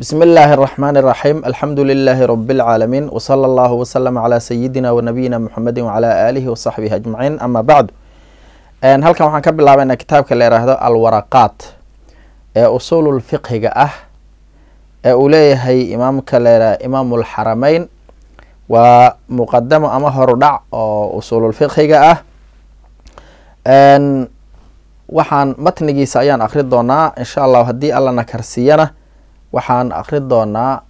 بسم الله الرحمن الرحيم الحمد لله رب العالمين وصلى الله وسلم على سيدنا ونبينا محمد وعلى آله وصحبه أجمعين أما بعد halkan waxaan ka bilaabaynaa kitaabka la yiraahdo alwaraqaat ee usuulul fiqhiga ah ee uu leeyahay imaamka la yihahdo imaamul xarameyn waa muqadamo ama horudhac oo usuulul fiqhiga ah waxaan matnigiisa ayaan akri doonaa insha allahu haddii allana karsiiyana waxaan akri doonaa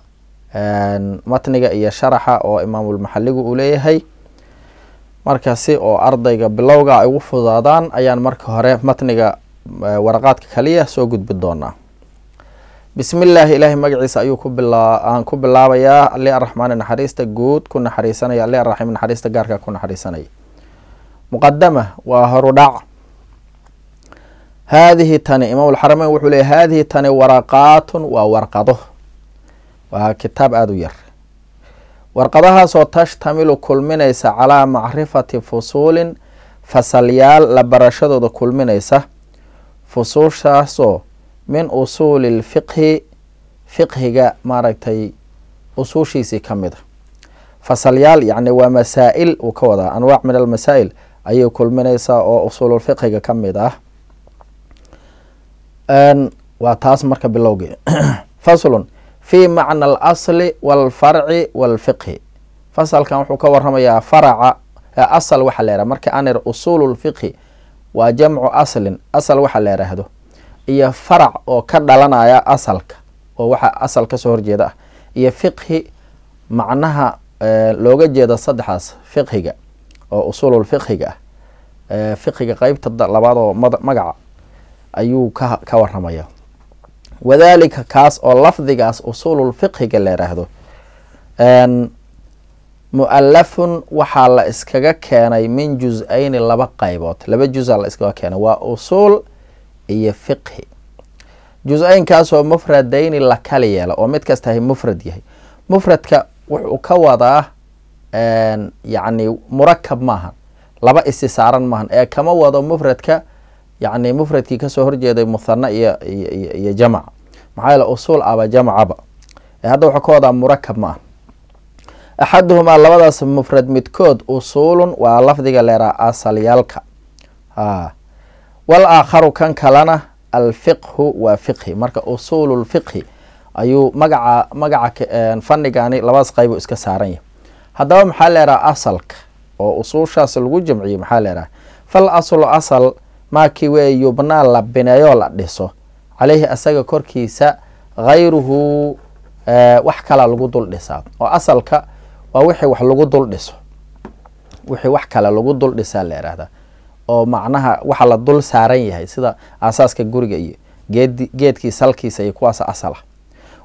matniga iyo sharaxa oo imaamulmaxaligu uu leeyahay. Marka si oo ardayga bilowga ay ugu fudaadaan ayaan marka hore matniga waraqaadka kaliya soo gudbi doonaa. Bismi illaahi ilaahay magaciisa ayuu ku bila aan ku bilaabayaa ali araxmaani naxariista guud ku naxariisanaya ali araxiim naxariista gaarka ku naxariisanaya. Muqadama waa horudhac haadihi tani imaamulxarameyn wuxuu leeyay haadihi tani waraqaatun waa warqado. Waa kitaab aada u yar. Warqadahaasoo tashtamilu kulminaysa calaa macrifati fusuulin fasalyaal la barashadooda kulminaysa fusuushaasoo min usuuli lfiqhi fiqhiga maaragtay usuushiisii ka mid a fasalyaal yacni waa masaa-il uu ka wadaa anwaac min almasaa'il ayay kulminaysaa oo usuululfiqhiga ka mid ah waa taas marka bilowgii faslun fi macna alasli walfarci walfiqhi fasalkan wuxuu ka waramayaa faraca asal waxaa la yhaha marka aan ir usuulu lfiqhi waa jamcu aslin asal waxaa la yidhaahdo iyo farac oo ka dhalanaya asalka oo waxa asal ka soo horjeeda ah. Iyo fiqhi macnaha looga jeeda saddexdaas fiqhiga oo usuululfiqhiga ah. Fiqhiga qeybta labaad oo magaca ayuu ka ka waramaya wadalika kaas oo lafdigaas usuululfiqhiga la yiraahdo mu'alafun waxaa la iskaga keenay min juz-ayni laba qaybood. Laba juza la iskaga keenay waa usuul iyo fiqhi. Juz-aynkaasoo mufradayni la kali yeela oo mid kastahay mufrad yahay. Mufradka wuxuu ka wadaa yacni murakab maahan laba isi saaran maahan ee kama wado mufradka yacni mufradkii ka soo horjeeday muthana iyo iyo jamac. Maxaa yeele usuul aba jamacaba hadda waxuu ka wadaa murakab ma ah. Axaduhumaa labadaas mufrad midkood usuulun waa lafdiga leeraa asalyaalka. Wal kan kalena alfiqhu waa fiqhi. Marka usuululfiqhi ayuu magaca magaca fanigani labadaas qaybu iska saaran yahay. Haddaba maxaa leeraha asalka? Oo usuushaas lagu jamciyey maxaa leeraha fal asal maakii wey yubnaa la bineeyo la dhiso. Caleyhi asaga korkiisa hayruhu wax kala lagu dul dhisaa. Oo asalka waa wixii wax lagu dul dhiso. Wixii wax kale lagu dul dhisaa la yihahdaa oo macnaha waxa la dul saaran yahay sida aasaaska guriga iyo geed geedkii salkiisa iyo kuwaas asal ah.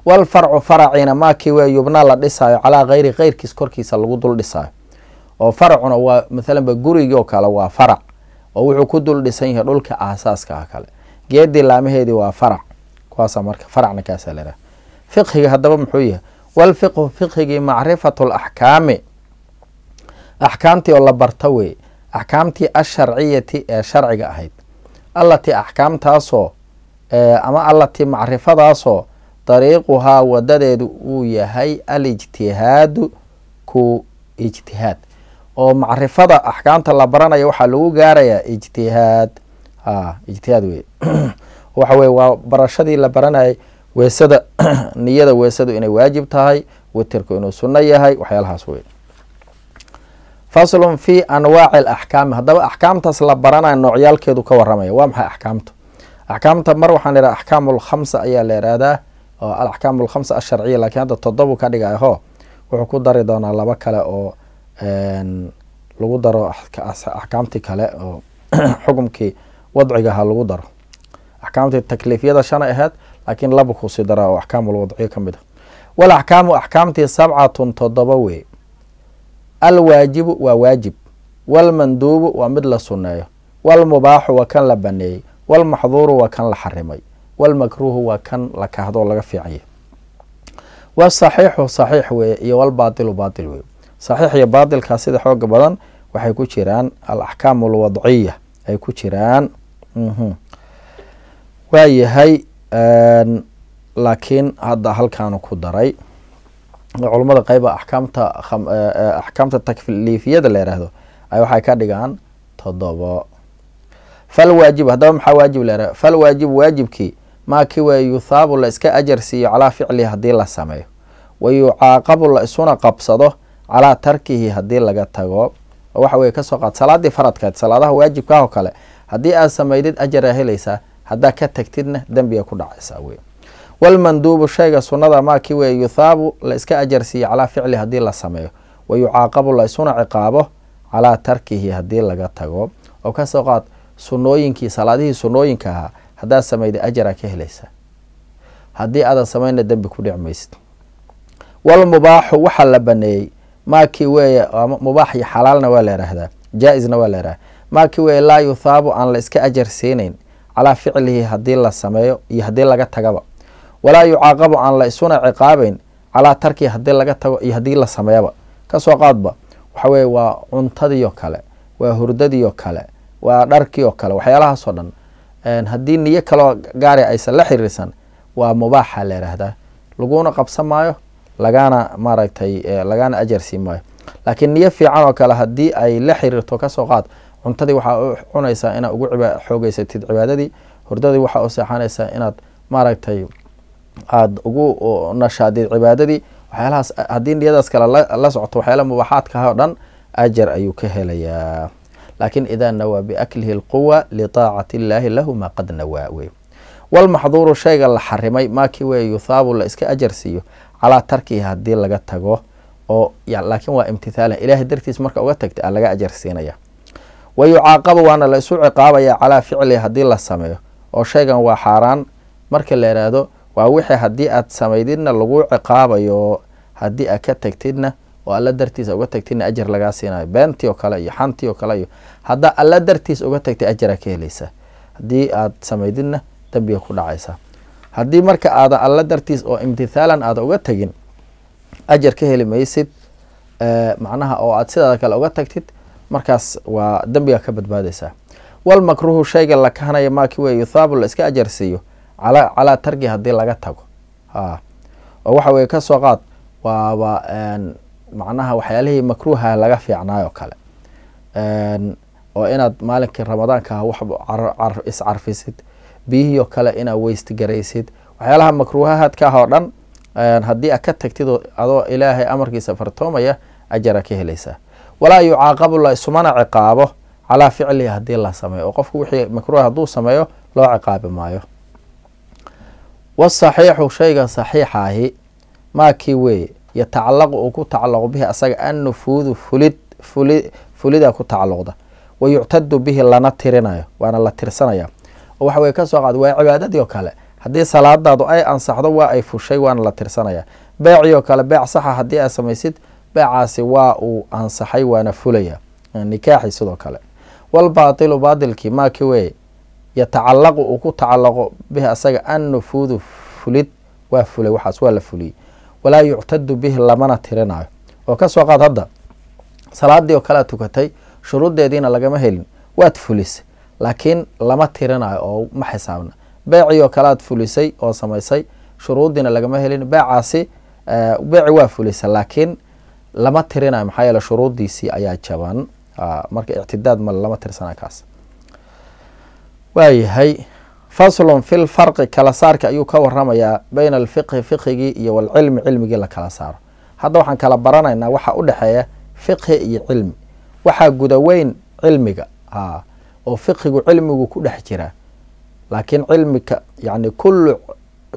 Wal farcu faraciina maakii wey yubnaa la dhisaayo calaa hayri keyrkiis korkiisa lagu dul dhisaayo. Oo faracuna waa mathalanba gurigii oo kale waa farac oo wuxuu ku dul dhisan yahay dhulka aasaaska ah kale. Geedii laamaheedii waa farac kuwaasa marka faracna kaasa leedaha fiqhiga haddaba muxuu yahay walfiqhu fiqhigii macrifatu laxkaami axkaamtii oo la barta wey axkaamtii asharciyati ee sharciga ahayd. Allatii axkaamtaasoo ama allatii macrifadaasoo dariiquhaa wadadeedu uu yahay alijtihaadu ku ijtihaad oo macrifada axkaamta la baranaya waxaa lagu gaarayaa ijtihaad. A ijtihaad wey waxa weye waa barashadii la baranayay weesada niyada weesadu inay waajib tahay witerku inuu sunno yahay waxyaalahaas wey faslun fi anwaaci alaxkaami haddaba axkaamtaas la baranayo noocyaalkeedu ka waramaya waa maxay axkaamta axkaamta mar waxaan idhaha axkaam lkhamsa ayaa la ihahdaa oo alaxkaam alkhamsa asharciya lakiin hadda todobu ka dhigay ho wuxuu ku dari doonaa laba kale oo lagu daro axkaamtii kale oo xukumkii wadciga ahaa lagu daro. Axkaamtii takliifyada shanay ahayd laakiin laba ku sii daraa oo axkaamulwadciya ka mid a wal axkaamu axkaamtii sabcatun toddoba wey alwaajibu waa waajib. Walmanduubu waa mid la sunneeyo. Walmubaaxu waa kan la baneeyey. Walmaxduuru waa kan la xarimay. Walmakruuhu waa kan la kahdo laga fiicanya wasaxiixu saxiix weye iyo walbaatilu baatil wey saxiix iyo baatilkaa sida xooga badan waxay ku jiraan alaxkaam alwadciya ay ku jiraan waa yahay laakiin hadda halkaanu ku daray culammada qeyba axkaamta axkaamta takliifiyada la yihahdo ay waxay ka dhigaan toddobo. Fal waajib haddaba maxaa waajib la yihahdo fal waajib waajibkii maa kii yuthaabu la iska ajar siiyo calaa ficlihi haddii la sameeyo. Wa yucaaqabu la isuna qabsado calaa tarkihi haddii laga tago waxa weye ka soo qaad salaadii faradkeed salaadaha waajibkaah oo kale haddii aad samaydid ajaraa helaysaa haddaa ka tagtidna dembiga ku dhacaysaa wey walmanduubu shayga sunnada maa kii weeye yuthaabu la iska ajar siiyo calaa ficli haddii la sameeyo wa yucaaqabu ciqaabo calaa tarkihi haddii laga tago oo ka soo qaad sunnooyinkii salaadihii sunnooyinka ahaa haddaad samayda ajaraa ka helaysaa. Haddii aadan samayna dembi ku dhic walmubaaxu waxaa la baneeyey maakii weeye mubaax iyo xalaalna waa la yidhaahdaa jaa-isna waa la yidhahda maakii weeye laa yuthaabu aan la iska ajar siinayn calaa ficlihi haddii la sameeyo iyo haddii laga tagaba. Walaa yucaaqabu aan la isuna ciqaabeyn calaa tarkihi haddii laga tago iyo haddii la sameeyaba. Kasoo qaadba waxa weye waa cuntadiioo kale waa hurdadiioo kale waa dharkiioo kale waxyaalahaasoo dhan. Haddii niyo kaloo gaari aysan la xiriirsan waa mubaaxa la yidhaahdaa laguna qabsan maayo lagana maaragtay lagana ajar siin maayo. Laakiin niyo fiican oo kale haddii ay la xiriirto ka soo qaad cuntadii waxaa u cunaysaa inaad ugu xoogeysatid cibaadadii hurdadii waxaa u seexanaysaa inaad maaragtay aada ugu nashaadid cibaadadii waxyaalahaas haddii niyadaas kale la socoto waxyaala mubaaxaadkaha o dhan ajar ayuu ka helayaa. Laakiin idaa nawaa biaklihi lquwa litaacati illaahi lahu maa qad nawaa wey. Walmaxduuru shayga la xarimay maakii weeye yuthaabu la iska ajar siiyo calaa tarkihi haddii laga tago oo laakiin waa imtithaalan ilaahay dartiis marka uga tagtay a laga ajar siinaya. Wa waana la isu ciqaabaya calaa ficlihi haddii la sameeyo. Oo shaygan waa xaaraan. Marka la yidhaahdo waa wixii haddii aad samaydidna lagu ciqaabayo haddii aad ka tagtidna oo alla dartiisa uga tagtidna ajar lagaa siinayo. Beentii oo kale iyo xantii oo kale iyo haddaa alla dartiis uga tagtay ajaraa ka helaysaa haddii aad samaydidna dembiga ku dhacaysaa haddii marka aadan alla dartiis oo imtithaalan aada uga tegin ajar ka heli maysid macnaha oo aad sidaada kale uga tagtid markaas waa dembiga ka badbaadaysaa. Walmakruuhu shayga la kahanaya maaki wey yuthaabu la iska ajar siiyo calaa calaa tarki haddii laga tago. A oo waxa weye ka soo qaad waaba macnaha waxyaalihii makruuha laga fiicnaayoo kale. Oo inaad maalinkii ramadaanka wax iscarfisid biyihii oo kale inaad weystigaraysid waxyaalaha makruuhahaadka ah oo dhan haddii aad ka tagtid adoo ilaahay amarkiisa fartoomaya ajara ka helaysaa walaa yucaaqabu la isumana ciqaabo calaa ficlihi haddii la sameeyo. Oo qofku wixii makruuha hadduu sameeyo loo ciqaabi maayo. Wasaxiixu shayga saxiixaahi maakii weeye? Yatacalaqu uu ku tacalaqo bihi asaga annufuudu fulid fuli fulida ku tacalluqda. Wa yuctadu bihi lana tirinayo waana la tirsanaya oo waxa weye ka soo qaad waa cibaadadii oo kale. Haddii salaadaadu ay ansaxdo waa ay fushay waana la tirsanaya. Beecii oo kale beec saxa haddii aad samaysid beecaasi waa uu ansaxay waana fulaya. Nikaaxi sidoo kale. Walbaatilu baatilkii maaki weye yatacalaqu uu ku tacalaqo bihi asaga annufuudu fulid waa fulay waxaas waa la fuliyey. Walaa yuctadu bihi lamana tirinayo oo ka soo qaad hadda salaadii oo kale ad tukatay shuruuddeediina lagama helin waad fulisay laakiin lama tirinayo oo ma xisaabna. Beecii oo kale aad fulisay oo samaysay shuruuddiina lagama helin. Beecaasi beeci waa fulisay laakiin lama tirinayo. Maxaa yeele shuruuddiisii ayaa jaban. Marka ictidaad male lama tirsana kaas. Waayahay faslun fi lfarqi kala saarka ayuu ka waramayaa bayna alfiqhi fiqhigii iyo walcilmi cilmigii la kala saaro. Hadda waxaan kala baranaynaa waxaa u dhexeeya fiqhi iyo cilmi. Waxaa gudaweyn cilmiga. A oo fiqhigu cilmigu ku dhex jiraa laakiin cilmika yani kulu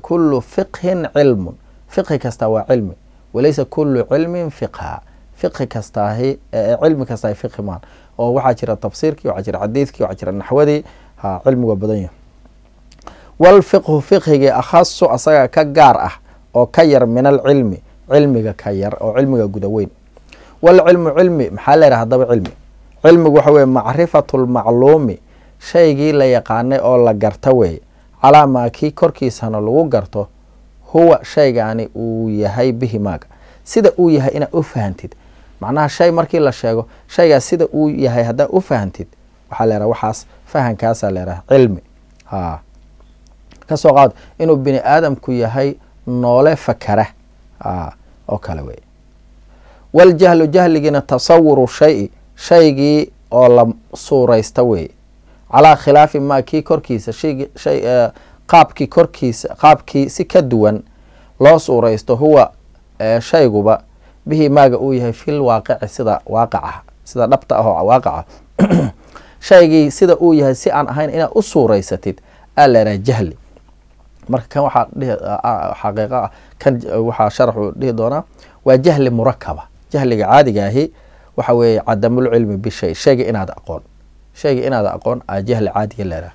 kulu fiqhin cilmun. Fiqhi kastaa waa cilmi walaysa kulu cilmin fiqha. Fiqhi kastaahi cilmi kastaahi fiqhi maan oo waxaa jira tafsiirkii waxaa jira xadiidkii waxaa jira naxwadii ha cilmigu badan yahay. Walfiqhu fiqhigii akhasu asaga ka gaar ah oo ka yar min alcilmi cilmiga ka yar oo cilmiga gudaweyn walcilmu cilmi maxaa yidhaha hadaba cilmi cilmigu waxa weye macrifatu lmacluumi shaygii la yaqaanay oo la garta weeye. Calaa maa kii korkiisana lagu garto huwa shaygaani uu yahay bihi maaga. Sida uu yahay inaad u fahantid macnaha shay markii la sheego shaygaas sida uu yahay haddaad u fahantid waxaa yhaha waxaas fahankaasaa la yhaha cilmi. Ha ka soo qaad inuu bini aadamku yahay noole fakara. Oo kale wey waljahlu jahligiina tasawuru shayi shaygii oo la suuraysta weeye calaa khilaafi maa kii korkiisa shay qaabkii korkiisa qaabkii si ka duwan loo suuraysto huwa shayguba bihi maaga uu yahay fil waaqici sida waaqaca sida dhabta ah oo waaqaca shaygii sida uu yahay si aan ahayn inaad u suuraysatid aa laraa jahli. Marka kan waxaa dhihi xaqiiqa ah kan waxaa sharaxu dhihi doonaa waa jahli murakaba jahliga caadiga ahi waxa weeye cadamulcilmi bishay shayga inaad aqoon. Shayga inaad aqoon aa jahli caadiga leedaha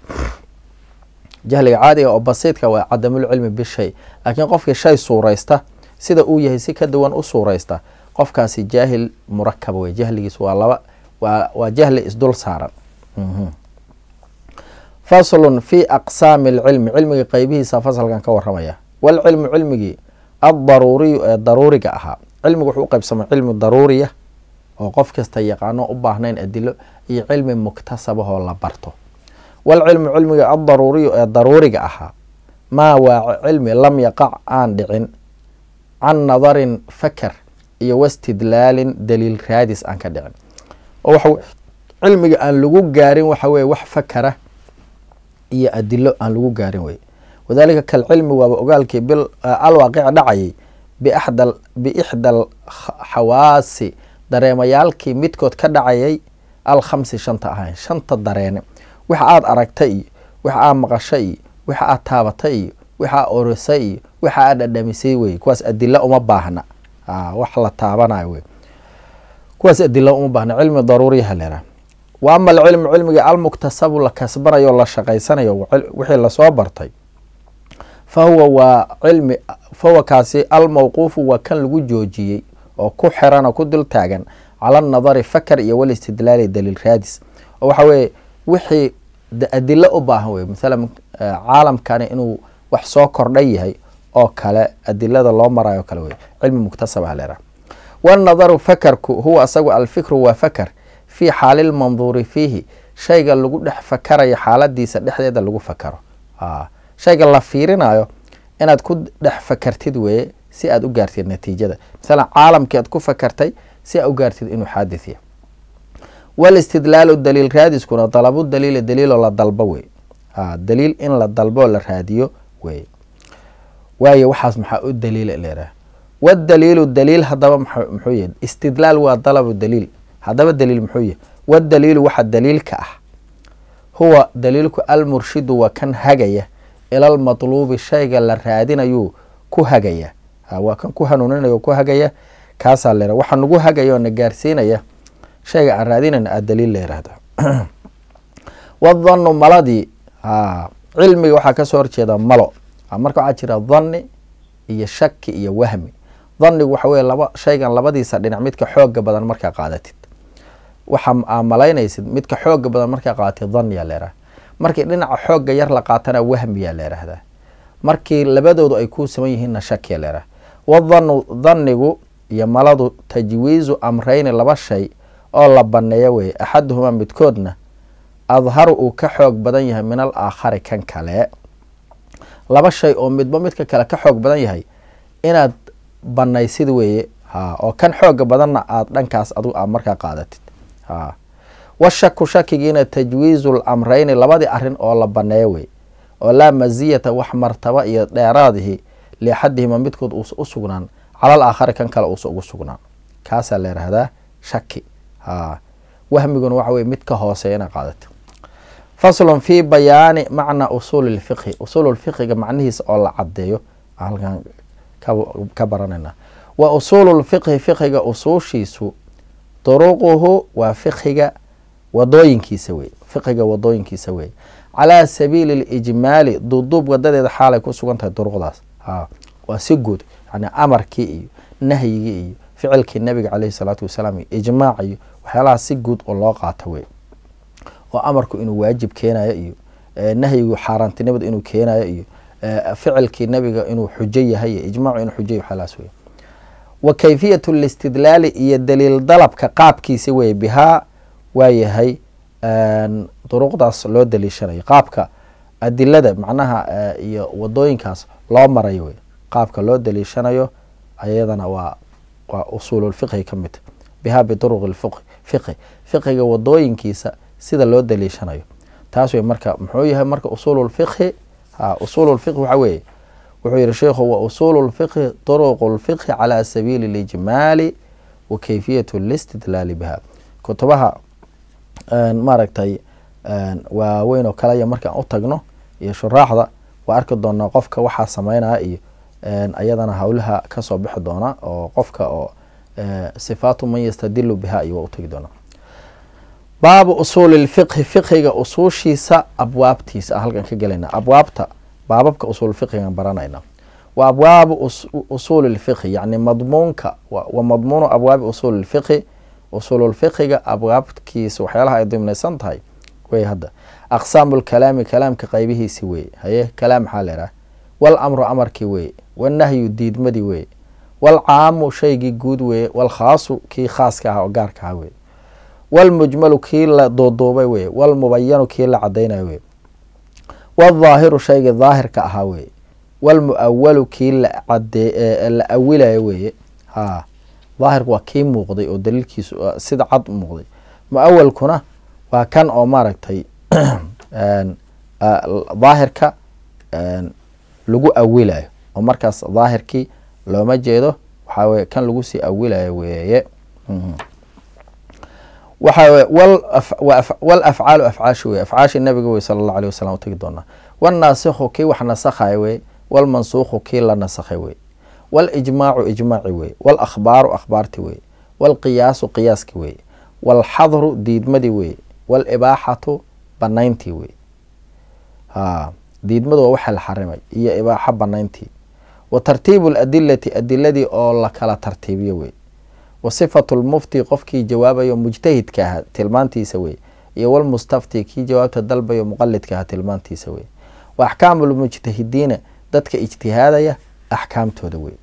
jahliga caadiga oo basiidka waa cadamulcilmi bishay laakiin qofkii shay suuraysta sida uu yahay si ka duwan u suuraysta qofkaasi jaahil murakaba wey jahligiis waa laba waa waa jahli isdul saaran. Faslun fi aqsaami alcilmi cilmiga qeybihiisa fasalkan ka waramaya walcilmu cilmigii addaruuriyu ee daruuriga ahaa. Cilmigu wuxuu u qeybsamay cilmi daruuriya oo qof kasta yaqaano u baahnayn adilo iyo cilmi muktasabahoo la barto. Walcilmu cilmiga addaruuriyu ee daruuriga ahaa maa waa cilmi lam yaqac aan dhicin can nadarin fakar iyo wastidlaalin daliil raadis aan ka dhicin. Oo cilmiga aan lagu gaarin waxa weye wax fakara iyo adilo aan lagu gaarin wey wadalika kalcilmi waaba ogaalkii bil alwaaqica dhacayay biaxda biixda xawaasi dareemayaalkii midkood ka dhacayay alkhamsi shanta ahayn. Shanta dareene. Waxa aada aragtay iyo waxa aad maqashay iyo waxa aad taabatay iyo waxa aad orisay iyo waxa aad dhadhamisay wey. Kuwaas adilo uma baahna. Wax la taabanayo wey. Kuwaas adilo uma baahna. Cilmi daruuriyaha leeraa. Wa ama alcilmu almuktasabu la kasbanayo la shaqaysanayo wixii la soo bartay. Fa huwa waa cilmi fa kaasi almawquufu waa kan lagu joojiyey oo ku xiran oo ku dul taagan cala anadari fakar iyo walistidlaali daliil raadis. Oo waxa weeye wixii adilo u baahan wey mathalan caalamkani inuu wax soo kordhan yahay oo kale adilada loo marayo kale wey cilmi muktasab ah leeraa. Wanadaru fakarku huwa asagu alfikru waa fakar. Fii xaali lmanduuri fiihi. Shayga lagu dhex fakarayo xaaladiisa dhexdeeda lagu fakaro. Shayga la fiirinayo inaad ku dhex fakartid weeye si aad u gaartid natiijada. Masalan caalamkii aad ku fakartay si aad u gaartid inuu xaadith yahy walistidlaalu daliil raadiskuna dalabu daliila daliiloo la dalbo wey. Daliil in la dalboo la raadiyo wey. Waayo waxaas maxaa u daliila leedaha wadaliilu daliil hadaba muxuu yahy istidlaal waa dalabu daliil. Haddaba daliil muxuu yahy wadaliilu waxa daliilka ah. Huwa daliilku almurshidu waa kan hagaya. Ilalmatluubi shayga la raadinayuu ku hagaya waa kan ku hanuuninayo ku hagaya kaasaa leera. Waxa nagu hagaya oo na gaarsiinaya. Shayga aan raadinayna a daliil la yihahda wadhannu maladii. Cilmiga waxaa ka soo horjeeda malo. Marka waxaa jira dhanni iyo shaki iyo wahmi. Dhannigu waxa weye laba shaygan labadiisa dhinac midka xooga badan markaa qaadatid waxa aa malaynaysid midka xooga badan markaa qaadatid dhanniyaa leeraha markii dhinaca xooga yar la qaatana wahmiyaa leerahdaa markii labadoodu ay ku saman yihiinna shakiya leeraha wadhannu dhannigu iyo maladu tajwiizu amrayni laba shay oo la baneeyo weye axaduhumaa midkoodna adharu uu ka xoog badan yahay min al aakhari kan kale. Laba shay oo midba midka kale ka xoog badan yahay inaad banaysid weeye. Ha oo kan xooga badanna aada dhankaas adigu aa markaa qaadatid. Ha washaku shakigiina tajwiizu lamrayni labadii arrin oo la baneeyo wey oo laa maziyata wax martaba iyo dheeraadihi liaxadihima midkood uusa u sugnaan calal aakhari kan kale uusa ugu sugnaan kaasaa la yihahdaa shaki ha wahmiguna waxa weye mid ka hooseeya ina qaadatid faslun fi bayaani macna usuuli lfiqhi usuululfiqhiga macnihiisa oo la cadeeyo halkan ka baranayna wa usuulu lfiqhi fiqhiga usuushiisu duruquhu waa fiqhiga wadooyinkiisa wey fiqhiga wadooyinkiisa wey calaa sabiili lijmaali duuduub wadadeeda xaalay ku sugan tahay duruqdaas waa si guud yani amarkii iyo nahyigii iyo ficilkii nabiga caleyhi salaatu wasalaam iyo ijmaac iyo waxyaalaha si guud oo loo qaato wey oo amarku inuu waajib keenayo iyo nahyigu xaaraantinimada inuu keenayo iyo ficilkii nabiga inuu xujo yahay iyo ijmaacu inuu xujo waxyaalahaas wey wa kayfiyat listidlaali iyo daliil dalabka qaabkiisa weye bihaa waa yahay duruqdaas loo daliishanayo qaabka adilada macnaha iyo wadooyinkaas loo marayo wey qaabka loo daliishanayo ayadana waa waa usuululfiqhi ka midta biha biduruqi lfiqhi fiqhi. Fiqiga wadooyinkiisa sida loo daliishanayo. Taas wey marka muxuu yahay marka usuululfiqhi ha usuululfiqhi waxa weeye. Wuxuu yihi sheikhu wa usuulu lfiqhi duruqu lfiqhi calaa sabiili lijmaali wa kayfiyat listidlaali biha kutubaha maaragtay waaweyn oo kalaya markaan u tagno iyo shuraaxda waa arki doonaa qofka waxaa sameynaya iyo ayadana hawlaha ka soo bixi doona oo qofka oo sifaatu man yastadilu biha iyo waa utagi doonaa baabu usuuli lfiqhi fiqhiga usuushiisa abwaabtiisa halkan ka gelayna. Abwaabta baababka usuul fiqhigan baranayna. Wa abwaabu usuuli lfiqhi yani madmuunka wa madmuunu abwaabi usuuli lfiqhi usuululfiqhiga abwaabkiisa waxyaalaha ay dimnaysan tahay wey hadda aqsaamu lkalaami kalaamka qaybihiisi weye haye kalaam maxaa leedaha wal amru amarkii weye wanahyu diidmadii weye walcaamu shaygii guud weye walkhaasu kii khaaska aha oo gaarka aha weye walmujmalu kii la duuduubay weye walmubayanu kii la cadaynayo weye waldaahiru shaygii daahirka ahaa weye walmuawalu kii la la awilayo weye ha daahirku waa kii muuqday oo daliilkiisu sida cad muuqday muawalkuna waa kan oo maaragtay daahirka lagu awilayo oo markaas daahirkii looma jeedo waxaa weye kan lagu sii awilayo weeye. Waxa weye wal afcaalu afcaashi weye afcaashi nabiga wey sala allahu alيh wasalam u doonaa. Wannaasikhu kii wax nasakhayo weye walmansuukhu kii la nasakhay weye walijmaacu ijmaaci weye walakhbaaru akhbaarti weye walqiyaasu qiyaaski weye walxadru diidmadii weye walibaaxatu banayntii weye ha diidmadu waa waxa la xarimay iyo ibaaxo banayntii wa tartiibu ladilati adiladii oo la kala tartiibiyo wey wa sifatu lmufti qofkii jawaabayo mujtahidka aha tilmaantiisa wey iyo walmustafti kii jawaabta dalbayo muqalidka aha tilmaantiisa wey wa axkaamu lmujtahidiina dadka ijtihaadaya axkaamtooda wey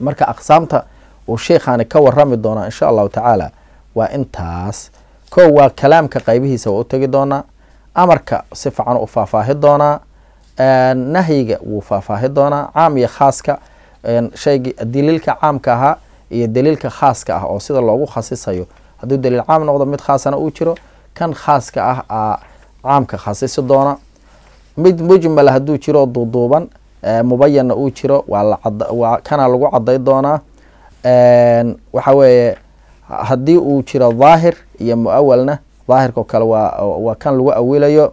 marka aqsaamta uu sheikhaani ka warami doonaa insha allahu tacaala waa intaas kow waa kalaamka qaybihiisa waa u tegi doonaa. Amarka si fiican u faahfaahi doonaa. Nahyiga wuu faahfaahi doonaa. Caam iyo khaaska shaygii daliilka caamka ahaa iyo daliilka khaaska ah oo sida loogu khasisayo. Hadduu daliil caam noqdo mid khaasana uu jiro. Kan khaaska ah aa caamka khasisi doona mid mujmal hadduu jiro duuduuban mubayanna uu jiro waa kana lagu caday doonaa. Waxa weeye haddii uu jiro daahir iyo muawalna daahirkao kale waa kan lagu awilayo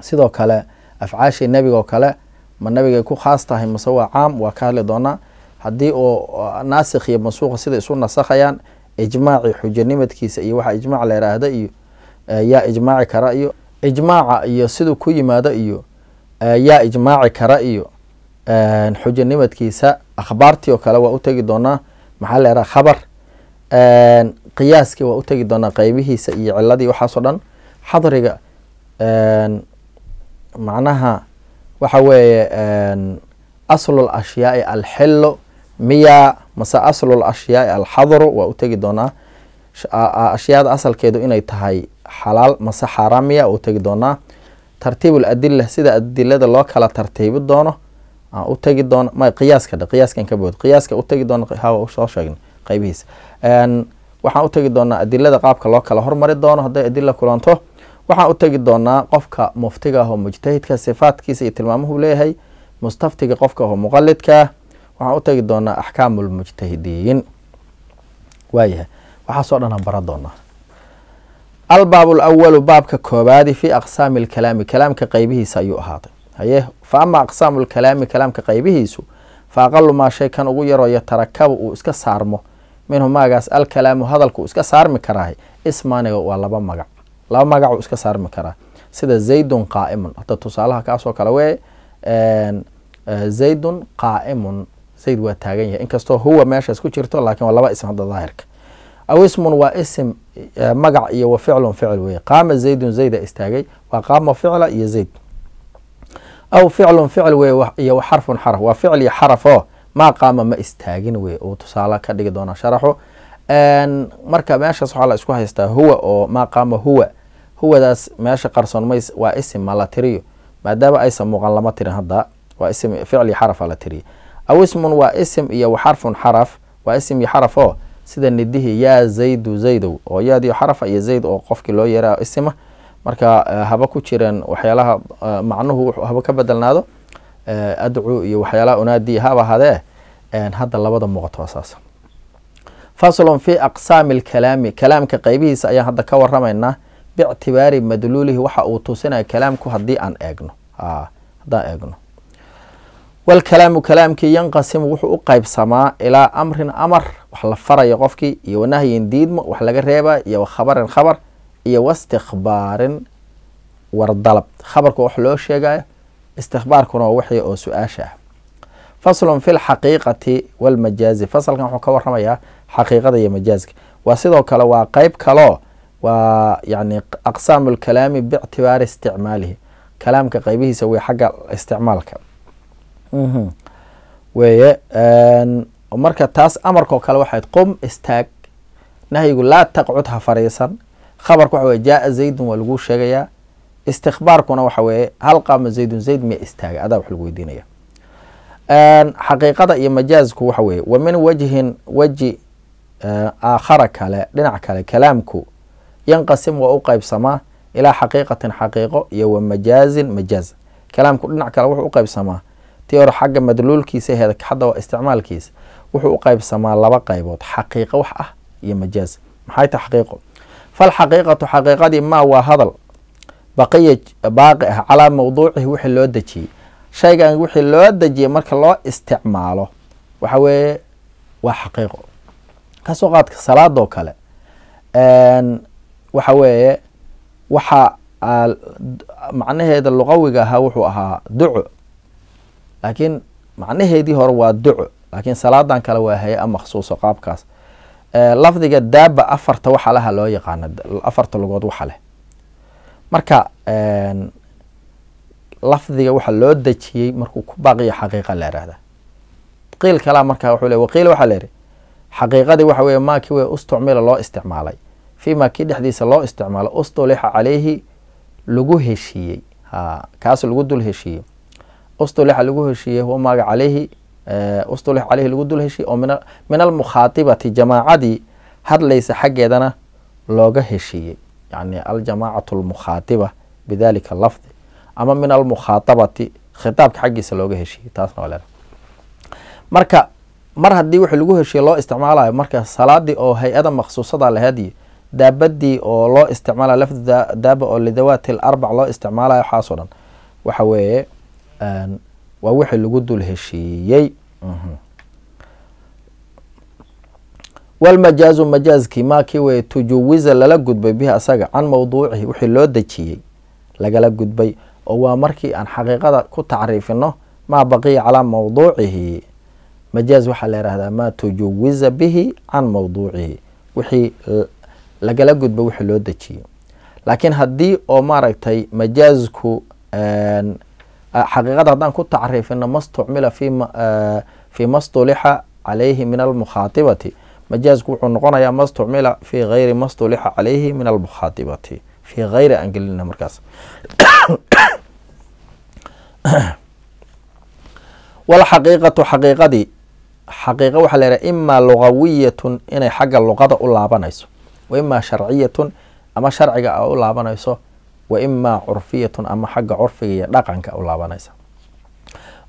sidoo kale afcaashii nebiga oo kale ma nabigay ku khaas tahay mase waa caam waa ka hadli doonaa. Haddii uu naasikh iyo mansuuqa sida isu nasakhayaan ijmaaci xujanimadkiisa iyo waxa ijmaac la yiraahda iyo yaa ijmaaci kara iyo ijmaaca iyo siduu ku yimaado iyo yaa ijmaaci kara iyo xujanimadkiisa akhbaartii oo kale waa u tegi doonaa maxaa la yaraha khabar? Qiyaaskii waa u tegi doonaa qeybihiisa iyo ciladii waxaasoo dhan. Xadriga macnaha waxa weeye aslu lashyaai alxillo miya mase aslu lashyaai alxadru waa u tegi doonaa. Ashyaada asalkeedu inay tahay xalaal mase xaaraam miya waa u tegi doonaa. Tartiib ladila sida adilada loo kala tartiibi doono u tegi doona ma qiyaaska qiyaaskan ka bood. Qiyaaska u tegi doona hawa soo sheegna qeybihiisa. Waxaan u tegi doonaa adilada qaabka loo kala hormari doono hadday adila kulanto. Waxaan u tegi doonaa qofka muftiga ahoo mujtahidka sifaatkiisa iyo tilmaamuhu leeyahay mustaftiga qofka ahoo muqalidkaa waxaan u tegi doonaa axkaamu lmujtahidiin waayahay waxaasoo dhan aan bara doonaa. Albaab alawalu baabka koobaadi fi aqsaami lkalaami kalaamka qeybihiisa ayuu ahaaday haye fa ama aqsaamu lkalaami kalaamka qeybihiisu fa maa shay kan ugu yaroo yatarakabu uu iska saarmo. Minhu maagaas alkalaamu hadalka uu iska saarmi karaahay ismaaniga waa laba magac. Laba magac uu iska saarmi karaa. Sida zaydun qaa'imun. Hadda tusaalaha kaasoo kale wee zaydun qaa'imun. Zayd waa taagan yahay. Inkastoo huwa meeshaas ku jirto laakiin waa laba ism hadda daahirka. Aw ismun waa isim magac iyo wa ficlun ficil weye. Qaama zaydun zayda istaagay. Waa qaama ficla iyo zayd aw ficlun ficil weye iyo xarfun xaraf. Waa ficil iyo xaraf oo maa qaama ma istaagin weye uu tusaale ka dhigi doona sharaxu. Marka meeshaas waxaa la isku haystaa huwa oo maa qaama huwa. Huwadaas meesha qarsoon mays waa isim ma la tiriyo. Maadaama aysan muuqan lama tirin hadda waa isim ficli xarafa la tiriya aw ismun waa isim iyo xarfun xaraf. Waa isim iyo xaraf oo sida nidihii yaa zaydu zaydow oo yaadiyo xarafa iyo zayd oo qofkii loo yeera isima marka haba ku jireen waxyaalaha macnuhu haba ka bedelnaado adcu iyo waxyaalaha unaadi haba hadee hadda labada muuqato waa saas. Faslun fi aqsaami lkalaami kalaamka qeybihiisa ayaan hadda ka waramaynaa biictibaari madluulihi waxa uu tusinaya kalaamku haddii aan eegno. Haddaan eegno. Walkalaamu kalaamkii yanqasimu wuxuu u qeybsamaa ilaa amrin amar wax la farayo qofkii iyo wanahyin diidmo wax laga reeba iyo wakhabarin khabar iyo waistikbaarin wardalab. Khabarka wax loo sheegayo istikbaarkuna waa wixii oo su'aasha ah. Faslun fi lxaqiiqati walmajaazi fasalkan wuxuu ka waramayaa xaqiiqada iyo majaaska waa sidoo kale waa qeyb kaloo waa yani aqsaamu lkalaami biictibaari isticmaalihi. Kalaamka qeybihiisa wey xagga isticmaalka. Weye marka taas amarkao kale waxayd qum istaag. Nahyigu laa taqcud ha fariisan khabarka waxa weye jaaa zaydun waa laguu sheegayaa istikbaarkuna waxa weeye hal qaama zaydun zayd miya istaaga adaa wax lagu weydiinaya. Xaqiiqada iyo majaazku waxa weeye wa min wajhin weji aakhara kale dhinac kale kalaamku yanqasim waa u qeybsamaa ilaa xaqiiqatin xaqiiqo iyo wa majaazin majaaz. Kalaamku dhinac kale wuxuu u qeybsamaa tii hore xagga madluulkiisa heed hadda isticmaalkiisa wuxuu u qeybsamaa laba qaybood xaqiiqo wax ah iyo majaaz. Maxay tahay xaqiiqo falxaqiiqatu xaqiiqadii maa waa hadal baqiya baaqi ah calaa mawduucihi wixii loo dejiyey shaygan wixii loo dejiyey marka loo isticmaalo waxa weeye waa xaqiiqo ka soo qaadka salaadoo kale waxa weeye waxa macnaheeda luqawiga ahaa wuxuu ahaa duco laakiin macnaheedii hore waa duco laakiin salaadan kale waa hay'a maksuuso qaabkaas lafdiga daaba afarta waxa laha loo yaqaana afarta lugood waxa leh. Marka lafdiga waxa loo dejiyey markuu ku baaqiyo xaqiiqa la yihahda qiil kalaa marka wuxuu le waqiila waxaa la yihi xaqiiqadii waxa weye maakii wey ustucmila loo isticmaalay. Fii ma kii dhexdiisa loo isticmaalo ustulixa caleyhi lagu heshiiyey. Ha kaas lagu dul heshiiyey. Ustulixa lagu heshiiyey huwa maaga caleyhi ustulix caleyhi lagu dul heshiiyey oo min almukhaatibati jamaacadii hadlaysa xaggeedana looga heshiiyey. Yani aljamaacatu almukhaatiba bidalika lafdi. Ama min almukhaatabati khitaabka xaggiisa looga heshiiyey taasna waa leedahay marka mar haddii wixii lagu heshiiye loo isticmaalayo marka salaadii oo hay'ada maksuusada laheediyo daabadii oo loo isticmaalayo lafdi daaba oo lidawaati larbac loo isticmaalayo waxaasoo dhan waxa weeye waa wixii lagu dul heshiiyey. Walmajaazu majaazkii maakii weye tujuwiza lala gudbay bihi asaga can mawduucihi wixii loo dejiyey lagala gudbay oo waa markii aan xaqiiqada ku tacriifino maa baqiya calaa mawduucihi. Majaaz waxaa la yihahdaa maa tujuwiza bihi can mawduucihi wixii lagala gudbay wixii loo dejiyey. Laakiin haddii oo maaragtay majaazku xaqiiqada haddaan ku tacriifino mastucmila fii mastulixa calayhi min almukhaatibati majaazku wuxuu noqonayaa mastucmila fii gayri mastulixa calayhi min almukhaatibati fii gayri aan gelina markaas walxaqiiqatu xaqiiqadii xaqiiqa waxaa la yidhaha imaa lugawiyatun inay xagga luqada u laabanayso wa imaa sharciyatun ama sharciga a u laabanayso wa imaa curfiyatun ama xagga curfiga iyo dhaqanka u laabanaysa.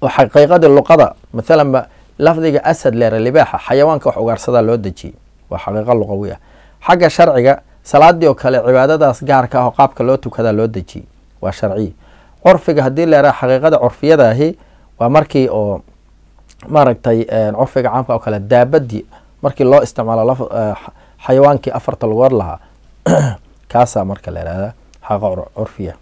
Oo xaqiiqadii luqada mathalanba lafdiga asad leera libaaxa xayawaanka wax ugaarsadaa loo dejiyey waa xaqiiqo luqawi ah xagga sharciga salaadii oo kale cibaadadaas gaarka ah oo qaabka loo tukadaa loo dejiyey waa sharciya curfiga haddii leeraha xaqiiqada curfiyadaahi waa markii oo maaragtay curfiga caamka oo kale daabadii markii loo isticmaalo xayawaankii afarta lugood lahaa kaasaa marka la ihahda xaqa curfiya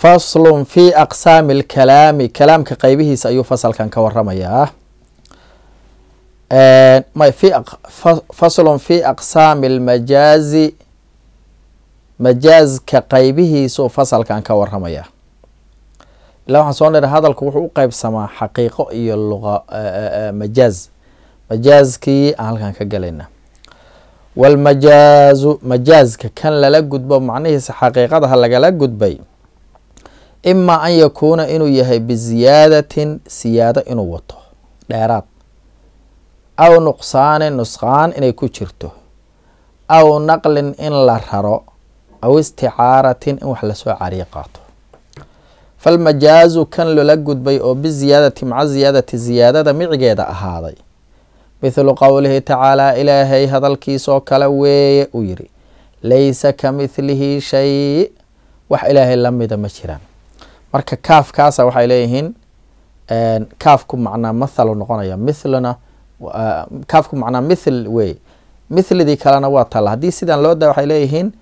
faslun fi aqsaami lkalaami kalaamka qeybihiisa ayuu fasalkan ka waramayaa faslun fi aqsaami lmajaazi majaazka qeybihiisuu fasalkan ka waramayaa ila waxaan soo niri hadalku wuxuu u qeybsamaa xaqiiqo iyo luqa majaaz majaazkii aan halkan ka gelayna walmajaazu majaazka kan lala gudbo macnihiisa xaqiiqadaha lagala gudbay imaa an yakuuna inuu yahay biziyaadatin siyaado inuu wato dheeraad. Aw nuqsaanin nusqaan inay ku jirto. Aw naqlin in la raro. Aw isticaaratin in wax la soo cariyo qaato. Falmajaazu kan lala gudbay oo biziyaadati maca ziyaadati ziyaadada micigeeda ahaaday mithlu qowlihi tacaalaa ilaahay hadalkiisoo kale weeye uu yidhi laysa ka mithlihi shay wax ilaahay lamida ma jiraan. Marka kaafkaasa waxay leeyihiin kaafku macnaa mathalu noqonaya mithlna kaafku macnaa mithl wey mithlidii kalena waa talla. Haddii sidan loo daa waxay leeyihiin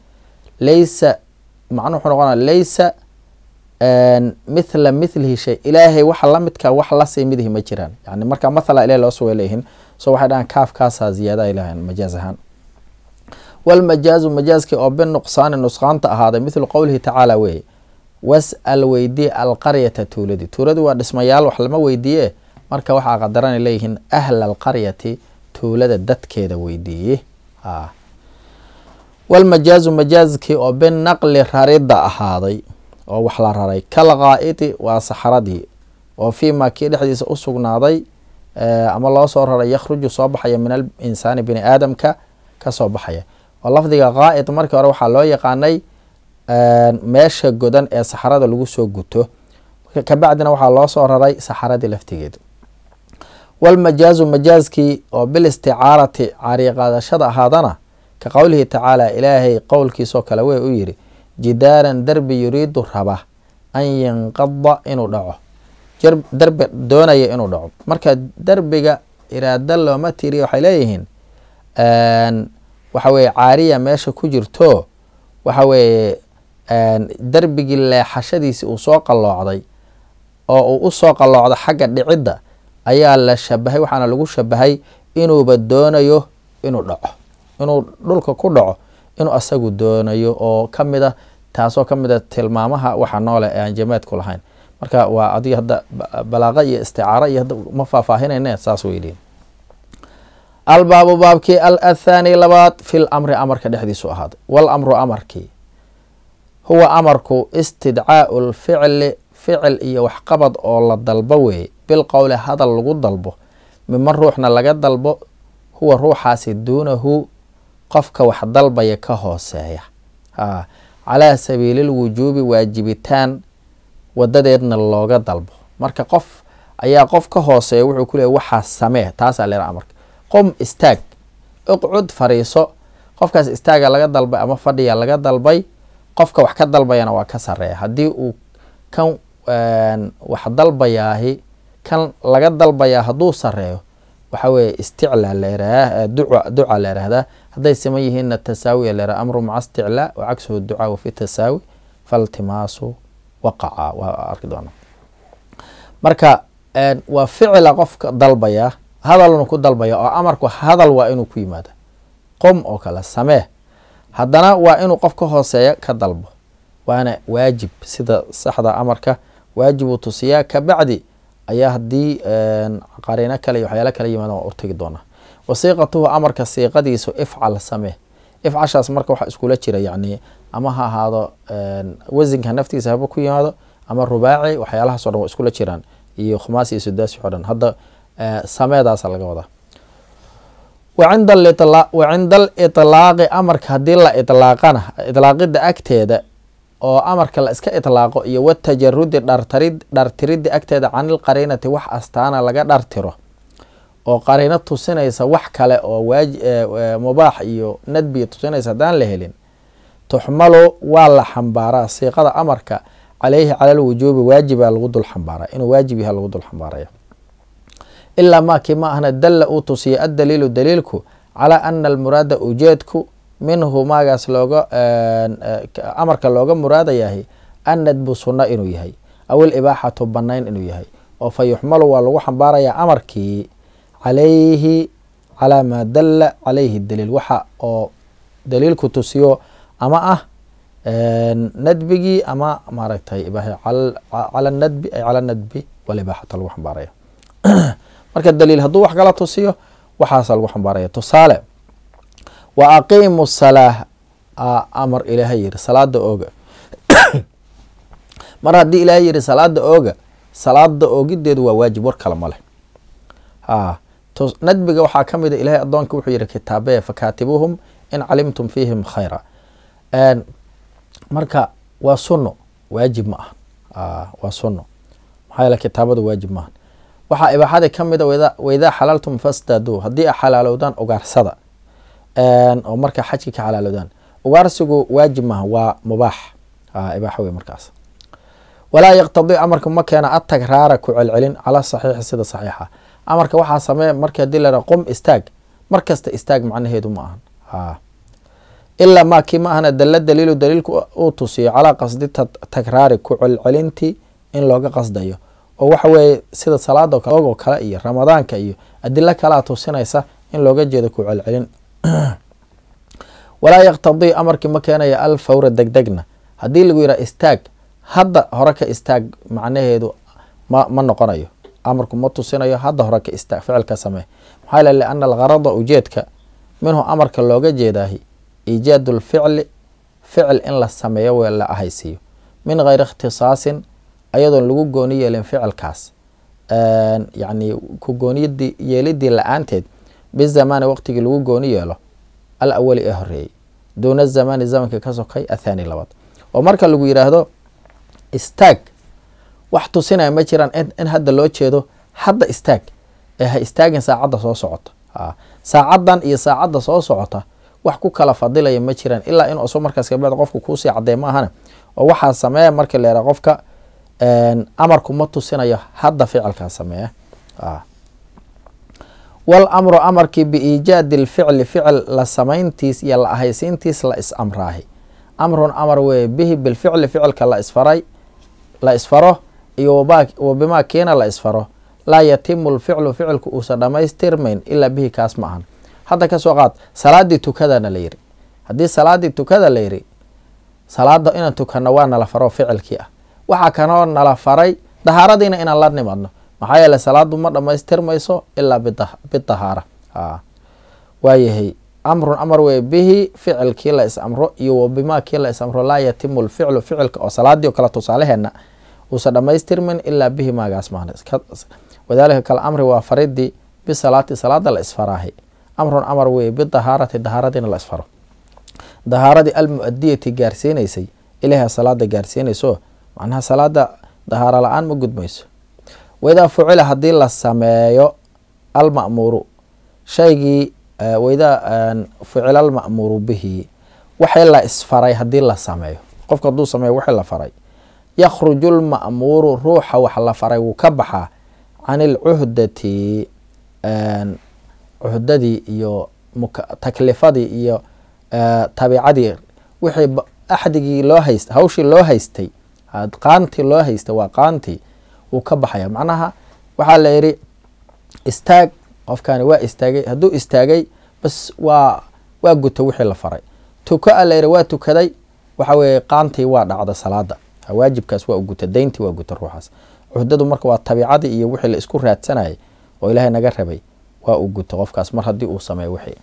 laysa macnu wuxuu noqonaya laysa mithla mithlihi shay. Ilaahay waxa lamidka wax la sii midihi ma jiraan. Yani marka mathala ilahay loo sugay leeyihiin so waxay dhahaan kaafkaasaa ziyaada ilahay majaaz ahaan. Walmajaazu majaazkii oo binuqsaani nusqaanta ahaaday mithlu qowlihi tacaala weeye was'al weydii alqaryata tuuladii tuuladii waa dhismayaal wax lama weydiiye marka waxaa qadaranay leeyihiin ahla alqaryati tuulada dadkeeda weydiiye walmajaazu majaazkii oo binaqli raridda ahaaday oo wax la raray kal qaa'idi waa saxradii oo fii maa kii dhexdiisa u sugnaaday ama loo soo raray yakhruju soo baxaya min alinsaani bini aadamka ka soo baxaya. Oo lafdiga qaa'id markii hore waxaa loo yaqaanay meesha godan ee saxarada lagu soo guto. Kabacdina waxaa loo soo raray saxaradii laftigeeda walmajaazu majaazkii oo bilisticaarati cariiqaadashada ahaadana ka qowlihi tacaala ilaahay qowlkiisoo kale wey u yidhi jidaaran derbi yuriidu raba an yanqada inuu dhaco derbi doonaya inuu dhaco. Marka derbiga iraado looma tiriya waxay leeyihiin waxa weye caariya meesha ku jirto waxa weeye derbigii leexashadiisi uu soo qalloocday. Oo uu u soo qalloocdo xagga dhicidda ayaa la shabahay waxaana lagu shabahay inuuba doonayo inuu dhaco. Inuu dhulka ku dhaco inuu asagu doonayo. Oo ka mid a taasoo ka mid a tilmaamaha waxa noole ee aan jamaadku lahayn marka waa adiga hadda balaaqa iyo isticaaro iyo hadda ma faahfaahinayne saas weydiin albaabu baabkii al athaani labaad fil amri amarka dhexdiisu ahaaday wal amarkii huwa amarku istidcaau lficli ficil iyo waxqabad oo la dalbo weeye bil qowli hadal lagu dalbo miman ruuxna laga dalbo huwa ruuxaasi duunahu qofka wax dalbaya ka hooseeya. Calaa sabiilil wujuubi waajibitaan wadadeedna looga dalbo. Marka qof ayaa qof ka hooseeya wuxuu ku leeyay waxaa samee taasaa leera amarka qom istaag uqcud fariiso qofkaas istaaga laga dalbay ama fadhiga laga dalbay qofka wax ka dalbayana waa ka sareeya haddii uu kan wax dalbayaahi kan laga dalbayaa hadduu sareeyo waxa weeye isticlaa leeraha duca la yihahdaa hadday siman yihiinna tasaawiya leeraha amru maca isticlaa wa cagsuhu ducaa wafi tasaawi faltimaasu waqaca waa arki doona marka waa ficila qofka dalbaya hadalnu ku dalbaya oo amarku hadal waa inuu ku yimaada. Qom oo kale samee. Haddana waa inuu qof ka hooseeya ka dalbo. Waana waajib sida saxda amarka waajib uu tusiyaa kabacdi ayaa haddii qariino kale iyo waxyaalo kala yimaada waa urtagi doonaa wasiiqatuhu amarka siiqadiisu ifcal samee. Ifcashaas marka waxaa iskula jira yacni ama ha ahaado wasinka naftiisa haba ku yimaado ama rubaaci waxyaalahaaso dhan waa iskula jiraan iyo khumaasi iyo sudaasi o dhan. Hadda sameedaasa laga wadaa. Wa cinda al amarka haddii la itlaaqana itlaaqida agteeda oo amarka la iska itlaaqo iyo watajarudi dhartarid agteeda canilqariinati wax astaana laga dhartiro oo qariino tusinaysa wax kale oo waaj mubaax iyo nadbi tusinaysa haddaan la helin tuxmalu waa la xambaaraa. Siiqada amarka caleyhi cala lwujuubi waajibaa lagu dul xambaaraa. Inuu waajib yaha lagu dul xambaaraya. Ilaa maakii ma ahna dalla uu tusiya addaliilu daliilku calaa ana almuraada ujeedku minhu maagaas looga amarka looga muraadayahay annadbu sunno inuu yahay. Aw ilibaaxatu banayn inuu yahay. Oo fa yuxmalu waa lagu xambaarayaa amarkii calayhi calaa maa dalla calayhi daliil. Waxa oo daliilku tusiyo ama ah nadbigii ama maaragtay cala nadbi ay cala nadbi walibaaxata lagu xambaaraya marka daliil hadduu wax kala tusiyo waxaasa lagu xambaaraya tusaale wa aqiimu salaa amar ilaahay yidhi salaada ooga. Mar haddii ilaahay yidhi salaada ooga salaada oogideedu waa waajib war kale ma leh. A nadbiga waxaa ka mid a ilahay addoonka wuxuu yihi kitaabeya fakaatibuuhum in calimtum fiihim khayra marka waa sunno waajib ma aha. Waa sunno. Maxaa yeele kitaabada waajib maaha waxaa ibaaxada ka a waidaa xalaltum fastaduu haddii a xalaalowdaan ugaarsada oo marka xajki ka xalaalowdaan. Ugaarsigu waajib maaha waa mubaax. Ibaaxa wey markaas. Walaa yaqtadii amarka ma keena atagraara ku celcelin calaa saxiixi sida saxiixa. Amarka waxaa samee marka haddii la qum istaag mar kasta istaag macnaheedu ma ahan ilaa maa ma ahana dalla daliilu daliilku uu tusiyo calaa qasdi takraari ku celcelintii in looga qasdayo oo waxa weeye sida salaado oo kale iyo ramadaanka iyo adilo kalea tusinaysa in looga jeedo ku celcelin walaa yaqtadii amarkii ma keenaya al fawra degdegna haddii lagu yidhaha istaag hadda hore ka istaag macnaheedu ma ma noqonayo amarku ma tusinayo hadda hore ka istaag ficilka samee maxaa yele liana algarada ujeedka minhu amarka looga jeedaahi iijaadu lficli ficil in la sameeyo w la ahaysiiyo. Min geyri ikhtisaasin ayadoon lagu gooni yeelin ficilkaas. Yacni ku gooniyadii yeelidii la'aanteed bizamaani waqtigii lagu gooni yeelo al awali ee horeeyey duuna zamaani zamanka ka sokay athaani labaad. Oo marka lagu yidhaahdo istaag. Wax tusinaya ma jiraan in hadda loo jeedo hadda istaag. Ee ha istaagin saacadda soo socota. Saacaddan iyo saacadda soo socota wax ku kala fadilaya ma jiraan ilaa in uso markaas kabacdi qofku kuusii ahana. Oo waxaa sameeya la yidhaha qofka amarku ma tusinayo hadda ficilkaa sameeya. Wal amru amarkii biiijaadi lficli ficil la samayntiis iyo la ahaysiintiis la is amraahi. Amrun amar weeye bihi bilficli ficilka la isfaray la isfaro iyo wa bimaa kiina la isfaro laa yatimu lficlu ficilku uusan dhamaystirmayn ilaa bihi kaas ma ahan hadda ka soo qaad salaadii tukadana la yiri haddii salaadii tukada la yiri salaada inaan tukano waa nala faro ficilkii ah. Waxaa kanoo nala faray dahaaradiina inaan la nimadno maxaa yeele salaadu ma dhamaystirmayso ilaa bidahaara waayahay amrun amar wey bihi ficilkii la is amro iyo wa bimaa kii la is amro laa yatimu lficlu ficilka oo salaadii o kale tusaalaheena uusan dhamaystirmin ilaa bihi maagaas maan wadaalika kal amri waa faridii bisalaati salaada la isfaraahi amrun amar weye bidahaarati dahaaradiina la isfaro. Dahaaradii almuadiyati gaarsiinaysay ilaha salaada gaarsiinayso macnaha salaada dahaaro la'aan ma gudmayso. Waidaa fucila haddii la sameeyo alma'muuru shaygii waidaa fucila alma'muuru bihi waxay la isfaray haddii la sameeyo. Qofka hadduu sameeyo waxay la faray. Yakhruju lma'muuru ruuxa wax la faray wuu ka baxaa can ilcuhdati cuhdadii iyo taklifadii iyo tabiicadii. Wixii axdigii loo haysta hawshii loo haystay qaantii loo haystay waa qaantii wuu ka baxaya. Macnaha waxaa la yidhi istaag qofkani waa istaagay hadduu istaagay bas waa waa guta wixii la faray. Tuko a la yidhi waa tukaday waxa weeye qaantii waa dhacda salaada waajibkaas waa u dayntii waa guta ruuxaas. Cuhdadu marka waa tabiicadii iyo wixii la isku raadsanayay oo ilaahay naga rabay waa uu guto qofkaas mar haddii uu sameeyo wixii.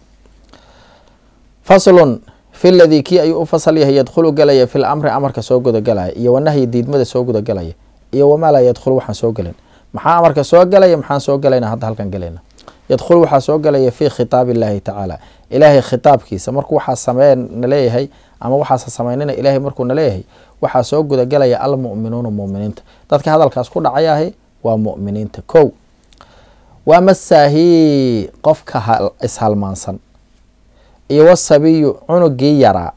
Faslun fi ladii kii ayuu u fasal yahay yadkhulu galaya fi lamri amarka soo gudagalaya iyo wanahyi diidmada soo gudagalaya iyo wamaa laa yadkhulu waxaan soo gelin maxaa amarka soo galaya? Maxaan soo galayna? Hadda halkan galayna yadkhulu waxaa soo galaya fi khitaab illaahi tacaala. Ilaahay khitaabkiisa markuu waxaa samee naleeyahay ama waxaasa samaynina ilaahay markuu naleeyahay waxaa soo gudagalaya almu'minuuna mu'miniinta. Dadka hadalkaas ku dhacayahay waa mu'miniinta kow waa masaahi qofka ishalmaansan iyo wasabiyu cunugii yaraa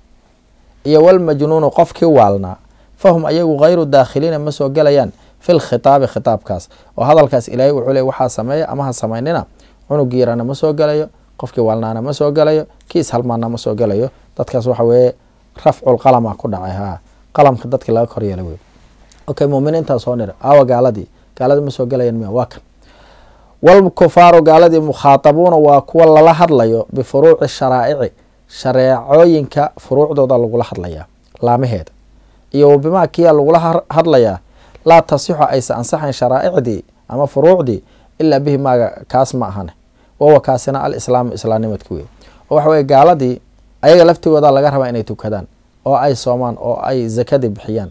iyo walmajnuunu qofkii waalnaa fahum ayagu hayru daakhiliina ma soo gelayaan fil khitaabi khitaabkaas oo hadalkaas ilaahay wuxuu le waxaa sameeya ama ha samaynina cunugii yaraana ma soo gelayo qofkii waalnaana ma soo gelayo kii ishalmaana ma soo gelayo dadkaas waxa weeye rafcul qalama ku dhacay ha. Qalamka dadkii laga kor yeela wey okay muminiintaa soo nira aawa gaaladii gaaladii ma soo gelayaan miya waa kan walkufaaru gaaladii mukhaatabuuna waa kuwa lala hadlayo bifuruuci sharaa'ici shareecooyinka furuucdooda lagula hadlayaa laamaheeda. Iyo bimaa kiya lagula hadlayaa laa tasixu aysa ansaxayn sharaa'icdii ama furuucdii ilaa bihi maaga kaas ma ahane. Wawa kaasina alislaamu islaamnimadka wey oo waxa weye gaaladii ayaga laftigooda laga rabaa inay tukadaan oo ay soomaan oo ay zakadii bixiyaan.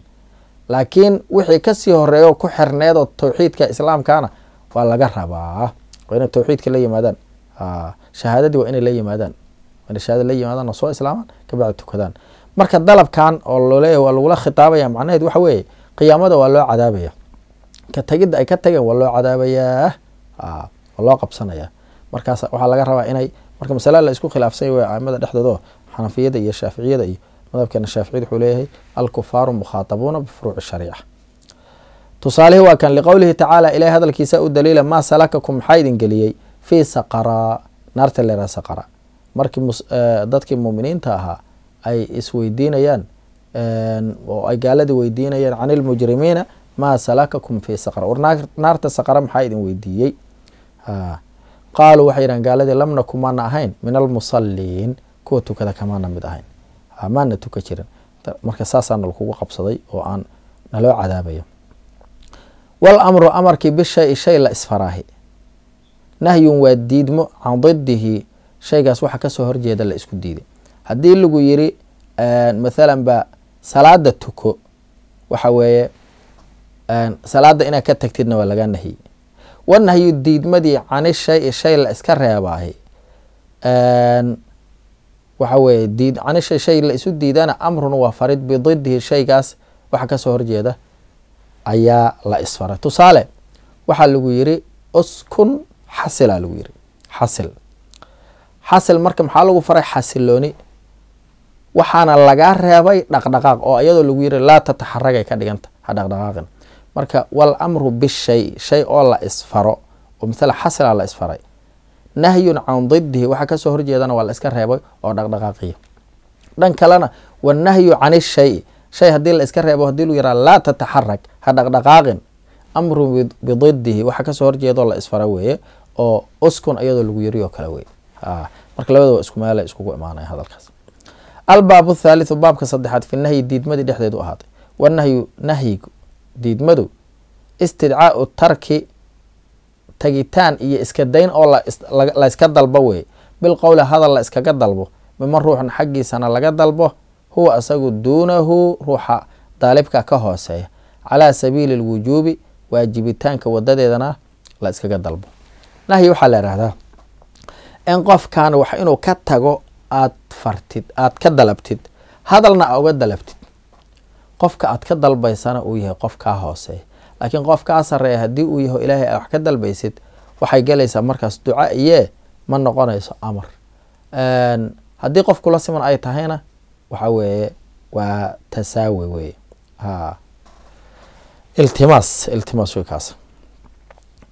Laakiin wixii ka sii horeeyo ku xirneed oo tawxiidka islaamkana waa laga rabaa. Waa inay tawxiidka la yimaadaan. Shahaadadii waa inay la yimaadaan. Inay shahaada la yimaadaan oo soo islaamaan kabacdi tukadaan. Marka dalabkan oo looleeyahy waa lagula khitaabaya macnaheed waxa weeye qiyaamada waa loo cadaabaya. Ka tegidda ay ka tageen waa loo cadaabayaa waa loo qabsanayaa markaas waxaa laga rabaa inay marka masale la isku khilaafsany w aimada dhexdooda xanafiyada iyo shaaficiyada iyo madhabkeena shaaficiyada wuxuu leeyahay alkufaaru mukhaatabuuna bifuruuci shariica tusaalihi waa kan liqowlihi tacaala ilahay hadalkiisa u daliila maa salakakum maxaa idin geliyey fii saqara. Naarta leeraa saqara. Markii dadkii muuminiinta ahaa ay isweydiinayaan oo ay gaaladii weydiinayaan can ilmujrimiina maa salakakum fii saqra war naarta saqara maxaa idin weydiiyey? Qaaluu waxay yidhahan gaaladii lam naku maana ahayn. Min almusaliin kuwa tukada kamaana mid ahayn. Maana tuka jirin. Marka saasaana lakugu qabsaday oo aan naloo cadaabayo wal amru amarkii bishay shay la isfaraahi. Nahyun waa diidmo can didihi shaygaas waxa ka soo horjeeda la isku diiday haddii lagu yiri mathalan ba salaada tuko waxa weeye salaada inaad ka tagtidna waa laga nahyey wanahyu diidmadii cani shay shay la iska reebaahi. Waxa weeye diid cani shay la isu diidana amrun waa farid bididihi shaygaas waxa ka soo horjeeda ayaa la isfaray. Tusaale waxaa lagu yiri uskun xasilaa lagu yiri. Xasil. Xasil marka maxaa lagu faray? Xasilooni. Waxaana lagaa reebay dhaqdhaqaaq oo iyadoo lagu yiri laa tataxaragay ka dhiganta ha dhaqdhaqaaqin. Marka wal bishay shay oo la isfaro. Oo mathala xasila la isfaray. Nahyun can didihi waxa ka soo horjeedana waa la iska reebay oo dhaqdhaqaaqiya. Dhan kalena wanahyu can ishay shay haddii la iska reebo haddii lagu yaraa laa tataxarag ha dhaqdhaqaaqin. Amru bididihi waxa ka soo horjeedoo la isfara weeye oo uskun iyadoo lagu yiri oo kale weye marka labada waa isku meela iskugu imaanaya hadalkaas. Albaabu thaalithu baabka saddexaad fi nahyi diidmadii dhexdeedu ahaaday wanahyu nahyigu diidmadu istidcaau tarki tagitaan iyo iska dayn oo la iska dalbo weeye. Bilqowli hadal la iskaga dalbo mima ruuxna xaggiisana laga dalbo huwa asagu duunahu ruuxa daalibka ka hooseeya. Calaa sabiili lwujuubi waajibitaanka wadadeedana la iskaga dalbo. Nahyi waxaa la ihahdaa in qofkan wax inuu ka tago aad fartid aad ka dalabtid hadalna a uga dalabtid qofka aad ka dalbaysana uu yahay qof hooseeya. Laakiin qof sareeya haddii uu yaho ilaahay a wax ka dalbaysid waxay galaysaa markaas duca iyee ma noqonayso amar. Haddii qof kula siman ay tahayna waxa weeye waa tasaawi weye ha iltimaas iltimaas wey kaas.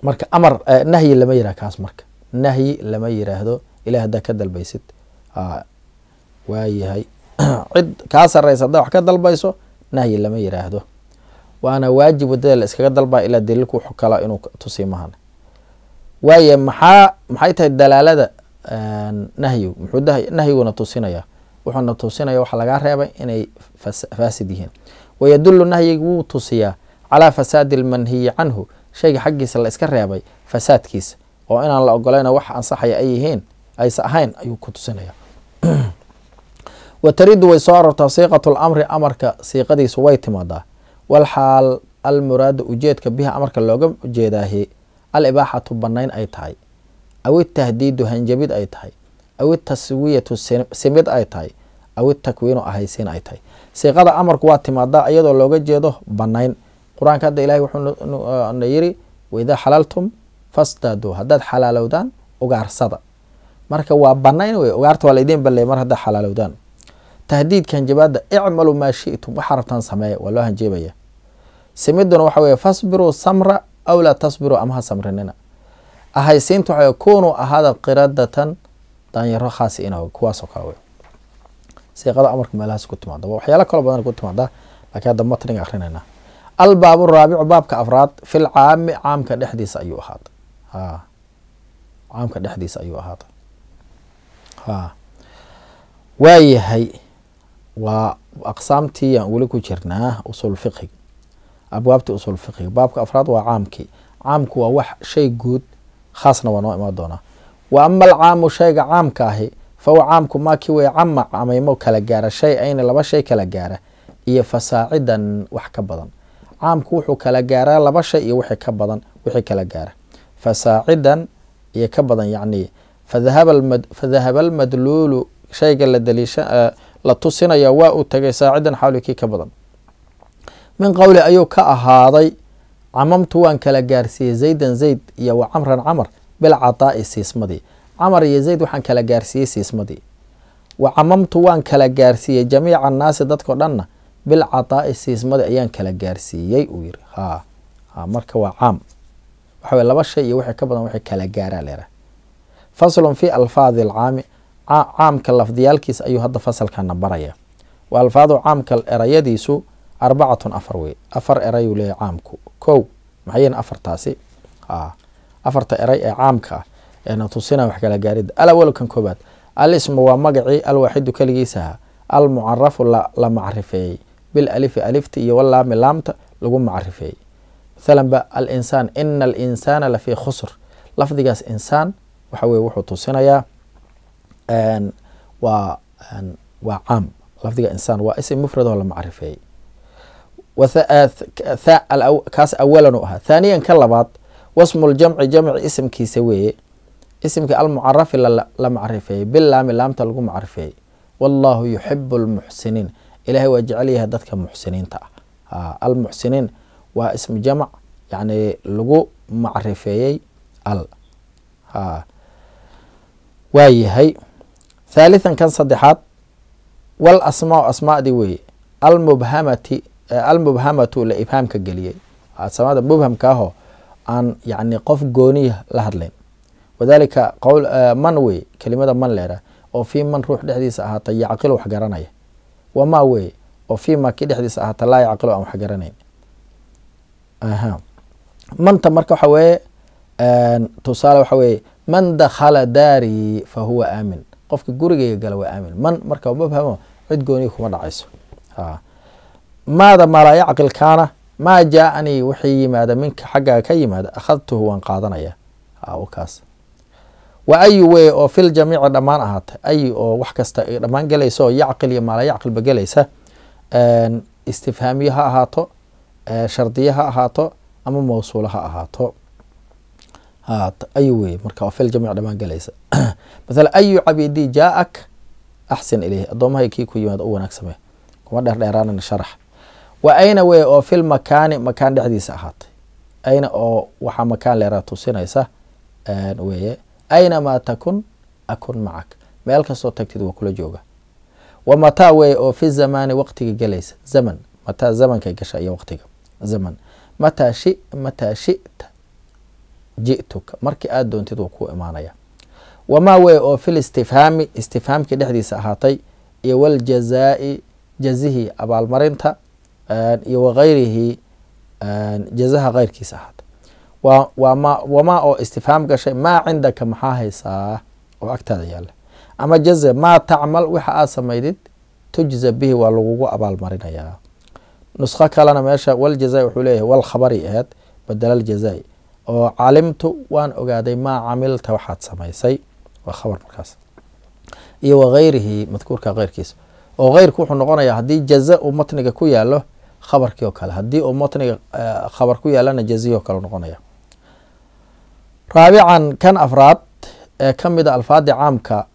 Marka amar nahyi lama yirah kaas marka. Nahyi lama yiraahdo ilahay haddaa ka dalbaysid. Waayahay. Cid kaa sareysa haddaa wax ka dalbayso nahyi lama yiraahdo. Waana waajib waddada la iskaga dalbaa ilaa daliilku wuxuu kala inuu tusiy mahan. Waaye maxaa maxay tahay dalaalada nahyigu muxuu nahyiguna tusinaya wuxuuna tusinaya waxa lagaa reebay inay faasid yihiin. Wayadulu nahyiga wuu tusiyaa calaa fasaadi almanhiyi canhu. Shayga xaggiisa la iska reebay fasaadkiisa oo inaan la ogolayna wax ansaxaya ay yihiin aysa ahayn ayuu ku tusinaya. Wa taridu way soo aroortaa siiqatu lamri amarka siiqadiisu way timaadaa. Walxaal almuraadu ujeedka biha amarka looga jeedaahi alibaaxatu banayn ay tahay. Aw itahdiidu hanjabid ay tahay aw itaswiyatu simid ay tahay. Aw itakwiinu ahaysiin ay tahay. Siiqada amarku waa timaadaa iyadoo looga jeedo banayn qur'aanka hadda ilahay wuxuu na yiri waidaa xalaltum fasdaduu haddaad xalaalowdaan ugaarsada. Marka waa banayn wey ugaarta waa laydin baley mar haddaad xalaalowdaan. Tahdiidka hanjabaada icmalu maa shi'tum waxaa rabtaan sameeya waa loo hanjeebaya. Simiduna waxa weye fasbiruu samra aw laa tasbiruu amaha samrinina. Ahaysiinta waxa kunuu ahaada qiradatan daanyaro khaasi ina kuwaasoo kale wey siiqada amarka meelahaas ku timaada waxyaalo kaloo badan ku timaada lakiin hadda matniga akrinayna albaabu raabicu baabka afraad fil caami caamka dhexdiisa ayuu ahaaday ha caamka dhexdiisa ayuu ahaaday ha waayahay waa aqsaamtii aan weli ku jirnaa usul fiqig abwaabtii usul fiqiga baabka afraad waa caamkii. Caamku waa wax shay guud khaasna waa noo imaan doonaa wa ama alcaamu shayga caamka ahi fahuwa caamku maakii wey cama camaymo kala gaara shay ayna laba shay kala gaara iyo fasaacidan wax ka badan. Caamku wuxuu kala gaaraa laba shay iyo wixii ka badan wixii kala gaara. Fasaacidan iyo ka badan yacni fadahaba almadluulu shayga la daliisha la tusinaya waa uu tagay saacidan xawli kii ka badan. Min qowli ayuu ka ahaaday camamtu waan kala gaarsiiyey zaydan zayd iyo wa camran camar bilcataa'i siismadii. Camar iyo zayd waxaan kala gaarsiiyey siismadii. Wa camamtu waan kala gaarsiiyey jamiica annaasi dadkao dhanna bilcataa'i siismadii ayaan kala gaarsiiyey uu yiri ha ha marka waa caam. Waxa laba shay iyo wixii ka badan wixii kala gaaraa leeraha faslun fi alfaadi alcaami caamka lafdiyaalkiisa ayuu hadda fasalkana baraya wa alfaadu caamka erayadiisu arbacatun afar wey afar erayuu leeyahy caamku. Kow maxayn afartaasi? A afarta eray ee caamka ah eena tusina wax kala gaaridda alawalu kan koobaad alismu waa magacii alwaaxidu keligiisaha almucarafu la macrifeeyey. Bil alifta iyo walaami laamta lagu macrifeeyey. Mathalan ba ina alinsaana lafii khusr. Lafdigaas insaan waxa wuxuu tusinayaa waa waa caam. Lafdiga insaan waa isim mufrad oo la macrifeeyey. Kaas awalan u ahaa. Thaaniyan ka labaad wasmu ljamci jamci isimkiisa weeye. Isimka almucarafi la macrifeeyey bilaami laamta lagu macrifeeyey. Wallahu yuxibu lmuxsiniin ilahay waa jecel yahay dadka muxsiniinta. Ah almuxsiniin waa ism jamc yani lagu macrifeeyey al. Waa yahay. Thaalithan kan saddexaad wal asmaa asmaadii weeye. Almubhamati almubhamatu la ibhaamka geliyey. Asmaada mubhamka aan yani qof gooniya la hadlayn. Wadalika qowl man wey kelimada man leera oo fii man ruux dhexdiisa ahaata yacqilo wax garanaya. Wamaa wey oo fii ma kii dhexdiisa ahaata laa yacqilo aan wax garanayn. Aha. Manta marka waxa weeye tusaale waxa weeye man dakhala daarii fa huwa aamin. Qofka gurigeyga gala waa aamin. Man marka mubhamo cid gooniya kuma dhacayso. Maada maalaa yacqil maa jaa-anii wixii yimaada minka xaggaaga ka yimaada akhadtuhu waan qaadanaya. Kaas. Wa ayu wey oo fil jamiici dhammaan ahaata ay oo wax kasta dhammaan gelaysa oo yacqil iyo maala yacqilba gelaysa. Istifhaamiye ha ahaato shardiye ha ahaato ama mawsuulo ha ahaato. Ayu wey marka fil jamiic dhammaan gelaysa. Mathala ayu cabidi jaa-ak axsin ilayhi. Addoomahay kii ku yimaada u wanaag samee kuma dheerdheeraanana sharax wa ayna wey oo fil makaani makaan dhexdiisa ahaatay. Ayna oo waxaa makaan leeraa tusinaysa weye aynamaa takun akun macak. Meel kastoo tagtid waa kula jooga wa mataa weye oo fi zamaani waqtiga gelaysa zaman mataa zamankay gasha iyo waqtiga. Zaman mataa shi mataa shita ji'tuka. Markii aada doontid wuu ku imaanaya wamaa weye oo fil istifhaami istifhaamkii dhexdiisa ahaatay iyo waljazaa'i jazihii abaalmarinta iyo wagayrihi jazaha keyrkiisa ahaatay wamaa oo istifhaam gashay maa cindaka maxaa haysaa oo agtaada yaalla ama jaza maa tacmal waxa aad samaydid tujza bihi waa lagugu abaalmarinayaa nusqo kalena meesha waljazaa wuxuu leeyahay wal khabari aheed badela ljazaa oo calimtu waan ogaaday maa camilta waxaad samaysay waa khabar markaas. Iyo wagayrihi madkuurka keyrkiisa oo keyrku wuxuu noqonayaa haddii jaza uu matniga ku yaalo khabarkii oo kale. Haddii uu matniga khabar ku yaalana jazihi oo kale noqonaya. Raabican kan afraad ee ka mida alfaadi caamka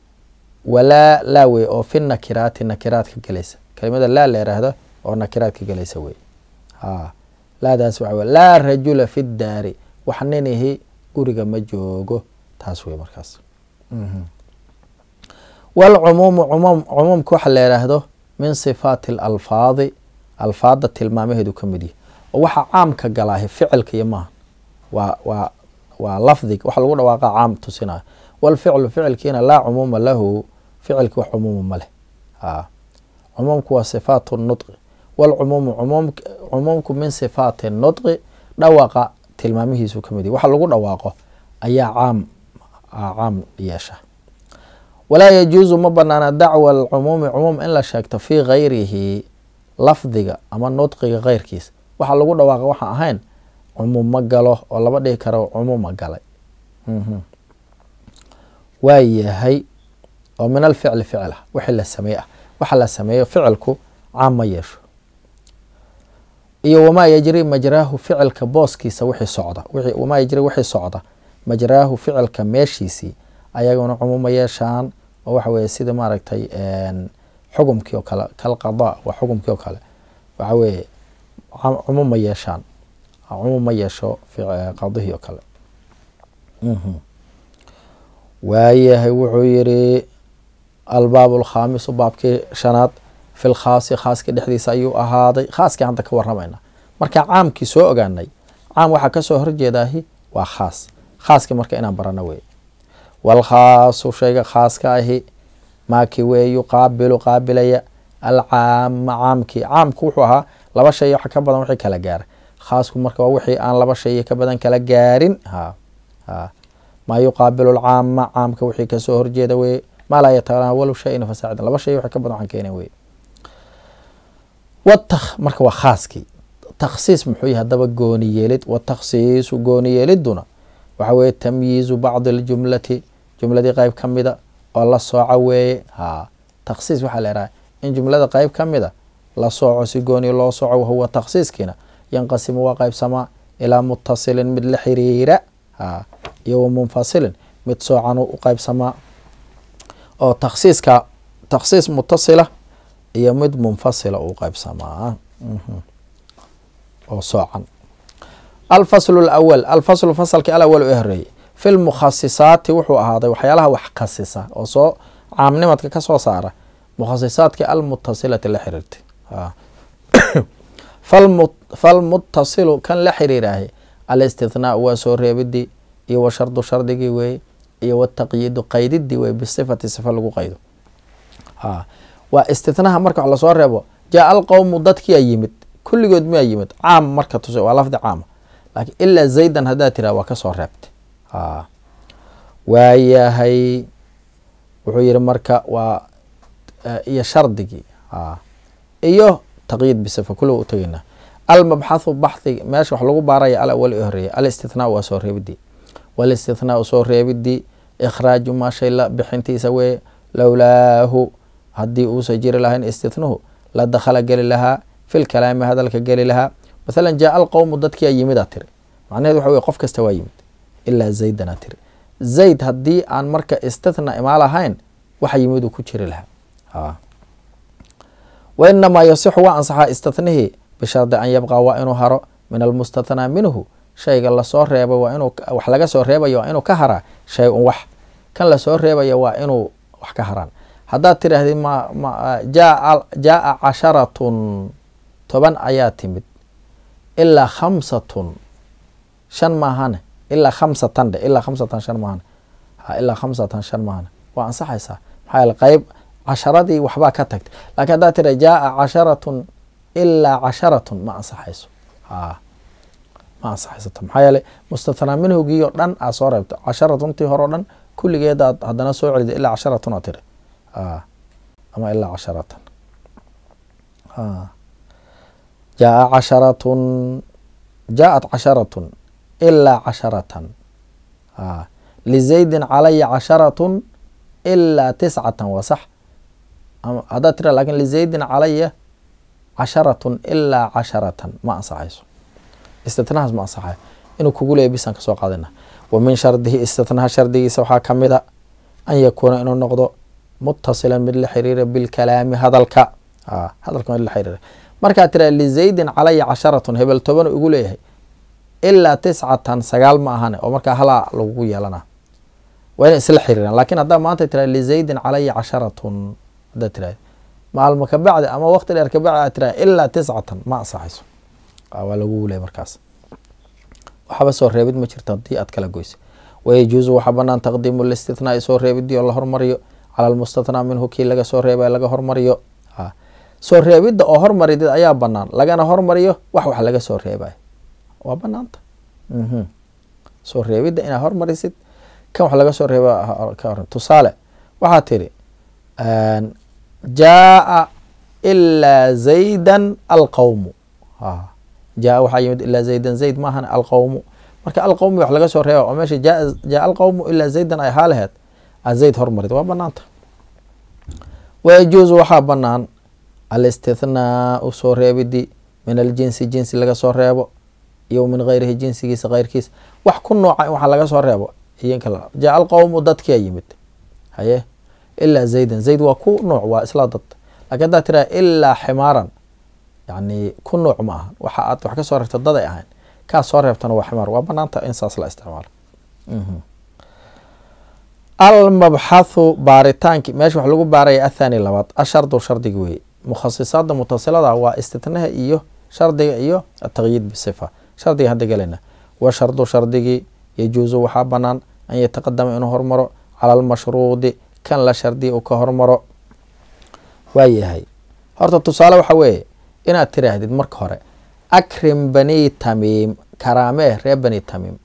walaa laa wey oo fi nakiraati nakiraadka gelaysa kelimada laa la yiraahdo oo nakiraadka gelaysa wey. Ha laadaas waxa laa rajula fi daari. Wax ninihi guriga ma joogo. Taas wey markaas. Walcumuumu cumuum cumuumka waxa la yidhaahdo min sifaati alalfaadi alfaada tilmaamaheedu ka mid yahi oo waxa caamka galaahi ficilka maaha. Waa waa waa lafdig waxa lagu dhawaaqa caam tusinaya walficlu ficilkiina laa cumuuma lahu ficilki wax cumuuma ma a cumuumku waa sifaat nudqi. Walcumuumu cumuumku min sifaati nudqi dhawaqa tilmaamihiisu ka mid yahi waxa lagu dhawaaqo ayaa caam caam yeesha. Walaa yajuusu ma banaana dacwa alcumuumi cumuum in la sheegto fii gayrihi lafdiga ama nudqiga keyrkiisa waxa lagu dhawaaqa waxaan ahayn cumuum ma galo oo lama dhihi karo cumuuma galay. Waa yahay oo min alficli ficil wixii la sameeye ah. Waxa la sameeyo ficilku caam ma yeesho. Iyo wamaa yajri majraahu ficilka booskiisa wixii socda. Wamaa yajri wixii socda. Majraahu ficilka meeshiisii ayaguna cumuuma yeeshaan oo waxa weeye sida maaragtay xukumkii oo kale kalqada waa xukumkii oo kale. Waxa weeye cumuum ma yeeshaan. Cumuum ma yeesho qadihii oo kale. Waayahay wuxuu yidhi albaab alkhaamisu baabkii shanaad fi lkhaasi khaaskii dhexdiisa ayuu ahaaday. Khaaskii hadda ka waramayna markaa caamkii soo ogaanay caam waxaa ka soo horjeedaahi waa khaas. Khaaskii marka inaan barano wey walkhaasu shayga khaaska ahi maaki wee yuqaabilu qaabilaya alcaama caamkii caamku wuxuu ahaa laba shay waxa ka badan wixii kala gaara khaasku marka waa wixii aan laba shay ka badan kala gaarin. Maa yuqaabilu alcaama caamka wixii ka soo horjeeda weye maa laa yatanaawalu shayin fasaacidan laba shay wixii ka badan waxaan keena weye marka waa khaaskii takhsiis muxuu yahay haddaba gooni yeelid. Watakhsiisu gooni yeeliduna waxa weeye tamyiizu bacdi aljumlati jumladii qeyb ka mida oo la sooco weeye. Ha takhsiis waxaa la idhaha in jumlada qeyb ka mida la sooco si gooni loo sooco wahuwa takhsiiskiina. Yanqasimu waa qeybsamaa ilaa mutasilin mid la xiriira ha iyo wa munfasilin mid soocan u qeybsamaa oo takhsiiska takhsiis mutasila iyo mid munfasila uu qeybsamaa oo soocan. Alfaslu lawal alfaslu fasalkii alawal ee horeeyey fi lmukhasisaati wuxuu ahaaday waxyaalaha wax khasisa oo soo caamnimadka ka soo saara mukhasisaadkii almutasilati la xiriirtay. Falmutasilu kan la xiriiraahay alistithnaau waa soo reebidii iyo wa shardu shardigii weeye iyo wataqyiidu qaydidii weye bisifati sifa lagu qaydo. Waa istithnaha marka wax la soo reebo jaa alqowmu dadkiyaa yimid kulligood miyaa yimid caam marka tus waa lafdi caama laakiin ilaa zaydan haddaad tiraa waa ka soo reebtay waayahay wuxuu yihi marka waa iyo shardigii. Iyo taqyiid bisifa kulliga u tegeynaa almabxathu baxhi meesha wax lagu baaraya alawal ee horeeyay alistithnaa waa soo reebidii walistithnaau soo reebidii ikhraaju maa shay la bixintiisa weye lowlaahu haddii uusa jiri lahayn istithnuhu la dakhala geli lahaa fil kalaami hadalka geli lahaa. Mathalan jaa alqowmu dadkiyaa yimidaa tiri. Macnaheed waxa wey qof kasta waa yimid ilaa zaydanaa tiri zayd haddii aan marka istithna imaa lahayn waxa yimid ku jiri lahaa wa inamaa yasixu waa ansaxaa istathnihii bishardi an yabqa waa inuu haro min almustathnaa minhu shayga la soo reebay waa inuu wax laga soo reebayo waa inuu ka haraa shay un wax kan la soo reebaya waa inuu wax ka haraan haddaad tidhaahdid jaaa casharatun toban ayaa timid ilaa khamsatun shan maahane ilaa khamsatan dhe ilaa khamsatan shan maahane ha ilaa khamsatan shan maahane waa ansaxaysaa maxaa yeele qeyb casharadii waxbaa ka tagtay lakiin haddaad tira jaaa casharatun ilaa casharatun ma ansaxayso. Ma ansaxaysato maxaa yeele mustathnaa oo dhan aa soo reebto. Casharatuntii hore o dhan kulligeed aad haddana soo celida ilaa casharatun aa tiri ama ilaa casharatan. Jaaa casharatun jaaءat casharatun ilaa casharatan lizaydin calaya casharatun ilaa tiscatan waa sax haddaad tira laakiin lizaydin calaya casharatun ilaa casharatan ma ansaxayso istitnahaas ma ansaxayo inuu kugu leeya bisaan ka soo qaadana wa min shardihi istitnaha shardigiisa waxaa ka mid a an yakuuna inuu noqdo mutasilan mid la xiriira bilkalaami hadalka hadalka mid la xiriira markaad tira lizaydin calaya casharatun hebel toban ugu leeyahay ilaa tiscatan sagaal ma ahane oo markaa halaa lagugu yeelana. Waa ina isla xiriiraan laakiin haddaa maanta tira lizaydin calaya casharatun haddaad tira maalmo kabacdi ama waqti dheer kabacdi aad tira ilaa tiscatan ma ansaxayso. Waa lagugu leeyay markaas. Waxba soo reebid ma jirto haddii aad kala goysa wayajuuzu waxaa banaan taqdiimu listithnaai soo reebidii oo la hormariyo. Cala almustathnaa minhu kii laga soo reebay laga hormariyo. Soo reebidda oo hormaridid ayaa banaan lagana hormariyo wax wax laga soo reebayo waa banaanta. Soo reebidda inaad hormarisid kan wax laga soo reeba ka hor tusaale waxaa tiri jaaa ilaa zaydan alqowmu jaa waxaa yimid ilaa zaydan zayd maahan alqowmu marka alqowmi wax laga soo reeba oo meesha jaa alqowmu ilaa zaydan ay ahaa laheed aad zayd hormarid waa banaanta. Wayajuusu waxaa banaan alistithnaau soo reebidi min aljinsi jinsi laga soo reebo iyo min geyrihi jinsigiisa keyrkiisa wax ku nooca waxa laga soo reebo jaa alqowmu dadkia yimid haye? Ilaa zaydan. Zayd waa ku nooc waa isla dad. Lakin haddaad tiraa ilaa ximaaran yani ku nooc ma ahan waxa aad wax ka soo reebta daday ahayn kaa soo reebtana waa ximaar. Waa banaanta in saas la isticmaalo. Almabxathu baaritaankii meesha wax lagu baaraya athani labaad ashardu shardiga weeye. Mukhasisaada mutasilada waa istitnaha iyo shardiga iyo ataqyiid bisifa shardiga hadda gelena wa shardu shardigii yajuusu waxaa banaan an yataqadama inuu hormaro cala almashruudi kan la shardiya uu ka hormaro. Waayahay. Horta tusaale waxa weeye inaad tiraahdid marka hore akrim bani tamiim karaamee reer bani tamiim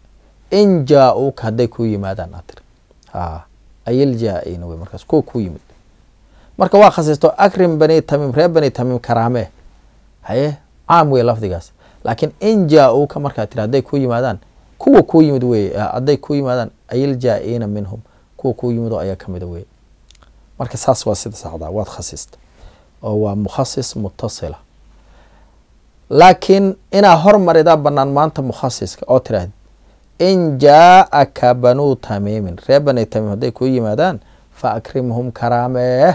in jaa-uka hadday kuu yimaadaan aad tiri. A ayil jaa-ina wey markaas kuwa kuu yimid. Marka waa khasiisto akrim bani tamiim reer bani tamiim karaamee haye caam wey lafdigaas laakiin in jaa-uka markaad tiri hadday kuu yimaadaan kuwa kuu yimid wey hadday kuu yimaadaan ayil jaa-ina minhum kuwa kuu yimid oo ayaa kamida wey. Marka saas waa sida saxdaa waad khasista oo waa mukhasis mutasila laakiin inaa hormaridaa banaan maanta mukhasiska oo tiraahdi in jaa-aka banuu tamiimin reer bani tamiim hadday kuu yimaadaan fa akrimhum karaamee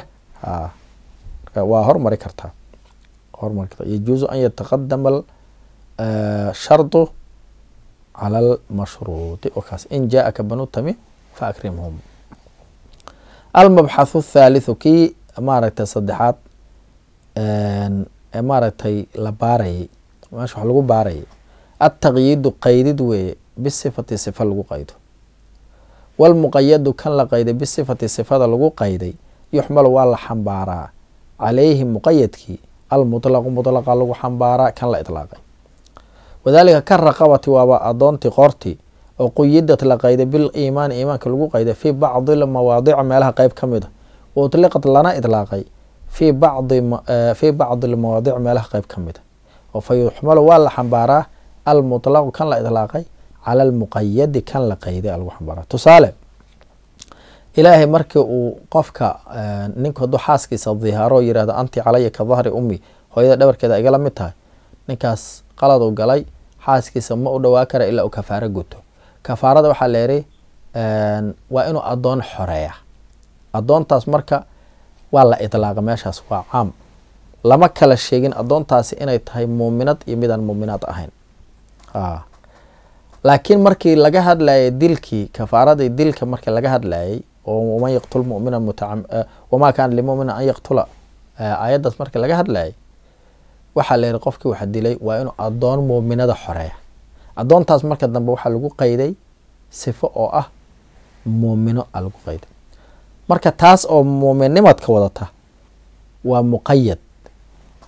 waa hormari kartaa hormari kartaa. Yajuusu an yataqadama shardu cala almashruudi okaas in jaa-aka akrimhum almabxathu thaalithu kii maaragtay saddexaad ee maaragtay la baarayay meesha wax lagu baarayay altaqyiidu qaydid weeye bisifati sifa lagu qaydo walmuqayadu kan la qayday bisifati sifada lagu qayday yuxmalu waa la xambaaraa calayhi muqayadkii almutlaqu mutlaqa lagu xambaaraa kan la itlaaqay wadaalika ka raqabati waaba adoontii qoortii oo quyidad la qayday bil iimaani iimaanka lagu qayday fii bacdi lmawaadica meelaha qeyb ka mid a utliqad lana itlaaqay fii bacdi fii bacdi lmawaadic meelaha qeyb ka mid a oo fa waa la xambaaraa almutlaqu kan la itlaaqay cala almuqayadi kan la qayday lagu xambaaraa tusaale ilaahay markii uu qofka ninku hadduu xaaskiisa dihaaro yiraahdo anti calaya ka dahri ummi hooyada dhabarkeeda igala mid tahay. Ninkaas qalad u galay xaaskiisa ma u dhowaa kara ilaa uu kafaaro guto. Kafaarada waxaa leehi waa inuu adoon xoreeya adoontaas marka waa la itlaaqa meeshaas waa caam. Lama kala sheegin adoontaasi inay tahay muuminad iyo midaan muuminaad ahayn. Laakiin markii laga hadlayay dilkii kafaaradii dilka markii laga hadlayay oo waman yaqtul mumina wamaa kaana limumina an yaqtula aayaddaas markii laga hadlayay waxaa la yihi qofkii waxa dilay waa inuu adoon muuminada xoreeya. Adoontaas marka dambe waxaa lagu qayday sifo oo ah muumino a lagu qayday. Marka taas oo muuminnimadka wadata waa muqayad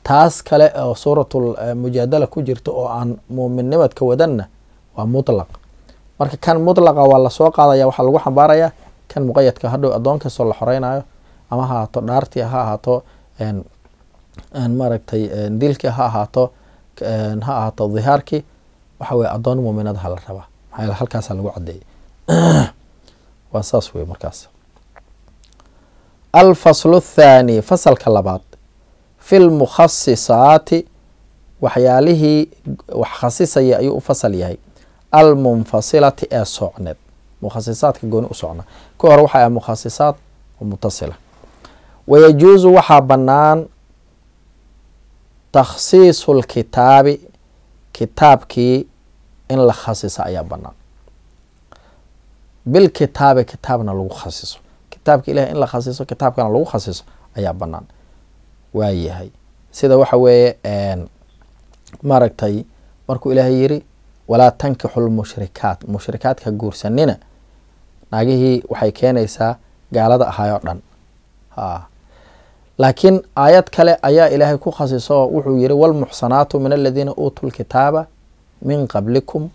taas kale oo suuratul mujaadala ku jirta oo aan muuminnimadka wadanna waa mutlaq. Marka kan mutlaqa waa la soo qaadaya waxaa lagu xambaarayaa kan muqayadka hadhow adoon kastoo la xoreynayo ama ha ahaato dhaartii ha ahaato maaragtay dilkii ha ahaato ha ahaato dhihaarkii waxa weye adoon muuminadaha la rabaa maxaa halkaasa lagu cadeeyay waa saas wey markaas. Alfaslu athaani fasalka labaad. Fi lmukhasisaati waxyaalihii wax khasisaya ayuu u fasal yahay. Almunfasilati ee socneed mukhasisaadka gooni u socna. Ka hore waxaa mukhasisaat mutasila wayajuusu waxaa bannaan takhsiisu lkitaabi kitaabkii in la khasiso ayaa bannaan. Bilkitaabi kitaabna lagu khasiso kitaabka ilahay in la khasiso kitaabkana lagu khasiso ayaa bannaan. Waayahay sida waxa weeye maaragtay markuu ilaahay yiri walaa tankixu lmushrikaat mushrikaadka guursanina naagihii waxay keenaysaa gaalada ahaayoo dhan. Ha laakiin aayad kale ayaa ilaahay ku khasiso wuxuu yiri walmuxsanaatu min aladiina uutuu lkitaaba min qablikum.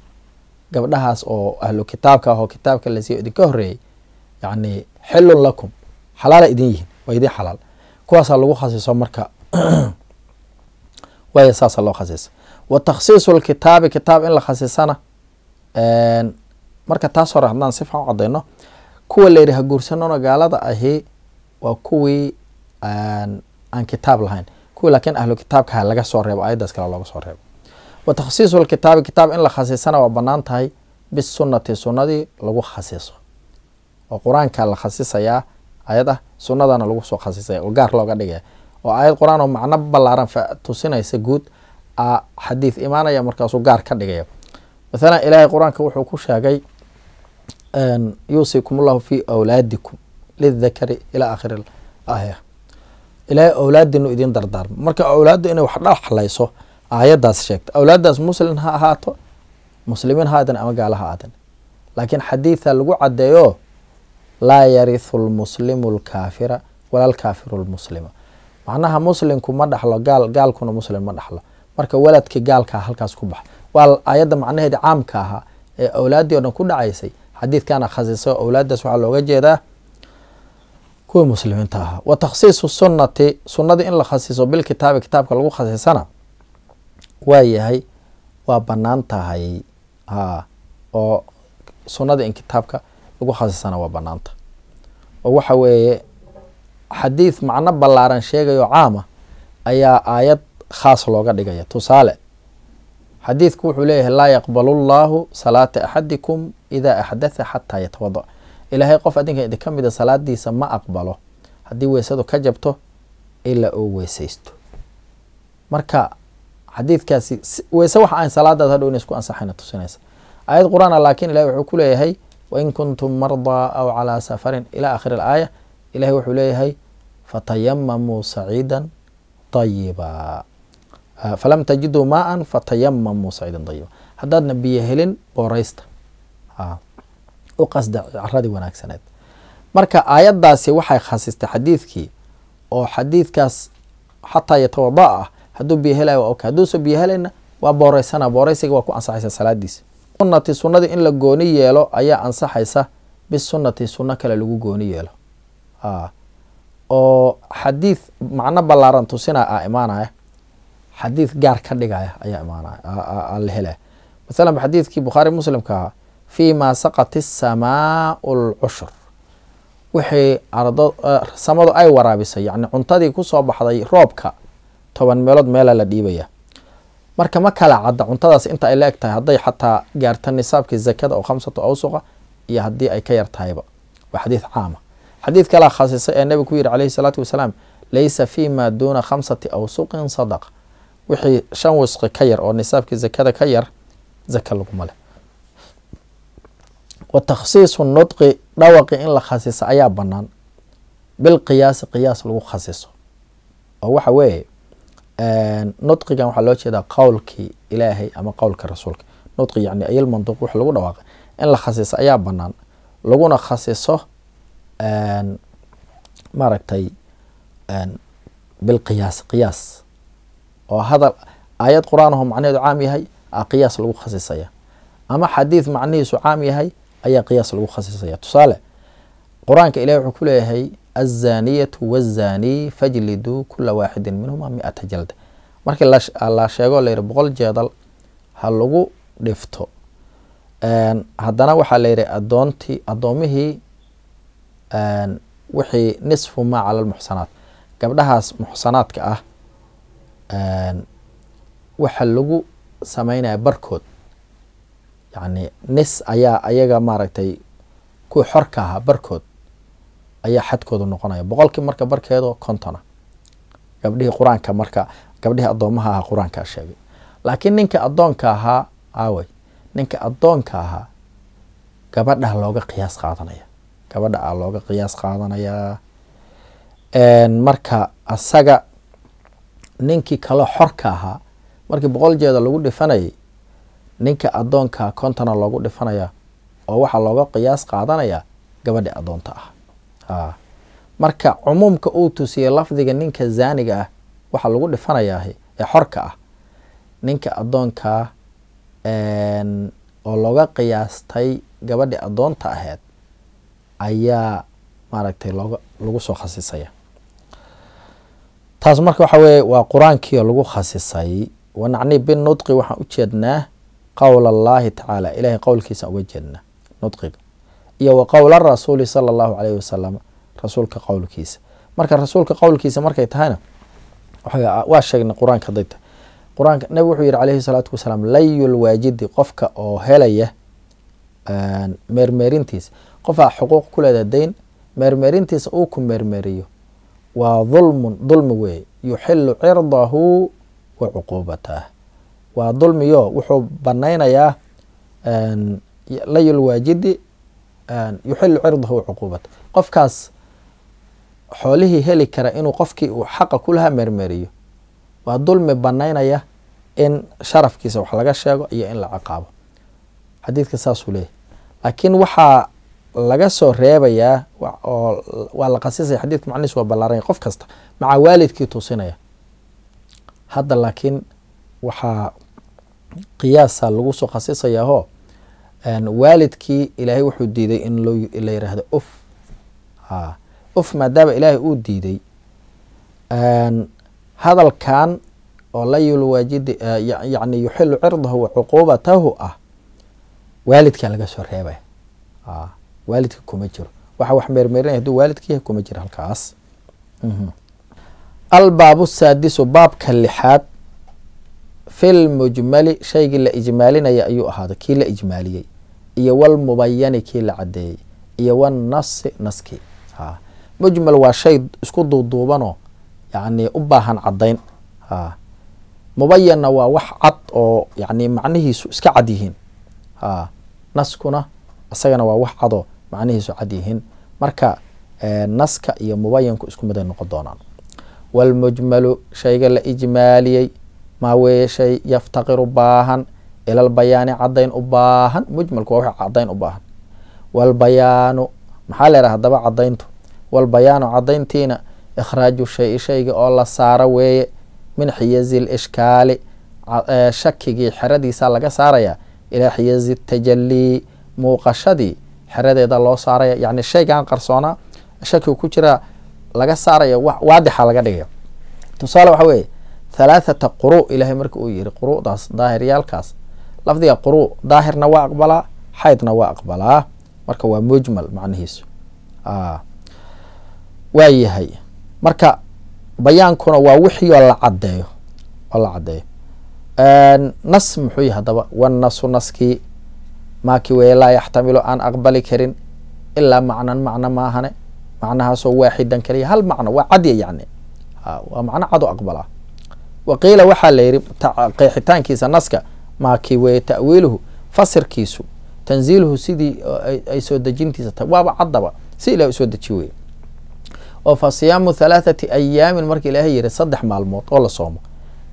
Gabdhahaas oo ahlu kitaabka ah oo kitaabka la siiyo idinka horreeyey yacni xilun lakum xalaala idin yihiin waa idin xalaal. Kuwaasaa lagu khasiso marka waaya saasa loo khasisa wa takhsiisu lkitaabi kitaab in la khasisana marka taas hore haddaan si u cadayno kuwa la yidhi ha guursanona gaalada ahi waa kuwii aan kitaab lahayn. Kuwii laakiin ahlu kitaabkaha laga soo reebo ayaddaas kale looga soo reebo. Wa takhsiisu lkitaabi kitaab in la khasiisana waa bannaan tahay bisunati sunnadii lagu khasiiso. Oo qur'aanka la khasisayaa ayad sunnadana lagu soo khasisaya oo gaar looga dhigaya oo aayad qur'aan oo macno ballaaran tusinaysa guud xadiid imaanaya markaasuu gaar ka dhigaya mathalan ilaahay qur'aanka wuxuu ku sheegay yuusikum allahu fi awlaadikum lidakari ila aakhiri aaya ilaahay awlaadinu idin dardaarmo marka awlaaddu inay wax dhaxlayso aayaddaas sheegta. Awlaaddaas muslim ha ahaato muslimiin ha aadan ama gaala ha aadan. Laakiin xadiida lagu caddeeyo laa yarihu lmuslimu lkaafira wala lkaafiru lmuslima macnaha muslimku ma dhaxlo gaal gaalkuna muslim ma dhaxlo. Marka waladkii gaalkaa halkaas ku baxa. Waa aayadda macnaheedi caamka ahaa ee awlaaddii o dhan ku dhacaysay xadiidkana khasisay awlaaddaas waxaa looga jeedaa kuwii muslimiinta ahaa wa takhsiisu sunnati sunnadii in la khasiiso bilkitaabi kitaabka lagu khasiisana waa yahay waa bannaan tahay. Ha oo sunnada in kitaabka lagu khasiisana waa banaanta oo waxa weeye xadiid macno ballaaran sheegayo caama ayaa aayad khaas looga dhigaya. Tusaale xadiidku wuxuu leeyahay laa yaqbalu llaahu salaata axadikum idaa axdatha xataa yatawada ilaahay qof adinka idinka mida salaadiisa ma aqbalo. Haddii weysadu ka jabto ilaa uu weysaysto. Marka xadiidkaasi weyse waxa aan salaadaas hadhow ina isku ansaxayna tusinaysa. Aayad qur'aana laakiin ilahay wuxuu ku leeyahay wain kuntum mardaa aw calaa safarin. Ila aakhiri alaaya ilahay wuxuu leeyahay fatayamamuu saciidan ayiba falam tajiduu maaan fatayamamuu saciidan ayiba haddaadna biyo helin booreysta u qasda caradii wanaagsaneed. Marka aayaddaasi waxay khasistay xadiidkii oo xadiidkaas xataa yatawada ah hadduu biyo helaya waa ok biyo helayna waa booreysana booreysiga waa ku ansaxaysa salaadiisa sunati sunnadii in la gooni yeelo ayaa ansaxaysa bisunati sunno kale lagu gooni yeelo. Oo xadiid macno ballaaran tusina a imaanaya. Xadiid gaar ka dhigaya ayaa imaanaya la helaya. Masalan xadiidkii bukhaari muslimka ahaa fi ma saqat isamaau lcushur wixii ardo samadu ay waraabisay yacni cuntadii ku soo baxday roobka toban meelood meela la dhiibaya. Marka ma kala cadda cuntadaas inta ay la eg tahay hadday xataa gaarta nisaabkii zakada oo khamsatu awsuqa iyo haddii ay ka yar tahayba waa xadiid caama xadiid kalaa khasisay ee nebigu ku yihi calayhi salaatu wasalaam laysa fi ma duuna khamsati awsuqin sadaqa wixii shan wisqi ka yar oo nisaabkii zakada ka yar zaka laguma leh wa takhsiisu nudqi dhawaqi in la khasiso ayaa banaan bilqiyaasi qiyaas lagu khasiso oo waxa weeye nudqigan waxaa loo jeedaa qowlkii ilaahay ama qowlka rasuulka. Nudqi yani ayl manduuq wix lagu dhawaaqay. In la khasiso ayaa banaan laguna khasiso maaragtay bilqiyaas qiyaas. Oo hadal aayad qur'aan macnaheedu caam yahay a qiyaas lagu khasisaya ama xadiid macnihiisu caam yahay ayaa qiyaas lagu khasisaya. Tusaale qur'aanka ilahi wuxuu ku leeyahay azaniyatu wazanii fajliduu kula waaxidin minhuma mi-ata jalda. Markii la sheego layihi boqol jeedal ha lagu dhifto. Haddana waxaa layihi adoontii addoomihii wixii nisfu maa cala lmuxsanaat gabdhahaas muxsanaadka ah waxa lagu sameynaya barkood yacni nis ayaa ayaga maaragtay kuwii xorka ahaa barkood ayaa xadkoodu noqonaya boqolkii marka barkeedo kontona gabdhihii qur'aanka marka gabdhihii addoomaha ahaa qur'aankaa sheegay. Laakiin ninka addoonka ahaa aawey ninka addoonka ahaa gabadha looga qiyaas qaadanaya. Gabadha a looga qiyaas qaadanayaa marka asaga ninkii kaloo xorka ahaa markii boqol jeeda lagu dhifanayay ninka addoonka kontona loogu dhifanaya oo waxaa looga qiyaas qaadanaya gabadhi addoonta ah. Marka cumuumka uu tusiyey lafdiga ninka zaaniga ah waxaa lagu dhifanayaa ee xorka ah. Ninka addoonkaa oo looga qiyaastay gabadhi addoonta aheyd ayaa maaragtay looga lagu soo khasisaya taas marka waxa weeye waa qur'aankiio lagu khasisay. Wanacni binudqi waxaan u jeednaa qowl allahi tacaala ilahay qowlkiisaan uga jeednaa nudqiga iyo wa qowla rasuuli sala allahu caleyhi wasalam rasuulka qowlkiisa marka rasuulka qowlkiisa markay tahayna waa sheegnay qur'aanka haday qur'aanka nabigu wuxuu yihi calayhi salaatu wasalaam layul waajidi qofka oo helaya meermeerintiisa. Qofaa xuquuq ku leeda dayn meermeerintiisa uu ku meermeeriyo waa dulmun dulmi weeye. Yuxilu cirdahu wa cuquubatah waa dulmiyo wuxuu banaynayaa layul waajidi yuxilu cirdahu wa cuquubatah qofkaas xoolihii heli kara inuu qofkii uu xaqa kulahaa meermeeriyo. Waa dulmi banaynaya in sharafkiisa wax laga sheego iyo in la ciqaabo xadiidka saasuu leeyahy laakiin waxaa laga soo reebayaa oo waa la qasisaya. Xadidka macnihiis waa ballaaranya qof kasta maca waalidkii tusinaya. Hadda laakiin waxaa qiyaasa lagu soo khasisayaahoo waalidkii ilaahay wuxuu diiday in la yiraahdo uf. A uf maadaama ilaahay uu diiday hadalkan oo layul waajidi yacni yuxilu cirdahu wa cuquubatahu ah waalidkaa laga soo reebaya waalidka kuma jiro. Waxa wax meermeerinaya haduu waalidka kuma jiro halkaas. Albaabu saadisu baabka lixaad fil mujmali shaygii la ijmaalinaya ayuu ahaaday kii la ijmaaliyey iyo walmubayani kii la cadeeyey iyo wannasi naskii mujmal waa shay isku duuduubanoo yacni u baahan caddayn mubayanna waa wax cad oo yani macnihiisu iska cad yihiin naskuna isagana waa wax cadoo macnihiisu cad yihiin marka naska iyo mubayanku isku miday noqon doonaan walmujmalu shayga la ijmaaliyey maa weeye shay yaftaqiru baahan ilal bayaani cadayn u baahan. Mujmalku waa wax cadayn u baahan. Walbayaanu maxaa leedaha hadaba cadayntu walbayaanu cadayntiina ikhraaju shay shayga oo la saaro weeye min xiyazi lishkaali shakigii xeradiisa laga saaraya ilaa xiyazi tajalii muuqashadii xeradeeda loo saaraya. Yani shaygan qarsoonaa shakigu ku jira laga saaraya waadixa laga dhigaya tusaale waxa weeye halaathata quru ilaahay marka uu yihi quru'daas daahiryaalkaas lafdiga quru daahirna waa aqbalaa xaydna waa aqbalaa. Marka waa mujmal macnihiisu. Waa yahay. Marka bayaankuna waa wixii oo la cadeeyo oo la cadeeyo nas muxuu yahay hadaba wannasu naskii maaki weye laa yaxtamilu aan aqbali karin ilaa macnan macno maahane. Macnahaasoo waaxidan kaliya. Hal macno waa cadya yani waa macno cad o aqbalaa waqiila waxaa la yihi qeexitaankiisa naska maaki weye ta'wiiluhu fasirkiisu tanziiluhu sidii ay soo dejintiisa tahay waaba caddaba si ilahi u soo deji weye oo fa siyaamu halaathati ayaamin marka ilaahay yihi saddex maalmood oo la soomo.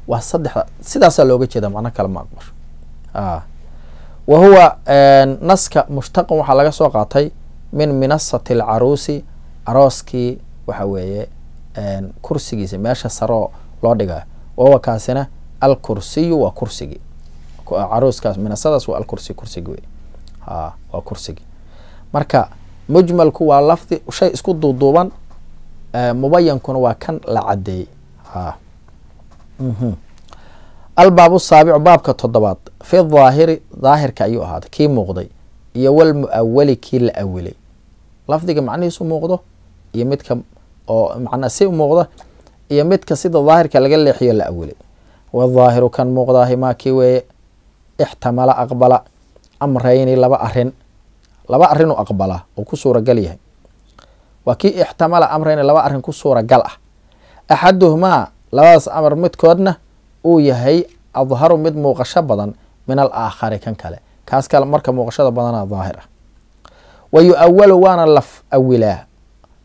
Waa saddexda sidaasaa looga jeeda macno kale ma aqbasho wa huwa naska mushtaqan waxaa laga soo qaatay min minasati alcaruusi arooskii waxa weeye kursigiisa meesha saroo loo dhigayo wahuwa kaasina alkursiyu waa kursigii caruuskaas minasadaas waa alkursi kursigi wey. A waa kursigi. Marka mujmalku waa lafdi shay isku duuduuban mubayankuna waa kan la cadeeyey a albaabu saabicu baabka toddobaad. Fi daahiri daahirka ayuu ahaaday kii muuqday iyo walmuawali kii la awilay lafdiga macnihiisu muuqdo iyo midka oo macnaa si muuqda iyo midka sida daahirka laga leexiyo la awilay wadaahiru kan muuqdaahi maa kii weeye? Ixtamala aqbala amrayni laba arrin laba arrin u aqbalaa oo ku suuragal yahay. Waa kii ixtamala amrayni laba arrin ku suuragal ah. Axaduhumaa labadaas amar midkoodna uu yahay adharu mid muuqasho badan min al aakhari kan kale. Kaas kale marka muuqashada badana daahir ah. Wa yu-awalu waana la awilaa.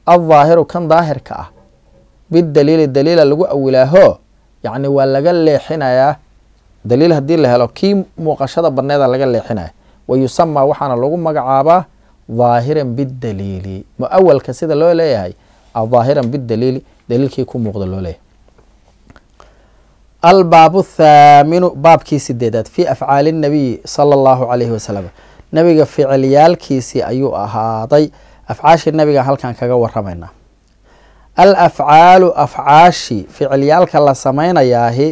Aldaahiru kan daahirka ah bidaliili daliila lagu awilaaho yacni waa laga leexinayaa daliil haddii la helo kii muuqashada badneeda laga leexinaya. Wa yusamaa waxaana lagu magacaabaa daahiran bidaliili muawalka sida loo leeyahay daahiran bidaliili daliilkii ku muuqda loo leeyahay. Albaabu thaaminu baabkii sideedaad fi afcaali nabiyi sala allahu calayhi wasalam nabiga ficilyaalkiisii ayuu ahaaday. Afcaashii nabiga halkan kaga waramaynaa al afcaalu afcaashi ficilyaalka la samaynayaahi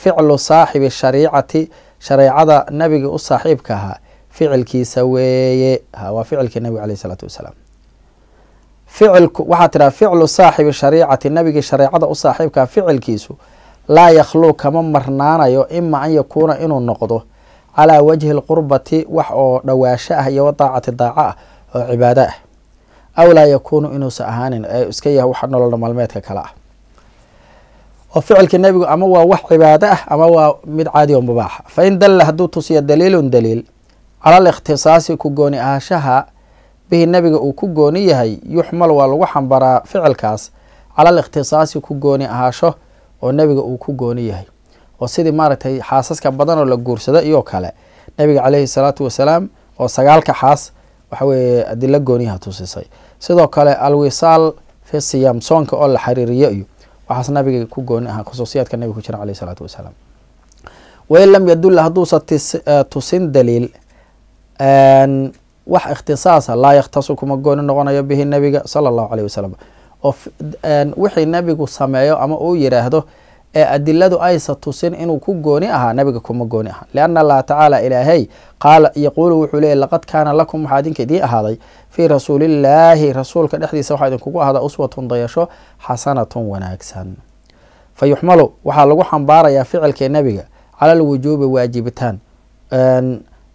ficlu saaxibi shariicati shareecada nabiga u saaxiibka ahaa ficilkiisa weeye waa ficilkii nabiga aleyh isalaatu wasalaam. Ficilku waxaa tidhaha ficlu saaxibi shariicati nabigii shareecada u saaxiibkaa ficilkiisu laa yakhluu kama marnaanayo ima an yakuuna inuu noqdo calaa wajhi lqurbati wax oo dhawaasho ah iyo wadaacati daaco ah oo cibaado ah aw laa yakuunu inuusa ahaanin ee iska yahay wax nolol maalmeedka kale ah oo ficilka nebigu ama waa wax cibaado ah ama waa mid caadi oo mubaaxa fa in dalla hadduu tusiyo daliilun daliil cala alikhtisaasi ku gooni ahashaha bihi nebiga uu ku gooni yahay yuxmal waa lagu xambaraa ficilkaas cala alikhtisaasi ku gooni ahaasho oo nebiga uu ku gooni yahay oo sidii maaragtay xaasaska badan oo la guursado iyo kale nebiga caleyhi salaatu wasalaam oo sagaalka xaas waxa weeye adilo gooniyaha tusisay sidoo kale alwisaal fi siyaam soonka oo la xiriiriyo iyo waxaas nabiga ku gooni ahaa khusuusiyaadka nabiga ku jira caleyhi salaatu wasalaam. Wain lam yadulla hadduusa tusin daliil wax ikhtisaasa laa yakhtasu kuma gooni noqonayo bihi nebiga sala allahu aleyh wasalam oo wixii nebigu sameeyo ama uu yidhaahdo ee adiladu aysa tusin inuu ku gooni ahaa nabiga kuma gooni aha lianna allaha tacaala ilaahay qaala yaquulu wuxuu leeyay laqad kaana lakum waxaa idinka idiin ahaaday fii rasuulillaahi rasuulka dhexdiisa waxaa idinkugu ahaaday uswatun dayasho xasanatun wanaagsan. Fa yuxmalu waxaa lagu xambaarayaa ficilkii nebiga cala alwujuubi waajibitaan.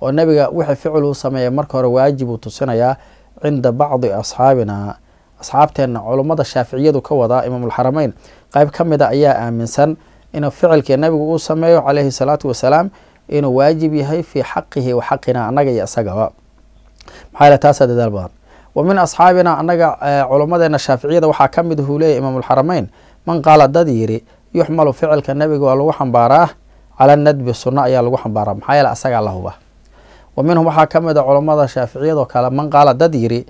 Oo nebiga wixii ficil uu sameeya marka hore waajib uu tusinayaa cinda bacdi asxaabina asxaabteenna culummada shaaficiyadu ka wadaa imaamulxarameyn qayb ka mida ayaa aaminsan inuu ficilkii nabigu uu sameeyo caleyhi salaatu wasalaam inuu waajib yahay fii xaqihi wa xaqina annaga iyo isagaba maxaa taasaa dadaal badan. Wa min asxaabina annaga culummadeena shaaficiyada waxaa ka mid huu leeyahy imaamulxarameyn man qaala dad yiri yuxmalu ficilka nebiga waa lagu xambaaraa? Cala nadbi sunno ayaa lagu xambaaraa maxaa yeele asagaa la huba. Wa minhum waxaa ka mid a culummada shaaficiyadoo kale man qaala dad yiri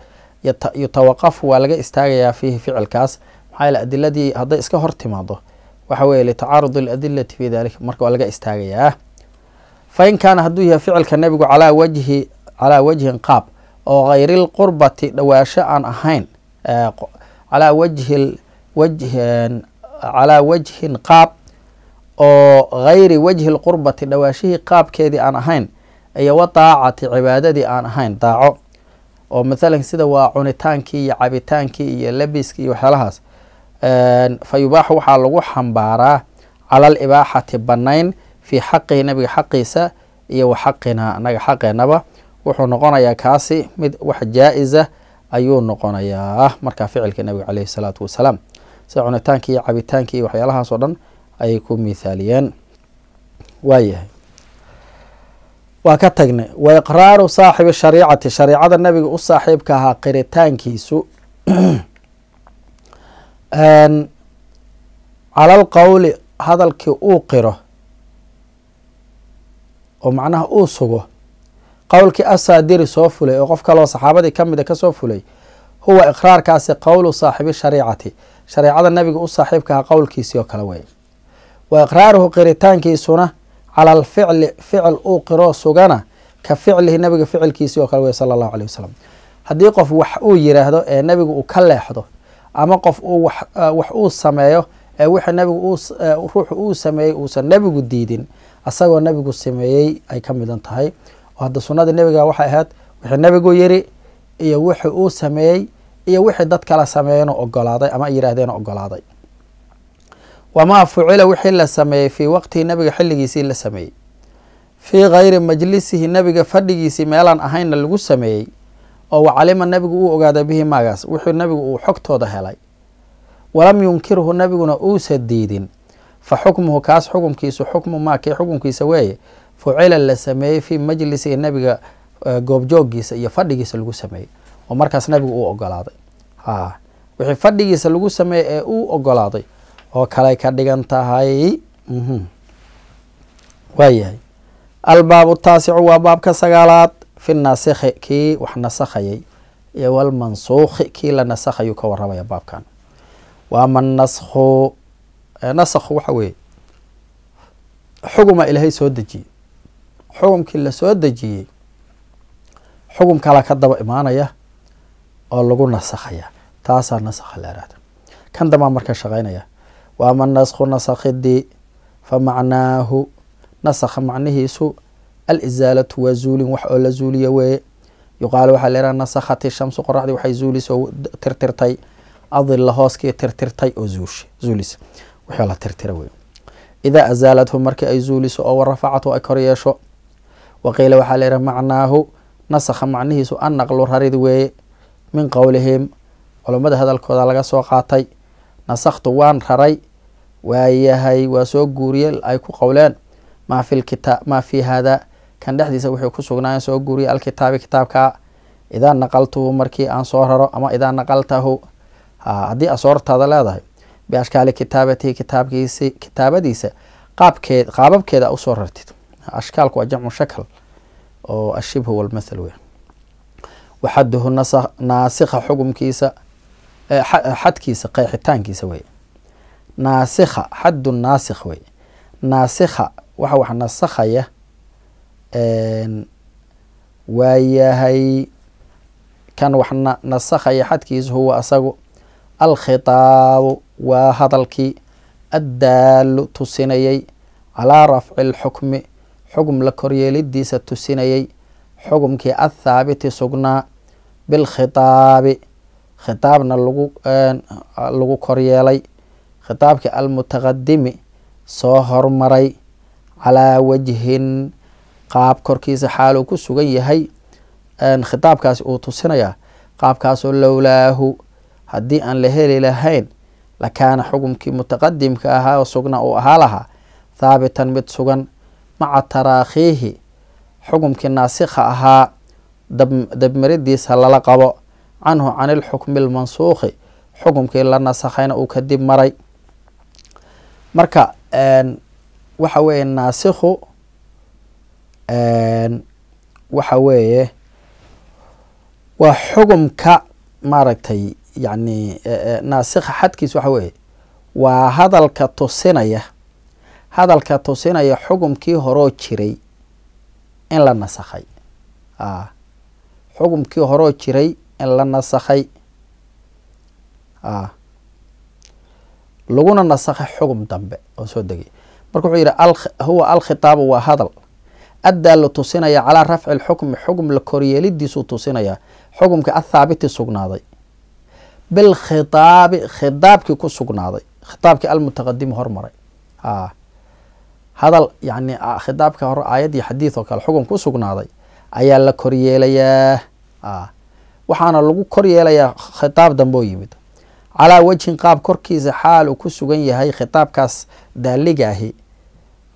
yutawaqafu waa laga istaagayaa fiihi ficilkaas maxaa adiladii hadday iska hor timaado waxa weeye litacaarudi aladilati fi dalik marka waa laga istaagayaa. Fa in kaana hadduu yahay ficilka nebigu calaa wajhi calaa wajhin qaab oo hayri lqurbati dhawaasho aan ahayn calaa wajhi wajh calaa wajhin qaab oo hayri wajhi lqurbati dhawaashihii qaabkeedii aan ahayn iyo wa daacati cibaadadii aan ahayn daaco. Oo mathalan sida waa cunitaankii iyo cabitaankii iyo labiskii iyo waxyaalahaas fa yubaaxu waxaa lagu xambaaraa cala alibaaxati banayn fii xaqihi nabiga xaqiisa iyo wa xaqinaa annaga xaqeenaba. Wuxuu noqonayaa kaasi mid wax jaa-isa ayuu noqonayaa markaa ficilka nabiga caleyhi salaatu wasalaam. Sida cunitaankii iyo cabitaankii iyo waxyaalahaas oo dhan ayay ku mithaaliyeen. Waayahay. Waa ka tagnay wa iqraaru saaxibi shariicati shariicada nabiga u saaxiibka ahaa qiritaankiisu cala alqowli hadalkii uu qiro oo macnaha uu sugo qowlkii asaadiri soo fulay oo qof kaloo saxaabadii ka mida ka soo fulay huwa iqraarkaasi qowlu saaxibi shariicati shareicada nabiga u saaxiibka ahaa qowlkiisii oo kale weeye. Wa iqraaruhu qiritaankiisuna cala alficli ficil uu qiroo sugana ka ficlihi nabiga ficilkiisii oo kale wey sala allahu aleyh wasalam haddii qof wax uu yiraahdo ee nabigu uu ka leexdo ama qof uu wax uu sameeyo ee wixii nabigu ruuxu uu sameeyey uusan nebigu diidin asagoo nebigu sameeyey ay ka midan tahay. Oo hadda sunnada nebiga waxay ahayd wixii nebigu yiri iyo wixii uu sameeyey iyo wixii dad kala sameeyeenoo ogolaaday ama ay yidhaahdeenoo ogolaaday wamaa fucila wixii la sameeyey fii waqtihi nabiga xilligiisii la sameeyey. Fii gayri majlisihi nabiga fadhigiisii meelaan ahaynna lagu sameeyey oo wacalima nabigu uu ogaaday bihi maagaas wuxuu nabigu uu xogtooda helay. Walam yunkirhu nabiguna uusa diidin. Fa xukmuhu kaas xukumkiisu xukmu maa kii xukumkiisa weeye fucila la sameeyey fii majlisihi nabiga goobjoogiisa iyo fadhigiisa lagu sameeyey. Oo markaas nabigu uu ogolaaday. Wixii fadhigiisa lagu sameeyey ee uu ogolaaday oo kaley ka dhigan tahay waayahay albaabu taasicu waa baabka sagaalaad fi naasikhi kii wax nasakhayay iyo walmansuukhi kii la nasakhayuu ka waramaya baabkan wa ama naskhu nasakhu waxa weeye xuguma ilaahay soo dejiyey xugumkii la soo dejiyey xugum kala ka daba imaanaya oo lagu nasakhaya taasaa nasakha la ihahda kan dambaa marka shaqeynaya wa ama naskhu nasakhidii fa macnaahu nasakha macnihiisu alisaalatu waa zuulin wax oo la zuuliya weeye. Yuqaalu waxaa layihaha nasakhat ishamsu qoraxdii waxay zuulisoo tirtirtay adilla hooskii tirtirtay oo zuush zuulis wixii la tirtira wey idaa azaalathu markii ay zuuliso oo warafacathu ay kor yeesho waqiila waxaa la yihaha macnaahu nasakha macnihiisu an naqlu rarid weeye min qowlihim culammada hadalkooda laga soo qaatay nasakhtu waan raray waayahay waa soo guuriye ay ku qowleen maa fi lkita maa fi hada kan dhexdiisa wuxuu ku sugnaayen soo guuriye alkitaabi kitaabka idaa naqaltuhu markii aan soo raro ama idaa naqaltahu. Haddii asoortaada leedahay biashkaali kitaabatihi kitaabkiisi kitaabadiisa qaabkeed qaababkeeda u soo rartid. Ashkaalku waa jamcu shakl oo ashibhu walmathal wey waxaduhu naasikha xukumkiisa xadkiisa qeexitaankiisa wey naasikha xaddu naasikh wey naasikha waxa wax nasakhaya waayahay kan wax nasakhaya xadkiisa huwa asagu alkhitaabu waa hadalkii addaalu tusinayay calaa rafci lxukmi xukm la koryeelidiisa tusinayay xukumkii athaabiti sugnaa bilkhitaabi khitaabna lagu lagu koryeelay khitaabkii almutaqadimi soo hormaray calaa wajhin qaab korkiisa xaal uu ku sugan yahay khitaabkaasi uu tusinayaa qaabkaasoo lowlaahu haddii aan la heli lahayn lakaana xukumkii mutaqadimka ahaa oo sugna uu ahaa lahaa thaabitan mid sugan maca taraakhiihi xukumkii naasikha ahaa dabmaridiisa lala qabo canhu can ilxukmi lmansuukhi xukumkii la nasakhayna uu kadib maray. Marka waxa weeye naasikhu waxa weeye waa xukumka maaragtay yani naasikha xadkiis waxa weeye waa hadalka tusinaya hadalka tusinaya xukumkii horoo jiray in la nasakhay. Xukumkii horoo jiray in la nasakhay. Laguna nasakhay xukum dambe oo soo degay. Marka wuxuu yidhi huwa alkhitaabu waa hadal addaa la tusinaya calaa rafci lxukmi xukm la koryeelidiisuu tusinaya xukumkii athaabiti sugnaaday. Bilkhitaabi khitaabkii ku sugnaaday khitaabkii almutaqadimi hormaray. Hadal yani khitaabka hore aayad iyo xadiid oo kale xukum ku sugnaaday ayaa la koryeelayaa. Waxaana lagu koryeelayaa khitaab dambe oo yimid. Calaa wajhin qaab korkiisa xaal uu ku sugan yahay khitaabkaas daaligaahi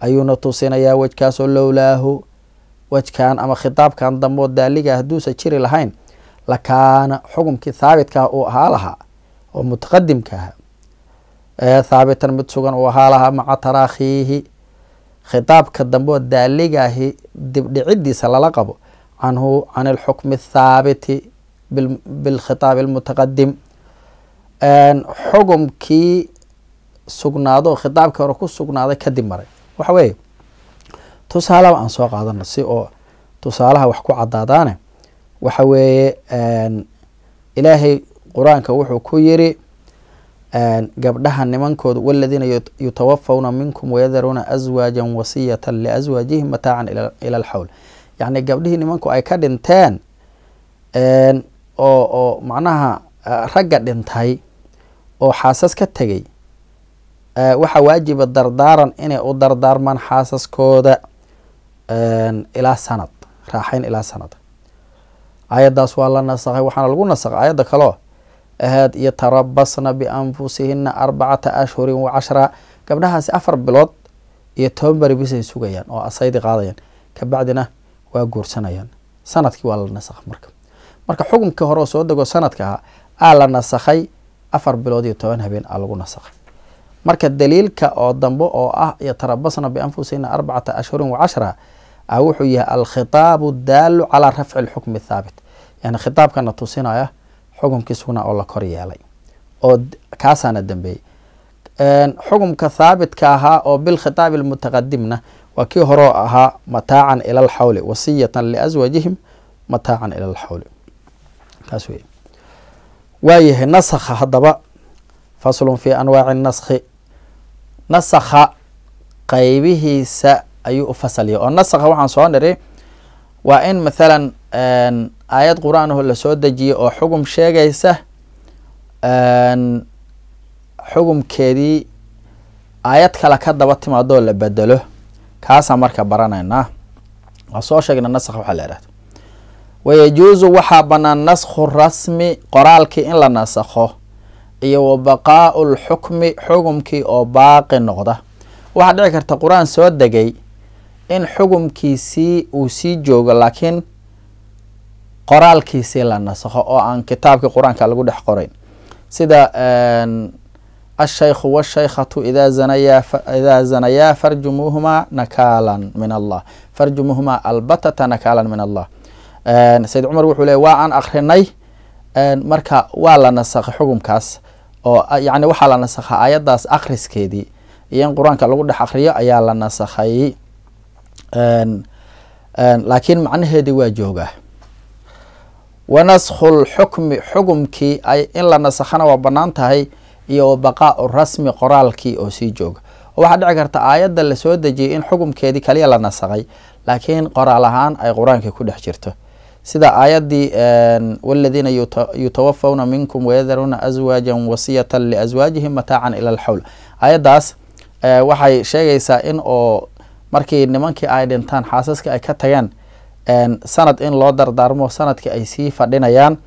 ayuuna tusinayaa wejkaasoo lowlaahu. Wejkan ama khitaabkan dambe oo daaliga hadduusa jiri lahayn lakaana xukumkii thaabitkaa uu ahaa lahaa oo mutaqadimka ahaa. Thaabitan mid sugan uu ahaa lahaa maca taraakhiihi khitaabka dambe oo daaligaahi dibdhicidiisa lala qabo canhu can ilxukmi athaabiti bilkhitaabi almutaqadim xukumkii sugnaado khitaabkii hore ku sugnaaday kadib maray waxa weeye tusaalaba aan soo qaadano si oo tusaalaha wax ku cadaadaane waxa weeye ilaahay qur'aanka wuxuu ku yiri gabdhaha nimankooda waladiina yutawafawna minkum wayadaruuna aswaaja wasiyata liaswaajihim mataacan ila alxawl yacni gabdhihii nimanku ay ka dhinteen oo oo macnaha ragga dhintay oo xaasas ka tegay waxaa waajiba dardaaran inay u dardaarmaan xaasaskooda ilaa sanad raaxayn ilaa sanad. Aayaddaas waa la nasakhay waxaana lagu nasakhay aayadda kaloo. Ahayd yatarabasna bianfusihina arbacata ashhurin wa cashra. Gabdhahaasi afar bilood iyo toban beri bisay sugayaan oo asaydi qaadayaan. Kabacdina waa guursanayaan. Sanadkii waa la nasakhay marka. Marka xukumkii hore oo soo dego sanadka ahaa aa la nasakhay afar bilood iyo toban habeen aa lagu nasakhay marka daliilka oo dambe oo ah yatarabasna bianfusihina arbacata ashhurin wa cashra a wuxuu yahay alkhitaabu daalu calaa rafci lxukmi thaabit. Yani khitaabkana tusinaya xukumkii oo la kor yeelay. Oo kaasaana dambeeyey xukumka thaabitka ahaa oo bilkhitaabi almutaqadimna waa kii horeo ahaa mataacan ila alxawli wasiyatan liaswaajihim mataacan ila alxawli. Kaas wey waayahay nasakha haddaba faslun fi anwaaci naskhi nasakha qaybihiisa ayuu u fasalya oo nasakha waxaan soo niri waa in mathalan aayad qur'aan aho la soo dejiyey oo xugum sheegaysa xugumkeedii aayad kale ka daba timaadoo la bedelo. Kaasaan marka baranaynaa waa soo sheegna naskh waxaa la ihahda wayajuusu waxaa bannaan naskhu rasmi qoraalkii in la nasakho iyo wa baqaau lxukmi xugumkii oo baaqi noqda. Waxaa dhici karta qur'aan soo degay in xugumkiisii uu sii joogo laakiin qoraalkiisii la nasakho oo aan kitaabkii qur'aanka lagu dhex qorayn. Sida ashaykhu washaykhatu idaa zanayaa idaa zanayaa farjumuuhumaa nakaalan min allah. Farjumuuhumaa albatata nakaalan min allah. Sayid cumar wuxuu leey waa aan akrinay marka waa la nasakhay xugumkaas oo yacni waxaa la nasakhaa aayaddaas akhriskeedii. Iyo in qur'aanka lagu dhex akriyo ayaa la nasakhay. Laakiin macnaheedii waa joogaa. Wa naskhu lxukmi xugumkii in la nasakhana waa bannaan tahay iyo wa baqaau rasmi qoraalkii oo sii jooga. Oo waxaa dhici karta aayadda la soo dejiyay in xugumkeedii kaliya la nasakhay laakiin qoraal ahaan ay qur'aankii ku dhex jirto sida aayaddii waladiina yutawafawna minkum wayadaruuna aswaajan wasiyatan liaswaajihim mataacan ila alxawl aayaddaas waxay sheegaysaa in oo markii nimankii ay dhintaan xaasaska ay ka tageen sanad in loo dardaarmo sannadkii ay sii fadhinayaan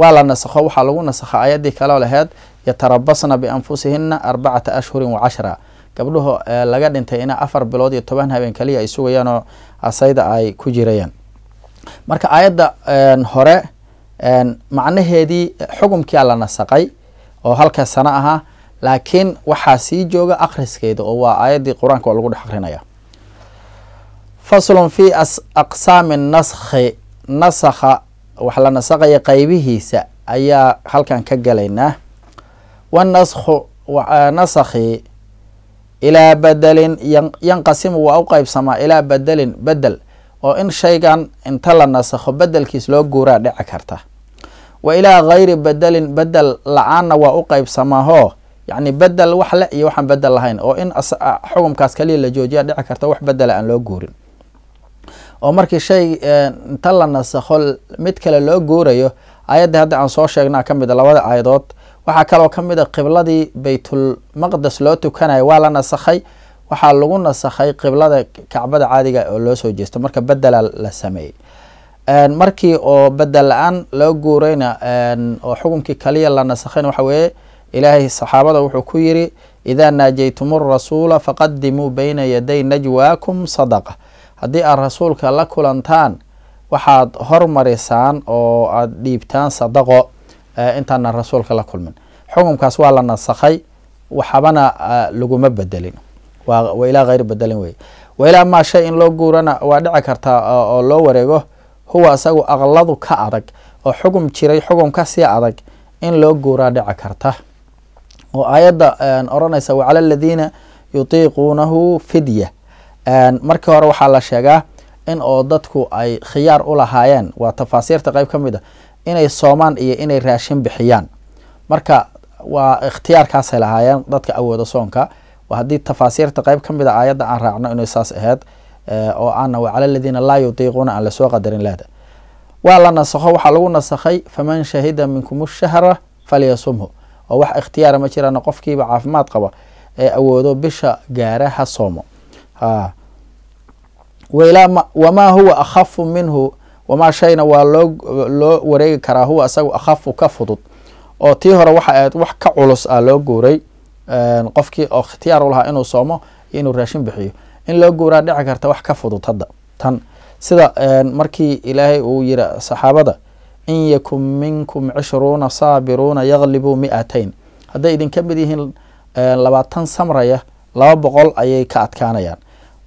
waa la nasakho. Waxaa lagu nasakha ayaddii kaleo laheyd yatarabasna bianfusihina arbacata ashhurin wa cashra. Gabdhuhu laga dhintay ina afar bilood iyo toban habeen kaliya ay sugayaanoo asayda ay ku jirayaan marka aayadda hore macnaheedii xugumkia la nasaqay oo halka sano ahaa laakiin waxaa sii jooga akhriskeeda oo waa aayaddii qur'aanka oo lagu dhex akrinaya faslun fi aqsaami naskhi nasakha wax la nasaqaya qeybihiisa ayaa halkan ka gelaynaa wanaskhu nasakhi ilaa bedelin yanqasimu waa u qeybsamaa ilaa bedelin bedel oo in shaygan inta la nasakho bedelkiis loo guuraa dhici karta. Wa ilaa gayri bedelin bedel la'aanna waa u qeybsamaahoo yacni bedel wax le iyo waxaan bedel lahayn oo in xukumkaas kaliya la joojiya dhici karta wax bedela aan loo guurin. Oo markii shay inta la nasakho mid kale loo guurayo ayaddii hadda aan soo sheegnaa ka mid a labada aayadood waxaa kaloo ka mid a qibladii baytulmaqdes loo tukanayo waa la nasakhay waxaa lagu nasakhay qiblada kacbada caadiga oo loo soo jeesto marka bedela la sameeyey markii oo bedel la'aan loo guurayna oo xukumkii kaliya la nasakhayna waxa weeye ilaahay saxaabada wuxuu ku yiri idaa naajaytum rasuula faqadimuu bayna yaday najwaakum sadaqa. Haddii aad rasuulka la kulantaan waxaad hormarisaan oo aada dhiibtaan sadaqo intaana rasuulka la kulmin. Xukumkaas waa la nasakhay waxbana laguma bedelin wa ilaa hayri bedelin wey wa ilaa maa shay in loo guurana waa dhici kartaa oo loo wareego huwa isagu aqladu ka adag oo xugum jiray xugum ka sii adag in loo guuraa dhici karta. Oo aayadda odhanaysa wacala aladiina yutiiquunahu fidya. Markii hore waxaa la sheegaa in oo dadku ay khiyaar u lahaayeen waa tafaasiirta qeyb ka mid a inay soomaan iyo inay raashin bixiyaan. Marka waa ikhtiyaarkaasay lahaayeen dadka awooda soonka haddii tafaasiirta qeyb ka mid a aayadda aan raacno inay saas aheyd oo aana wacala aladiina laa yutiiquuna aan la soo qadarin leeda waa la nasakho waxaa lagu nasakhay faman shahida minkum shahra falyasumhu. Oo wax ikhtiyaara ma jiraan qofkiiba caafimaad qaba ee awoodo bisha gaara ha soomo. Wamaa huwa akhafu minhu? Wamaa shayna waa loo wareegi karaa huwa isagu akhafu ka fudud. Oo tii hore waxa ahayd wax ka culus ah loo guuray qofkii oo ikhtiyaar u lahaa inuu soomo iyo inuu raashin bixiyo. In loo guuraa dhici karta wax ka fudud hadda. Tan sida markii ilaahay uu yiri saxaabada in yakun minkum cishruuna saabiruuna yaglibuu mi-atayn. Hadday idinka mid yihiin labaatan samraya laba boqol ayay ka adkaanayaan.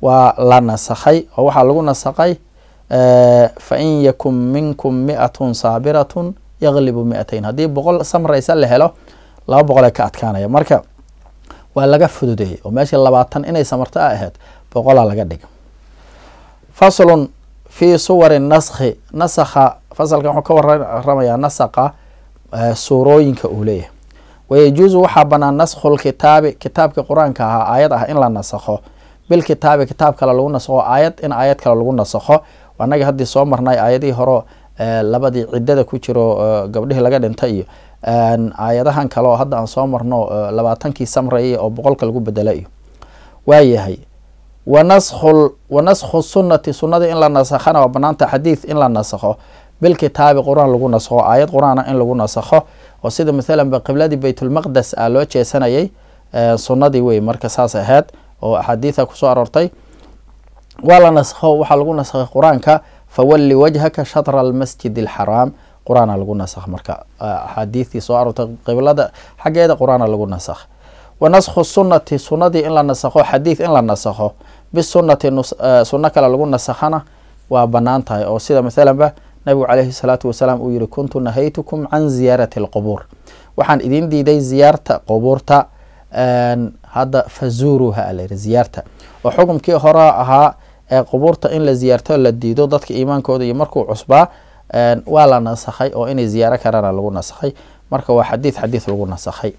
Waa la nasakhay oo waxaa lagu nasakhay fa in yakun minkum mi-atun saabiratun yaglibu mi-atayn. Haddii boqol samraysa la helo laba boqol ay ka adkaanaya. Marka waa laga fududeeyey oo meeshii labaatan inay samarto a ahayd boqolaa laga dhiga faslun fii suwari naskhi nasakha fasalkan wuxuu ka waramayaa nasaqa suurooyinka uu leeyahay. Wayajuusu waxaa banaan naskhu lkitaabi kitaabka qur'aanka ahaa aayad ah in la nasakho. Bilkitaabi kitaab kale lagu nasakho aayad in aayad kale lagu nasakho. Anagii haddii soo marnay aayadihii horo labadii ciddada ku jiro gabdhihii laga dhintay iyo aayadahan kale oo hadda aan soo marno labaatankii samraya oo boqolka lagu bedela iyo. Waayahay wanaskhul wanaskhu sunnati in la nasakhana waa banaanta xadiid in la nasakho bilkitaabi qur'aan lagu nasakho aayad qur'aana in lagu nasakho oo sida mathalan ba qibladii baytulmaqdes a loo jeesanayay sunnadii wey marka saas ahayd oo axaadiida ku soo aroortay. Waa la naskho waxaa lagu naskhay qur'aanka fawalli wajhaka shatra almasjid alxaraam qur'aana lagu nasakh marka axaadiidtii soo aroortay qiblada xaggeeda qur'aana lagu nasakh wa naskhu sunnati sunnadii in la nasakho xadiid in la nasakho bisunati sunno kale lagu nasakhana waa bannaan tahay oo sida mathalan ba nabigu caleyhi salaatu wasalaam uu yihi kuntu nahaytukum can ziyaarati alqubuur waxaan idin diiday ziyaarta qubuurta hadda fazuuruha ala yihi ziyaarta oo xukumkii hore ahaa qubuurta in la ziyaarto la diido dadka iimaankooda iyo markuu cusbaa waa la nasakhay oo inay ziyaaro karana lagu nasakhay. Marka waa xadiid xadiid lagu nasakhay.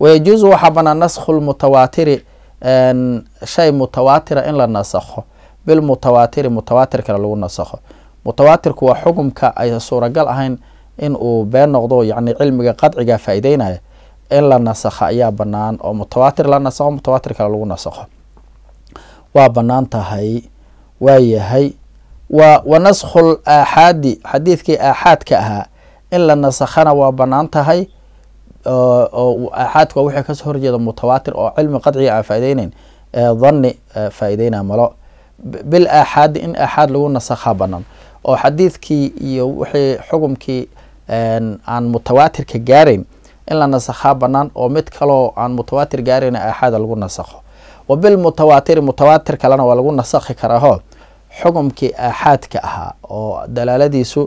Wayajuusu waxaa banaan naskhu lmutawaatiri shay mutawaatira in la nasakho. Bilmutawaatiri mutawaatir kale lagu nasakho. Mutawaatirku waa xukumka ay suuragal ahayn in uu been noqdo yacni cilmiga qadciga faa'iideynaya in la nasakha ayaa banaan oo mutawaatir la nasakho mutawaatir kale lagu nasakho. Waa bannaan tahay waa yahay. Wa wa naskhul aaxaadi xadiidkii aaxaadka ahaa. In la nasakhana waa bannaan tahay oo aaxaadka wixii ka soo horjeeda mutawaatir oo cilmi qadciga aan faaideyneyn dhanni faa'ideynaa malo. Bil aaxaadi in aaxaad lagu nasakhaa banaan oo xadiidkii iyo wixii xukumkii aan mutawaatirka gaarayn in la nasakhaa banaan oo mid kaloo aan mutawaatir gaarayn aaxaada lagu nasakho. Wa bilmutawaatiri mutawaatir kalena waa lagu nasakhi karaaho xukumkii aaxaadka ahaa oo dalaaladiisu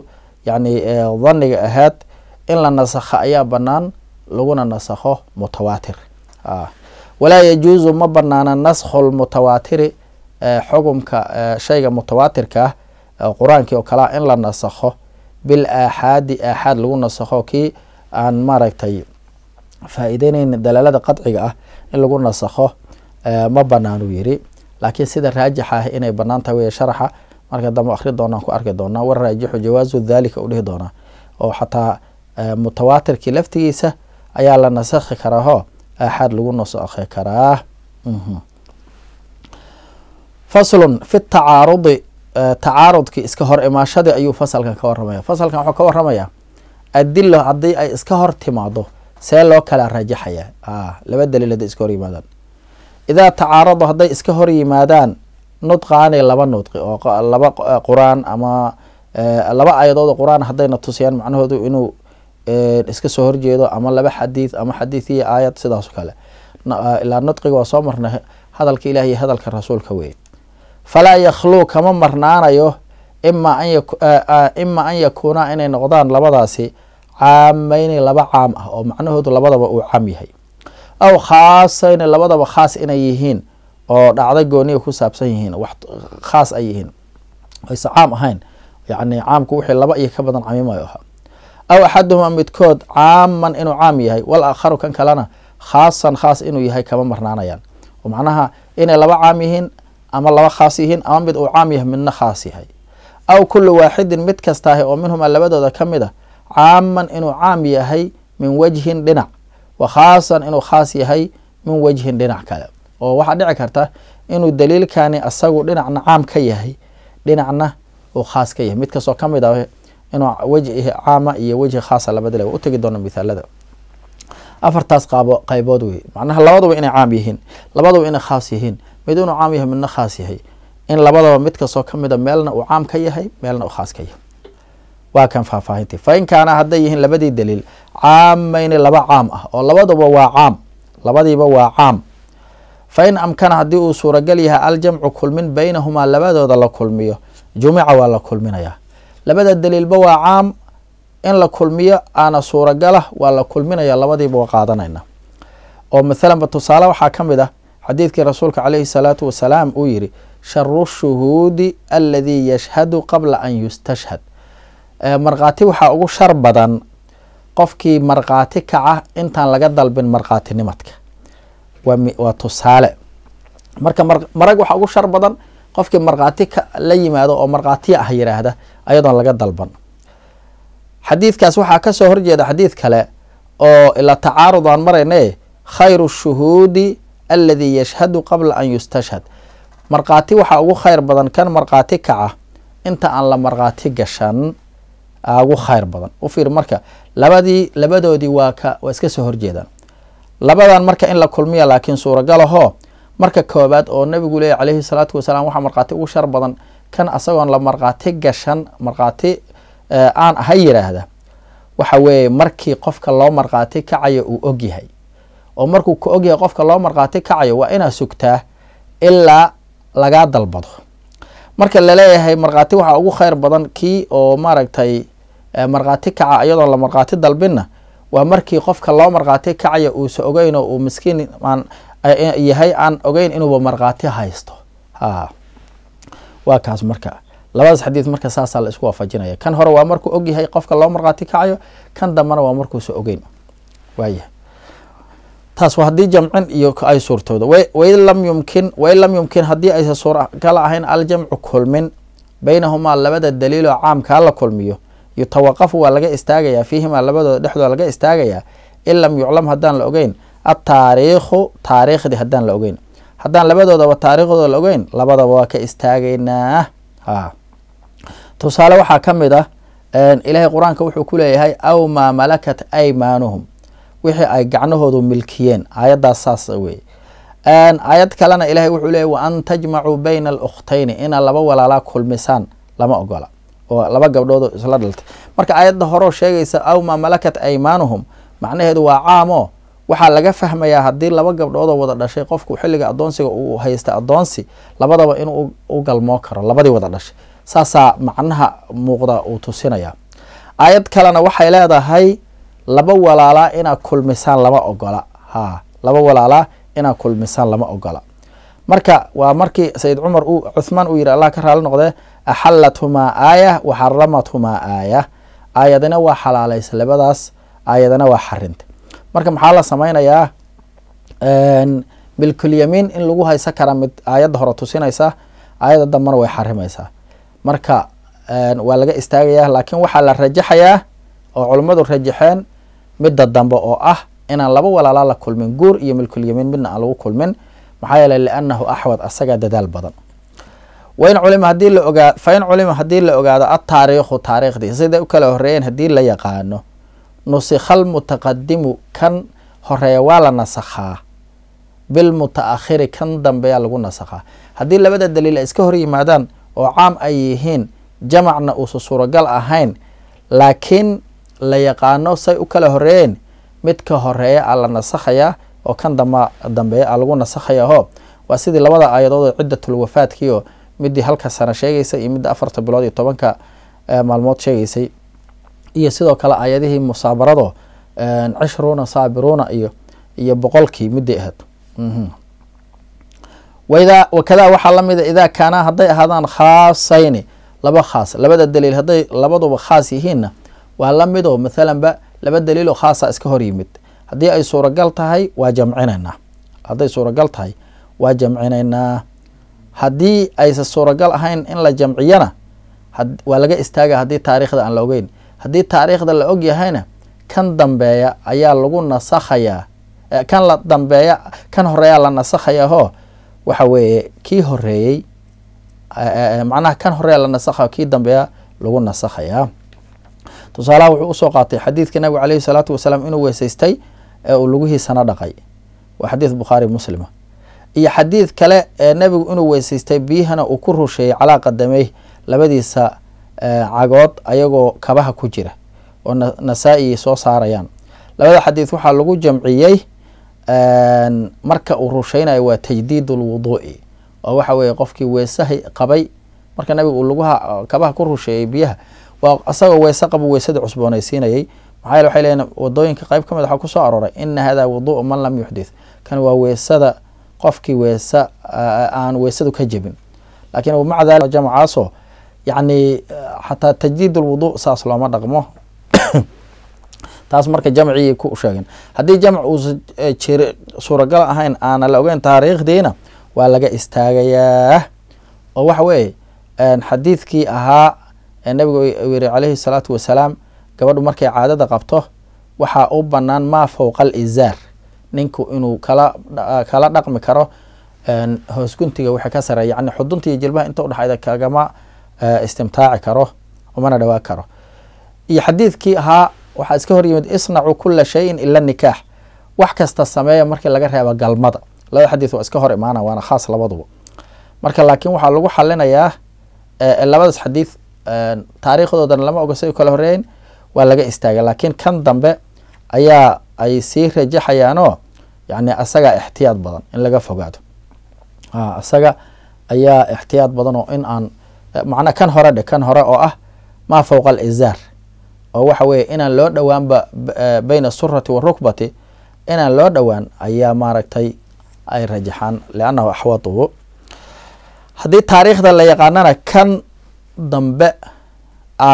yacni dhanniga ahaad in la nasakha ayaa banaan laguna nasakho mutawaatir. Walaa yajuusu ma banaana naskhu lmutawaatiri xukumka shayga mutawaatirka ah qur'aankii oo kalea in la nasakho bil aaxaadi aaxaad lagu nasakho kii aan maaragtay faa-iideyneyn dalaalada qadciga ah in lagu nasakho ma banaanuu yiri laakiin sida raajixa ah inay bannaan tahay wey sharaxa marka dambe akhri doonaan ku arki doonaa war raajixu jawaazu dhalika u dhihi doonaa. Oo xataa mutawaatirkii laftigiisa ayaa la nasakhi karaaho aaxaad lagu nasakhi karaa. Faslun fi tacaarudi tacaarudkii iska hor imaashadii ayuu fasalkan ka waramaya fasalkan wuxuu ka waramaya adilo haddii ay iska hor timaado see loo kala rajaxaya laba daliil hadday iska hor yimaadaan idaa tacaarado hadday iska hor yimaadaan nudqaani laba nudqi oo laba qur'aan ama laba aayadood oo qur'aan haddayna tusiyaan macnahoodu inuu iska soo horjeedo ama laba xadiid ama xadiidiyo aayad sidaas kale ilaa nudqiga waa soo marnay hadalka ilahi iyo hadalka rasuulka weeye falaa yakhluu kama marnaanayo ima an yakuuna inay noqdaan labadaasi caamayni laba caam ah oo macnahoodu labadaba uu caam yahay aw khaasayni labadaba khaas inay yihiin oo dhacda gooniya ku saabsan yihiin wax khaas ay yihiin. Ayse caam ahayn. Yacni caamku wixii laba iyo ka badan camimayo ahaa. Aw axaduhuma midkood caaman inuu caam yahay wal aakharu kan kalena khaasan khaas inuu yahay kama marnaanayaan. Oo macnaha inay laba caam yihiin ama laba khaas yihiin ama mid uu caam yahay midna khaas yahay. Aw kullu waaxidin mid kastaahi oo minhuma labadooda ka mid a caaman inuu caam yahay min wajhin dhinac wa khaasan inuu khaas yahay min wajhin dhinac kale. Oo waxaa dhici karta inuu daliilkani asagu dhinacna caam ka yahay dhinacna uu khaas ka yahay. Mid kastoo ka mid ah inuu wejhi caama iyo wejhi khaasa labadale u tegi doona mithaalada. Afartaas qaabo qaybood wey macnaha labaduba inay caam yihiin labaduba inay khaas yihiin. Mid inuu caam yahay midna khaas yahay. In labadaba mid kastoo ka mid a meelna uu caam ka yahay meelna uu khaas ka yahay. Waa kan faahfaahintii. Fa in kaana hadday yihiin labadii daliil caamayni laba caam ah oo labaduba waa caam labadiiba waa caam. Fa amkana haddii uu suuragal yahay aljamcu kulmin beynahumaa labadooda la kulmiyo. Jumica waa la kulminayaa. Labada daliilba waa caam in la kulmiyo aana suuragalah waa la kulminaya labadiiba waa qaadanayna. Oo mathalanba tusaale waxaa ka mid ah xadiidkii rasuulka caleyhi salaatu wasalaam uu yihi sharu shuhuudi aladii yashhadu qabla an yustashhad. Markhaati waxaa ugu shar badan qofkii markhaati kaca intaan laga dalbin markhaatinimadka waa tusaale. Marka marag waxaa ugu shar badan qofkii markhaati la yimaado oo markhaatiya ah yiraahda ayadoon laga dalban. Xadiidkaas waxaa ka soo horjeeda xadiid kale oo ila tacaarud aan marayne khayru shuhuudi alladii yashhadu qabla an yustashhad. Markhaati waxaa ugu khayr badan kan markhaati kaca inta aan la markhaati gashan ugu khayr badan. U fiir marka labadii labadoodii waa ka waa iska soo horjeedaan labadan marka in la kulmiya laakiin suuragalahoo marka koobaad oo nabigu leeya calayhi salaatu wasalaam waxaa markhaati ugu shar badan kan asagoon la markhaati gashan markhaati aan ha yiraahda waxa weeye markii qofka loo markhaati kacayo uu ogyahay oo markuu ka ogyahay qofka loo markhaati kacayo waa inaa sugtaa ilaa lagaa dalbado. Marka la leeyahay markhaati waxaa ugu khayr badan kii oo maaragtay markhaati kaca iyadoon la markhaati dalbinna waa markii qofka loo markhaati kacayo uusa ogeyn oo uu miskiin aan yahay aan ogeyn inuuba markhaati haysto. Ha waa kaas marka. Labadaas xadiid marka saasaa la isku waafajinaya. Kan hore waa markuu ogyahay qofka loo markhaati kacayo kan dambana waa markuusa ogeyn. Waaya taas waa haddii jamcin iyo ay suurtooda wain lam yumkin wain lam yumkin haddii aysa suuragala ahayn aljamcu kulmin baynahumaa labada daliiloo caamkaa la kulmiyo yutawaqafu waa laga istaagayaa fiihimaa labadooda dhexdooda laga istaagayaa in lam yuclam haddaan la ogeyn. Ataariikhu taariikhdii haddaan la ogeyn. Haddaan labadoodaba taariikhdooda la ogeyn labadaba waa ka istaagaynaa. Tusaale waxaa ka mid ah ilaahay qur'aanka wuxuu ku leeyahay aw maa malakat aymaanuhum wixii ay gacnahoodu milkiyeen aayaddaas saas wey aayad kalena ilahay wuxuu leeyahy wa an tajmacuu bayna alukhtayni inaad laba walaalaa kulmisaan lama ogola oo laba gabdhood isla dhaltay. Marka aayadda horeo sheegaysa aw maa malakat aymaanuhum? Macnaheedu waa caamo waxaa laga fahmayaa haddii laba gabdhoodoo wada dhashay qofku xilliga adoonsiga uu haysta adoonsi labadaba inuu u galmoo karo labadii wada dhashay. Saasaa macnaha muuqda uu tusinaya aayad kalena waxay leedahay laba walaalaa inaad kulmisaan lama ogola. Ha laba walaalaa inaad kulmisaan lama ogola marka waa markii sayid cumar uu cuthmaan uu yidhi allah ka raali noqdee axalathumaa aaya wa xaramathumaa aaya. Aayadina waa xalaalaysa labadaas aayadina waa xarintay marka maxaa la sameynayaa milkulyamiin in lagu haysan kara mid aayadda hore tusinaysa aayadda dambena way xarimaysaa marka waa laga istaagayaa laakiin waxaa la rajaxayaa oo culummadu rajaxeen midda dambe oo ah inaan laba walaalaa la kulmin guur iyo milkulyamiin midna aan lagu kulmin maxaa yeeley liannahu axwad asagaa dadaal badan. Wain culima haddii la ogaa fain culima haddii la ogaado ataariikhu taariikhdii siday u kala horeeyeen haddii la yaqaano nusikhal mutaqadimu kan horreeya waa la nasakhaa. Bilmuta-akhiri kan dambeyaa lagu nasakhaa. Haddii labada daliil ay iska hor yimaadaan oo caam ay yihiin jamacna uusa suuragal ahayn laakiin la yaqaano say u kala horeeyeen midka horreeya a la nasakhayaa oo kan dambeeya a lagu nasakhaya ho waa sidii labada aayadood oo ciddatul wafaadkiioo midii halka sano sheegaysay iyo midda afarta bilood iyo tobanka maalmood sheegaysay. Iyo sidoo kale aayadihii musaabarado cishruuna saabiruuna iyo iyo boqolkii midday ahayd. Waidaa wakadaa waxaa lamida idaa kaanaa hadday ahaadaan khaasayni laba khaas. Labada daliil hadday labaduba khaas yihiinna waa la midoo mathalanba laba daliiloo khaasa iska hor yimid haddii ay suuragal tahay waa jamcinaynaa. Hadday suuragal tahay waa jamcinaynaa. Haddii aysa suuragal ahayn in la jamciyana waa laga istaaga haddii taariikhda aan la ogeyn. Haddii taariikhda la og yahayna kan dambeeya ayaa lagu nasakhayaa. Kan la dambeeya kan horeeyaa la nasakhayaa ho waxa weeye kii horeeyey macnaha kan horreeya la nasakhayo kii dambeeya lagu nasakhayaa. Tusaalaha wuxuu u soo qaatay xadiidka nabiga caleyhi salaatu wasalaam inuu weysaystay ee uu lugihiisana dhaqay. Waa xadiid bukhaari muslima iyo xadiid kale ee nebigu inuu weysaystay biyihana uu ku rusheeyey calaa qadamey labadiisa cagood ayagoo kabaha ku jira oo nasaa-i soo saarayaan. Labada xadiid waxaa lagu jamciyey marka uu rusheynayo waa tajdiid lwuduu'i oo waxa weeye qofkii weesaha qabay marka nabiga uu lugaha kabaha ku rusheeyey biyaha waa asagoo weese qaba weysada cusboonaysiinayay maxaa yele waxay leeyiin waddooyinka qayb ka mid waxaa ku soo arooray ina hada wuduءu man lam yuxdith. Kan waa weesada qofkii weese aan weesadu ka jebin. Lakiin maca dali jamcaasoo yacni xataa tajdiid lwudu saas looma dhaqmo. Taas marka jamcigii ku sheegeen haddii jamc uusa jir suuragal ahayn aana la ogeyn taariikhdiina waa laga istaagayaa. Oo waxa weeye xadiidkii ahaa ee nabigu yihi calayhi salaatu wasalaam gabadhu markay caadada qabto waxaa u banaan maa fowqa alizaar ninku inuu kala kala dhaqmi karo hoos guntiga wixii ka sareeya yani xudunta iyo jilbaha inta udhexayda kagama istimtaaci karo umana dhawaa karo. Iyo xadiidkii ahaa waxaa iska hor yimid isnacu kula shayin ila nikaax. Wax kasta sameeya markii laga reeba galmada. Labada xadiis waa iska hor imaana waana khaas labaduba. Marka laakiin waxaa lagu xalinayaa labadaas xadiid taariikhdoodan lama oga say kala horeeyen waa laga istaaga laakiin kan dambe ayaa ay sii rajaxayaanoo yani asagaa ixtiyaad badan in laga fogaado. Isaga ayaa ixtiyaad badan oo in aan macnaa kan hore dhe kan hore oo ah maa fowqa alizaar oo waxa weeye inaan loo dhowaanba bayna asurati warukbati inaan loo dhowaan ayaa maaragtay ay rajaxaan liannahu axwaduhu haddii taariikhda la yaqaanana kan dambe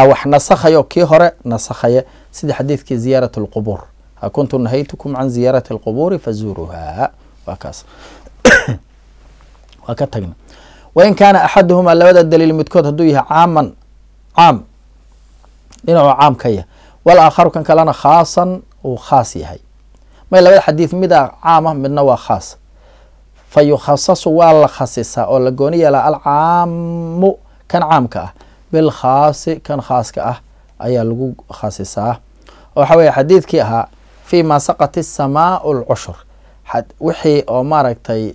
wax nasakhayo kii hore nasakhaya sida xadiidkii ziyaarat alqubuur ha kuntu nahaytukum can ziyaarati alqubuuri fazuuruuha waa kaas. Waa ka tagna. Wain kaana axaduhumaa labada daliil midkood hadduu yahay caaman caam. Dhinacuu caam ka yah wal aakharu kan kalena khaasan uu khaas yahay. May labada xadiid mida caama midna waa khaas. Fa waa la khasisaa oo la gooni yeelaa alcaamu kan caamka ah bilkhaasi kan khaaska ah ayaa lagu khasisaa oo waxa weeye xadiidkii ahaa fii ma saqat isamaau lcushur wixii oo maaragtay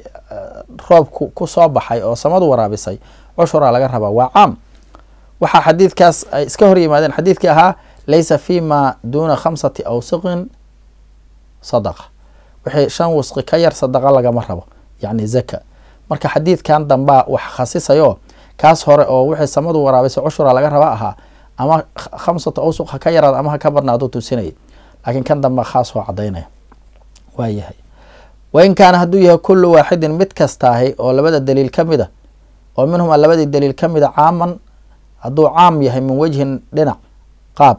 roobku ku soo baxay oo samadu waraabisay cushuraa laga rabaa waa caam. Waxaa xadiidkaas ay iska hor yimaadeen. Xadiidkii ahaa laysa fi ma duuna khamsati awsiqin sadaqa. Wixii shan wasqi ka yar sadaqa lagama rabo yacni zaka. Marka xadiidkan dambaa wax khasisayo kaas hore oo wixii samadu waraabisay cushura laga raba ahaa ama khamsatu awsuq ha ka yaraado ama ha ka badnaado tusinaya laakiin kan dambaa khaas oo cadaynaya waa yahay. Wain kaana hadduu yahay kullu waaxidin mid kastaahi oo labada daliil ka mid a oo minhuma labadii daliil ka mid a caaman hadduu caam yahay min wejhin dhinac qaab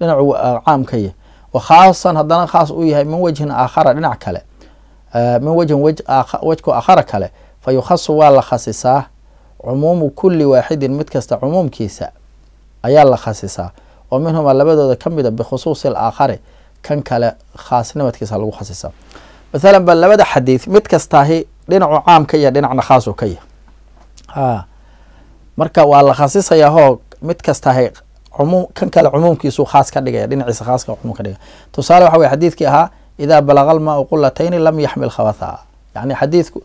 dhinacu caam ka yahay. Wa khaasan haddana khaas uu yahay min wejhin aakhara dhinac kale min wejhin wejku aakhara kale fa yukhasu waa la khasisaa cumuumu kulli waaxidin mid kasta cumuumkiisa ayaa la khasisaa oo minhuma labadooda ka mid a bikhusuusi alaakhari kan kale khaasnimadkiisa lagu khasisaa mathalan ba labada xadiid mid kastaahi dhinacu caam ka dhinacna khaasuu ka yahay. A marka waa la khasisayaa hoo mid kastaahi cumuum kan kale cumuumkiisuu khaas ka dhigaya dhinaciisa khaaska cumuum ka dhigaya. Tusaale waxa weye xadiidkii ahaa idaa balaga almaau qulatayni lam yaxmil khabatha yani xadiidku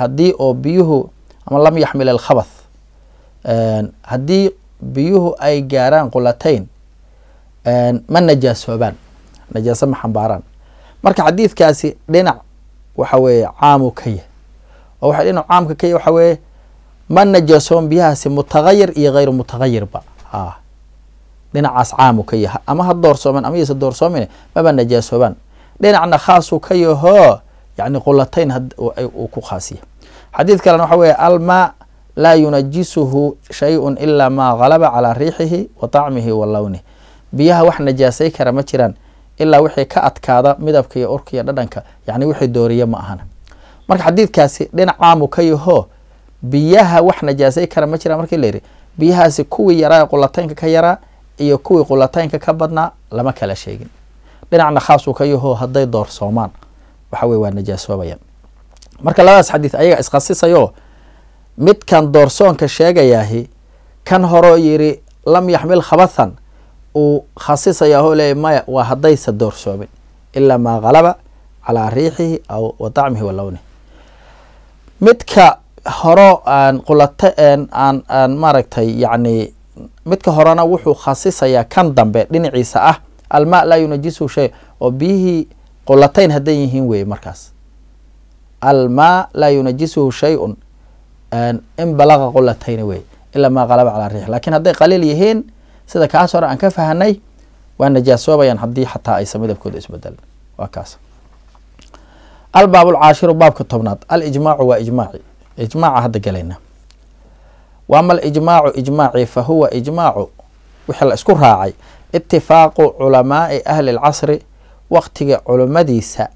haddii oo biyuhu ama lam yaxmil alkhabath. Haddii biyuhu ay gaaraan qulatayn ma najaasoobaan najaaso ma xambaaraan. Marka xadiidkaasi dhinac waxa weeye caamu ka yah. Oo waxa dhinac caamka ka yah waxa weeye ma najaasoon biyahaasi mutagayir iyo hayru mutagayirba a dhinacaas caamu ka yah. Ama ha doorsooman ama yase doorsoomin maba najaasoobaan dhinacna khaasuu ka yahoo yani qulatayn uu ku khaasiya xadiid kalena waxa weeye almaa laa yunajisuhu shayun ilaa maa galaba calaa riixihi wa طacmihi wa lownih biyaha wax najaasay kara ma jiraan ilaa wixii ka adkaada midabka iyo urka iyo dhadhanka yani wixii dooriye ma ahana. Marka xadiidkaasi dhinac caamu ka yahoo biyaha wax najaasay kara ma jiraan. Markii la yidhi biyahaasi kuwii yaraa ee qulataynka ka yaraa iyo kuwii qulataynka ka badnaa lama kala sheegin. Dhinacna khaasuu ka yahoo hadday doorsoomaan waxa weye waa najaasoobayaan marka labadaas xadiid ayaga iskhasisayo midkan doorsoonka sheegayaahi kan horoo yidhi lam yaxmil khabathan uu khasisayaa oo leeya maya waa haddaysa doorsoomin ilaa maa galaba calaa riixihi aw wa طacmihi wa lownih midka horo aan qulata aan aan maaragtay yacni midka horena wuxuu khasisayaa kan dambe dhinaciisa ah almaa laa yunajisuhu shay oo biyihii qulatayn hadday yihiin weeye markaas almaa laa yunajisuhu shay-un. In balaqa qulatayni wey ilaa maa qalaba calaa riix. Lakin hadday qaliil yihiin sida kaas hore aan ka fahanay waa najaasoobayaan haddii xataa aysa midabkooda isbedelan waa kaas. Albaab alcaashiru baabka tobnaad. Alijmaacu waa ijmaaci. Ijmaaca hadda gelayna waama alijmaacu ijmaaci fa huwa ijmaacu. Wixii la isku raacay itifaaqu culamaai ahli اlcasri waktiga culimadiisa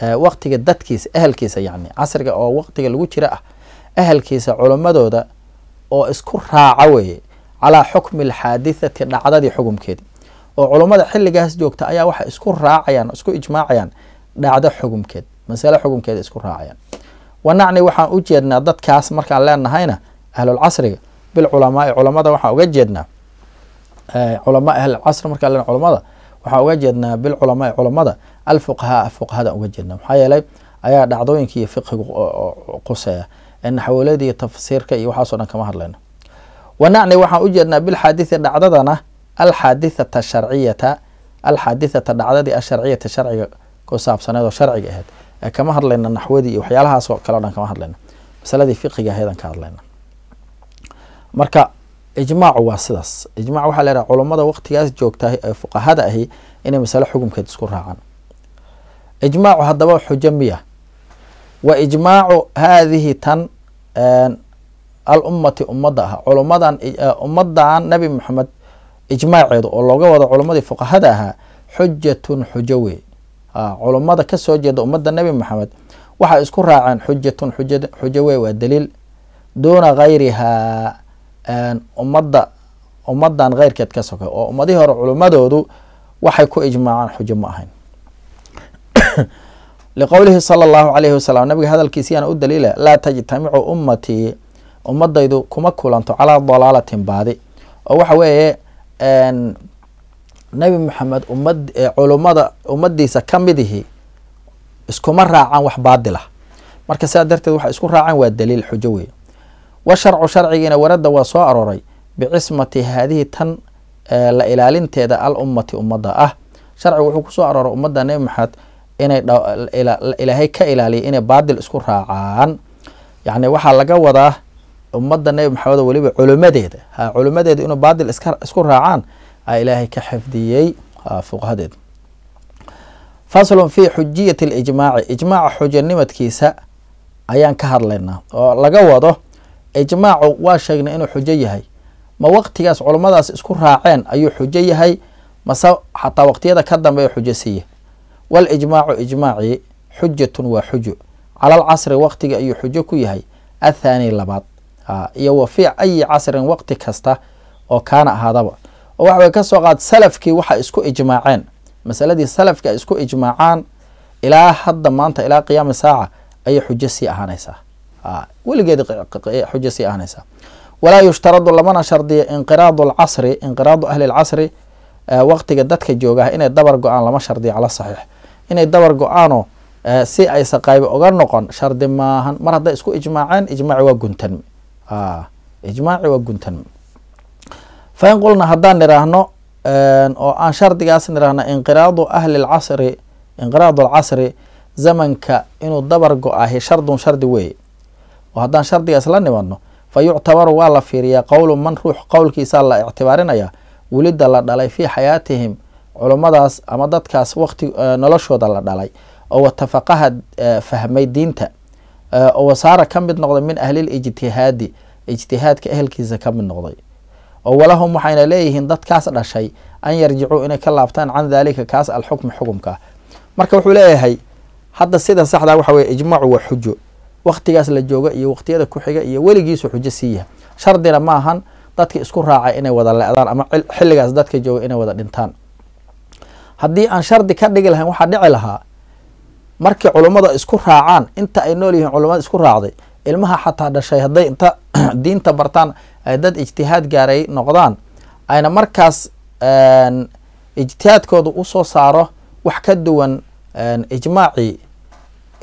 waktiga dadkiisa ehelkiisa yani casriga oo waktiga lagu jira ah ehelkiisa culimadooda oo isku raaca weeye calaa xukmi alxaadithati dhacdadii xukumkeedi oo culummada xilligaas joogta ayaa waxay isku raacayaan isku ijmaacayaan dhacdo xugumkeed masale xugumkeeda isku raacayaan. Wanacni waxaan u jeednaa dadkaas markaan leenahayna ahlulcasriga bilculamaai culamada waxaan uga jeednaa culamaa ahlulcasri markaan leen culamada waxaan uga jeednaa bilculamaai culamada alfuqahaa fuqahada uga jeednaa maxaa yeelay ayaa dhacdooyinka iyo fiqigu quseeya ee naxwolada iyo tafsiirka iyo waxaaso dhan kama hadlayno wanacni waxaan u jeednaa bilxaaditha dhacdadana alxaadithata sharciyata alxaadithata dhacdadii asharciyata sharciga ku saabsaneed oo sharciga ahayd ee kama hadlayna naxwadii iyo waxyaalahaas oo kale o dhan kama hadlayna masaladii fiqiga ahayd aan ka hadlayna marka ijmaacu waa sidaas ijmac waxaa la yidhaha culummada waqtigaas joogta ee fuqahada ahi inay masale xukumkeed isku raacaan ijmaacu haddaba xujo miya. Wa ijmaacu haadihi tan al ummati ummadda ah culummadan ummadan nabi maxamed ijmaaceedu oo looga wado culummadii fuqahada ahaa xujatun xujo wey culummada ka soo jeeda ummadda nebi maxamed waxay isku raaceen xujatun xujo wey waa daliil. Duuna gayrihaa ummadda ummadan keyrkeed ka soka oo ummadihii hore culummadoodu waxay ku ijmaacaan xujo ma ahayn liqowlihi sala allahu calayhi wasalam nabiga hadalkiisiyaana u daliila laa tajtamicu ummatii ummadaydu kuma kulanto calaa dalaalatin baadi. Oo waxa weeye nebi maxamed ummad culummada ummadiisa ka midihi iskuma raacaan wax baadil ah marka sidaa darteed waxay isku raacaan waa daliil xujo wey wa sharcu sharcigiina waradda waa soo arooray bicismati haadihi tan la ilaalinteeda al ummati ummadda ah. Sharcigu wuxuu ku soo arooray ummadda nebi maxamed inay ilaahay ka ilaaliya inay baadil isku raacaan. Yacni waxaa laga wadaa ummadda nebi maxamed oo weliba culimadeeda ha culimadeeda inuu baadil iska isku raacaan a ilaahay ka xifdiyey fuqahadeeda faslun fi xujiyati alijmaaci. Ijmaaca xujanimadkiisa ayaan ka hadlaynaa oo laga wado ijmaacu waa sheegnay inuu xujo yahay. Ma waqtigaas culummadaas isku raaceen ayuu xujo yahay? Mase xataa waqtiyada ka dambeeya xujo siiya walijmaacu ijmaaci xujatun waa xujo cala alcasri waqtiga ayuu xujo ku yahay. Athaani labaad. Iyo wa fii ayi casrin waqti kasta oo kaana ahaadaba. Oo waxa way ka soo qaad salafkii waxay isku ijmaaceen. Masaladii salafki isku ijmaacaan ilaa hadda maanta ilaa qiyaami saaca ayay xujo sii ahaanaysaa. Weligeed xujo sii ahaanaysaa. Walaa yushtaradu lamana shardiyo inqiraadu alcasri inqiraadu ahli lcasri waqtiga dadka joogaah inay dabar go'aan lama shardiyo cala saxiix inay dabar go'aanoo si aysa qaybe oga noqon shardi maahan. Mar hadday isku ijmaaceen ijmaaci waa guntanmi ijmaaci waa guntanmi fa in qulna haddaan niraahno oo aan shardigaas niraahno inqiraadu ahli lcasri inqiraadu alcasri zamanka inuu dabar go-ahi shardun shardi weeye. Oo haddaan shardigaas la nimadno fa yuctabaru waa la fiiriyaa qowlu man ruux qowlkiisaa la ictibaarinaya welida la dhalay fii xayaatihim culummadaas ama dadkaas waqti noloshooda la dhalay oo watafaqaha fahmay diinta oo wasaara ka mid noqday min ahlil ijtihaadi ijtihaadka ehelkiisa ka mid noqday. Oo walahum waxayna leeyihiin dadkaas dhashay an yarjicuu inay ka laabtaan can daalika kaas alxukmi xukumka. Marka wuxuu leeyahay hadda sida saxdaa waxa weye ijmaacu waa xujo. Waqtigaas la jooga iyo waqtiyada ku xiga iyo weligiisu xujo siiya shardina ma ahan dadka isku raacay inay wada le-daan ama xilligaas dadka jooga inay wada dhintaan haddii aan shardi ka dhigi lahayn waxaa dhici lahaa markii culummada isku raacaan inta ay nool yihiin culummada isku raacday ilmaha xataa dhashay hadday inta diinta bartaan ay dad ijtihaad gaaray noqdaan ayna markaas ijtihaadkooda u soo saaro wax ka duwan ijmaacii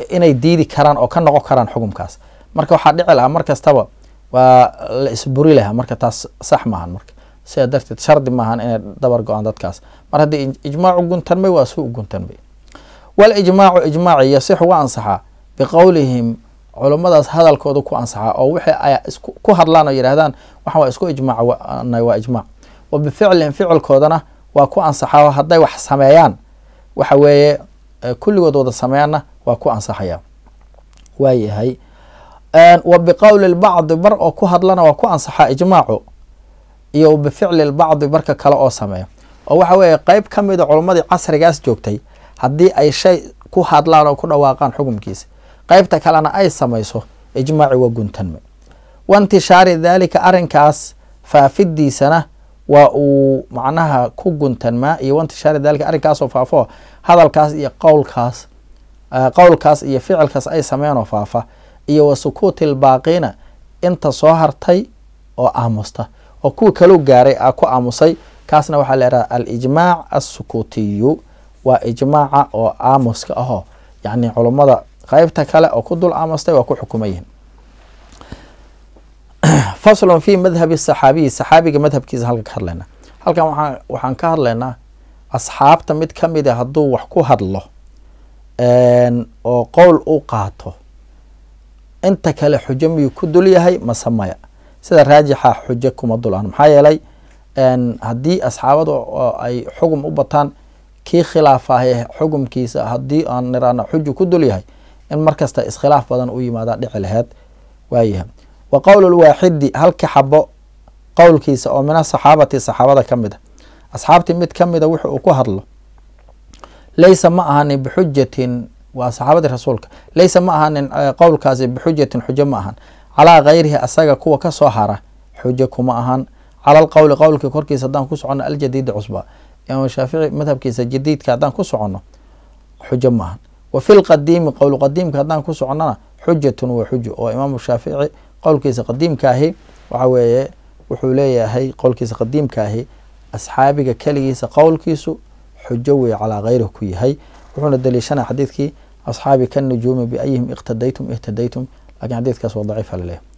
inay diidi karaan oo ka noqon karaan xukumkaas. Marka waxaa dhici lahaa mar kastaba waa la isburi lahaa marka taas sax maahan marka. Sidaa darteed shardi maahan inay dabar go'aan dadkaas mar haddii ijmaacu guntanmay waa si u guntanmay walijmaacu ijmaaci yasixu waa ansaxaa. Biqowlihim culummadaas hadalkooda ku ansaxaa oo wixii ay ku hadlaan oo yidhahdaan waxan waa isku ijmaacnay waa ijmaac. Wa bificlihim ficilkoodana waa ku ansaxaa hadday wax sameeyaan. Waxa weeye kulligood wada sameeyaanna waa ku ansaxaya waayahay wa biqowli lbacdi bar oo ku hadlana waa ku ansaxaa ijmaacu iyo bificli lbacdi barka kale oo sameeya oo waxa weeye qeyb ka mida culummadii casrigaas joogtay haddii ay shay ku hadlaan oo ku dhawaaqaan xukumkiisa. Qeybta kalena ay samayso ijmaaci waa guntanme wa intishaari daalika arrinkaas faafidiisana waa uu macnaha ku guntanmaa iyo wantishaari dalika arrinkaasoo faafo. Hadalkaas iyo qowlkaas qowlkaas iyo ficilkaas ay sameenoo faafa iyo wa sukuuti lbaaqiina inta soo hartay oo aamusta. Oo kuwii kaluu gaaray a ku aamusay kaasna waxaa la yidhaha alijmaac assukuutiyu waa ijmaaca oo aamuska ahoo yacni culummada qeybta kale oo ku dul aamustay waa ku xukumayihin faslun fi madhabi saxaabiyi saxaabiga madhabkiisa halka ka hadlaynaa halkan waaa waxaan ka hadlaynaa asxaabta mid ka mid a hadduu wax ku hadlo oo qowl u qaato. Inta kale xujo miyuu ku dul yahay? Mase maya sida raajixa xujo kuma dul aan maxaa yeelay haddii asxaabadu ay xugum u bataan kii khilaafahay xugumkiisa haddii aan niraano xuju ku dul yahay in markasta iskhilaaf badan u yimaada dhici laheed. Waayahay wa qowl lwaaxidi halka xabo qowlkiisa oo min asaxaabati saxaabada ka mid a asxaabtii mid ka mida wix uu ku hadlo laysa ma ahanin bixujatin waa saxaabadii rasuulka laysa ma ahanin qowlkaasi bixujatin xujo ma ahan. Calaa gayrihi asaga kuwa ka soo hara xujo kuma ahan cala alqowli qowlka korkiisa haddaan ku socono aljadiidi cusba. Imaam shaafici madhabkiisa jadiidka haddaan ku soconno xujo ma ahan wa fi lqadiimi qowl qadiimka haddaan ku soconnona xujatun waa xujo. Oo imaamu shaafici qowlkiisa qadiimka ahi waxa weeye wuxuu leeyahay qowlkiisa qadiimka ahi asxaabiga keligiisa qowlkiisu xujo wey calaa gayrihi ku yahay. Wuxuuna daliishanaya xadiidkii asxaabi kanujuumi biayihim iqtadaytum ihtadaytum. Lakin xadiidkaas waa daciifa laleeyahy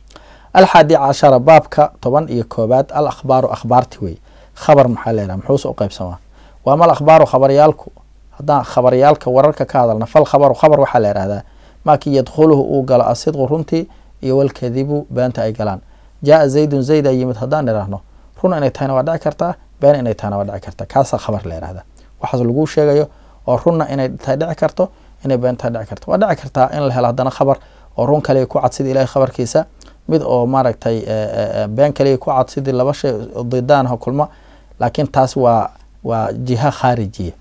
alxaadi cashara baabka toban iyo koobaad al akhbaaru akhbaarti wey khabar maxaa leedaha muxuuse u qeybsamaa waa mal akhbaaru khabaryaalku. Haddaan khabaryaalka wararka ka hadalna fal khabaru khabar waxaa la yihahdaa maakii yadkhuluhu uu galo asidqu runtii iyo walkadibu beenta ay galaan. Jaa zaydun zayda yimid haddaan idhaahno run inay tahayna waa dhici kartaa been inay tahayna waa dhici karta kaasaa khabar la yihahdaa waxaas laguu sheegayo oo runna inay tahay dhici karto inay been tahay dhici karto. Waa dhici kartaa in la helo haddana khabar oo run kaliya ku cad sidii ilahay khabarkiisa mid oo maaragtay been kaliya ku cad sidii laba shay didaanho kulma laakiin taas waa waa jiha khaarijiya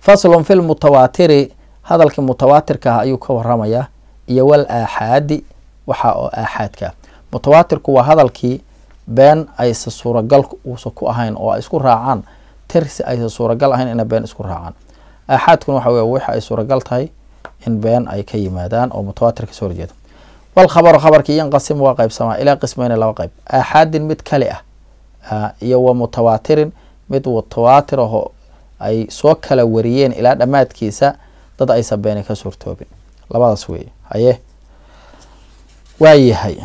faslun fi lmutawaatiri hadalkii mutawaatirka ah ayuu ka waramayaa iyo wal aaxaadi waxa oo aaxaadka. Mutawaatirku waa hadalkii been aysa suuragal uusa ku ahayn oo ay isku raacaan tirsi aysa suuragal ahayn inay been isku raacaan. Aaxaadkuna waxa wey wix ay suuragal tahay in been ay ka yimaadaan oo mutawaatir ka soo horjeeda wal khabaru khabarkii yanqasim waa qaybsamaa ilaa qismayna laba qayb aaxaadin mid kali ah iyo wa mutawaatirin mid mutawaatir aho ay soo kala wariyeen ilaa dhammaadkiisa dad aysa beeni ka suurtoobin. Labadaas weeye haye? Waayahay.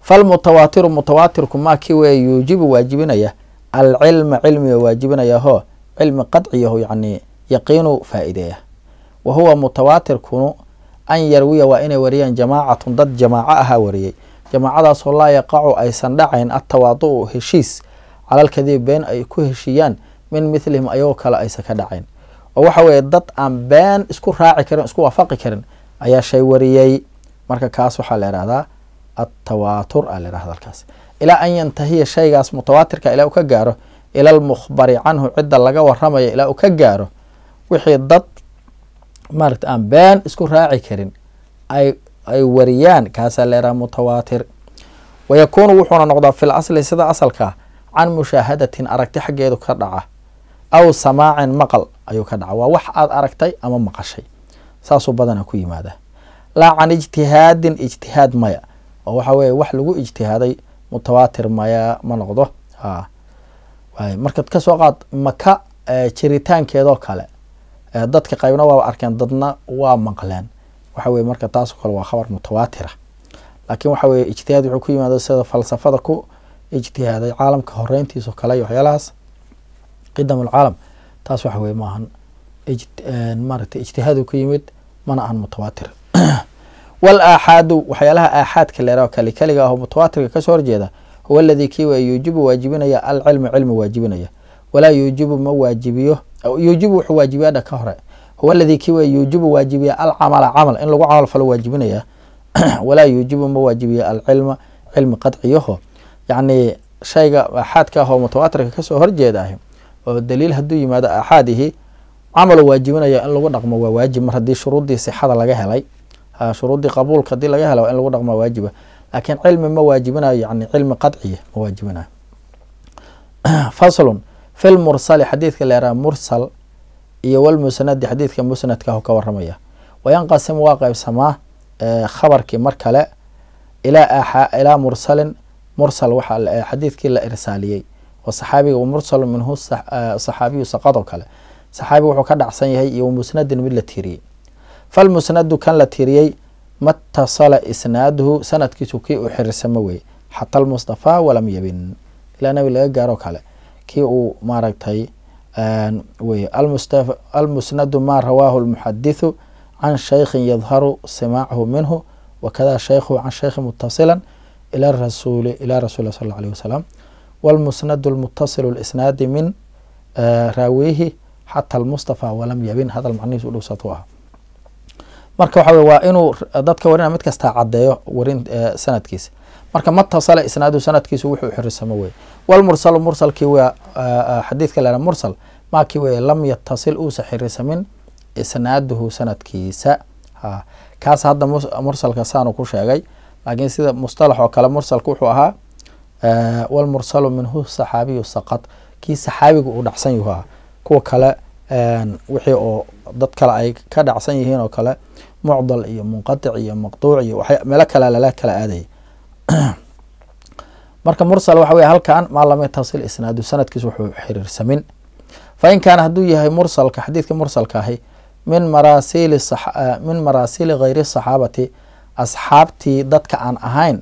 Falmutawaatiru mutawaatirku maa kii weeye yuujibu waajibinaya? Alcilma cilmiga waajibinaya hoo? Cilmi qadciyaho yacni yaqiinu faa-ideeya wa huwa mutawaatirkunu an yarwiya waa inay wariyaan jamaacatun dad jamaaco ahaa wariyey jamaacadaasoo laa yaqacu aysan dhacayn atawaadu heshiis calalkadiib been ay ku heshiiyaan min mithlihim ayagoo kale aysan ka dhacayn oo waxa weeye dad aan been isku raaci karin isku waafaqi karin ayaa shay wariyey marka kaas waxaa la ihahdaa atawaatur a la yhahda halkaas. Ilaa an yantahiya shaygaas mutawaatirka ilaa uu ka gaaro ila almukhbari canhu cidda laga waramaya ilaa uu ka gaaro wixii dad maarata aan been isku raaci karin ay ay wariyaan kaasaa la yhaha mutawaatir. Wayakuunu wuxuuna noqdaa fil asli sida asalkaa can mushaahadatin aragti xaggeedu ka dhaca aw samaacin maqal ayuu ka dhaca. Waa wax aada aragtay ama maqashay. Saasuu badana ku yimaada laa can ijtihaadin ijtihaad maya oo waxa weeye wax lagu ijtihaaday mutawaatir maya ma noqdo. Markaad ka soo qaad maka jiritaankeedoo kale dadka qaybna waaba arkeen dadna waa maqleen. Waxa marka taasoo kale waa khabar mutawaatira laakiin waxa weye ijtihaad wuxuu ku yimaado sida falsafada ku ijtihaaday caalamka horeyntiisao kale iyo waxyaalahaas qidam alcaalam taas waxa weye maahan maaragtay ijtihaadu ku yimid mana ahan mutawaatir. Wal aaxaadu waxyaalaha aaxaadka leeraho kali keliga aho mutawaatirka ka soo horjeeda huwa aladii kii waa yuujibu waajibinaya alcilma cilmi waajibinaya. Walaa yuujibu ma waajibiyo yuujibu wuxuu waajibiyaadha ka hore. Huwa aladii kii waa yuujibu waajibiya alcamala camal. In lagu camal falo waajibinaya. Walaa yuujibu ma waajibiya alcilma cilmi qadciyaho yacni shayga aaxaadka ahoo mutawaatirka ka soo horjeeda ahi oo daliil hadduu yimaado aaxaadihi camalu waajibinaya in lagu dhaqmo waa waajib. Mar haddii shuruuddii sixada laga helay shuruuddii qabuulka haddii laga helo in lagu dhaqmo waajiba. Laakiin cilmi ma waajibinayo yani cilmi qadciya ma waajibinayo faslun fi lmursali xadiidka leeraha mursal iyo walmusnadi xadiidka musnadkaah ka waramaya wayanqasim waa qeybsamaa khabarkii mar kale ilaa mursalin mursal waxa xadiidkii la irsaaliyey. Oo saxaabiga mursal minhu saxaabiyu saqad oo kale. Saxaabi wuxuu ka dhacsan yahay iyo musnadin mid la tiiriyey falmusnadu kan la tiiriyey matasala isnaaduhu sanadkiisu kii uu xirirsamo weye xata almustafaa walam yabin. Ilaa nabi laga gaaro kale kii uu maaragtay wey almusnadu ma rawaahu lmuxadithu can shaykhin yadharu simaachu minhu wakada shaykhu can shaykhi mutasila ila rasuuli ila rasuli sal lla alيh wasalam wاlmusnadu lmutasilu lisnaadi min raawihi xata almustafaa walam yabin hadal macnihiis u dhowsatu aha marka waxa wey waa inuu dadka warina mid kastaa cadeeyo warin sanadkiisa marka matasala isnaadu sanadkiisu wuxuu xirisamo wey wlmursalu mursalkii waa xadiidka lera mursal maakii wey lam yatasil uusa xirisamin isnaaduhu sanadkiisa. Kaas hadda mursalka saanu ku sheegay laakiin sida mustalax oo kale mursalka wuxuu ahaa wlmursalu minhu saxaabiyu saqad kii saxaabiga uu dhacsan yahu aha kuwa kale wixii oo dad kale ay ka dhacsan yihiin oo kale mucdal iyo munqatic iyo maqduuc iyo meelo kale lala kala aadayay marka mursal waxa wey halkan maa lam yatasil isnaadu sanadkiis wuxuu xiriirsamin. Fain kaana hadduu yahay mursalka xadiidka mursalka ahi min maraasili min maraasili hayri saxaabati asxaabtii dadka aan ahayn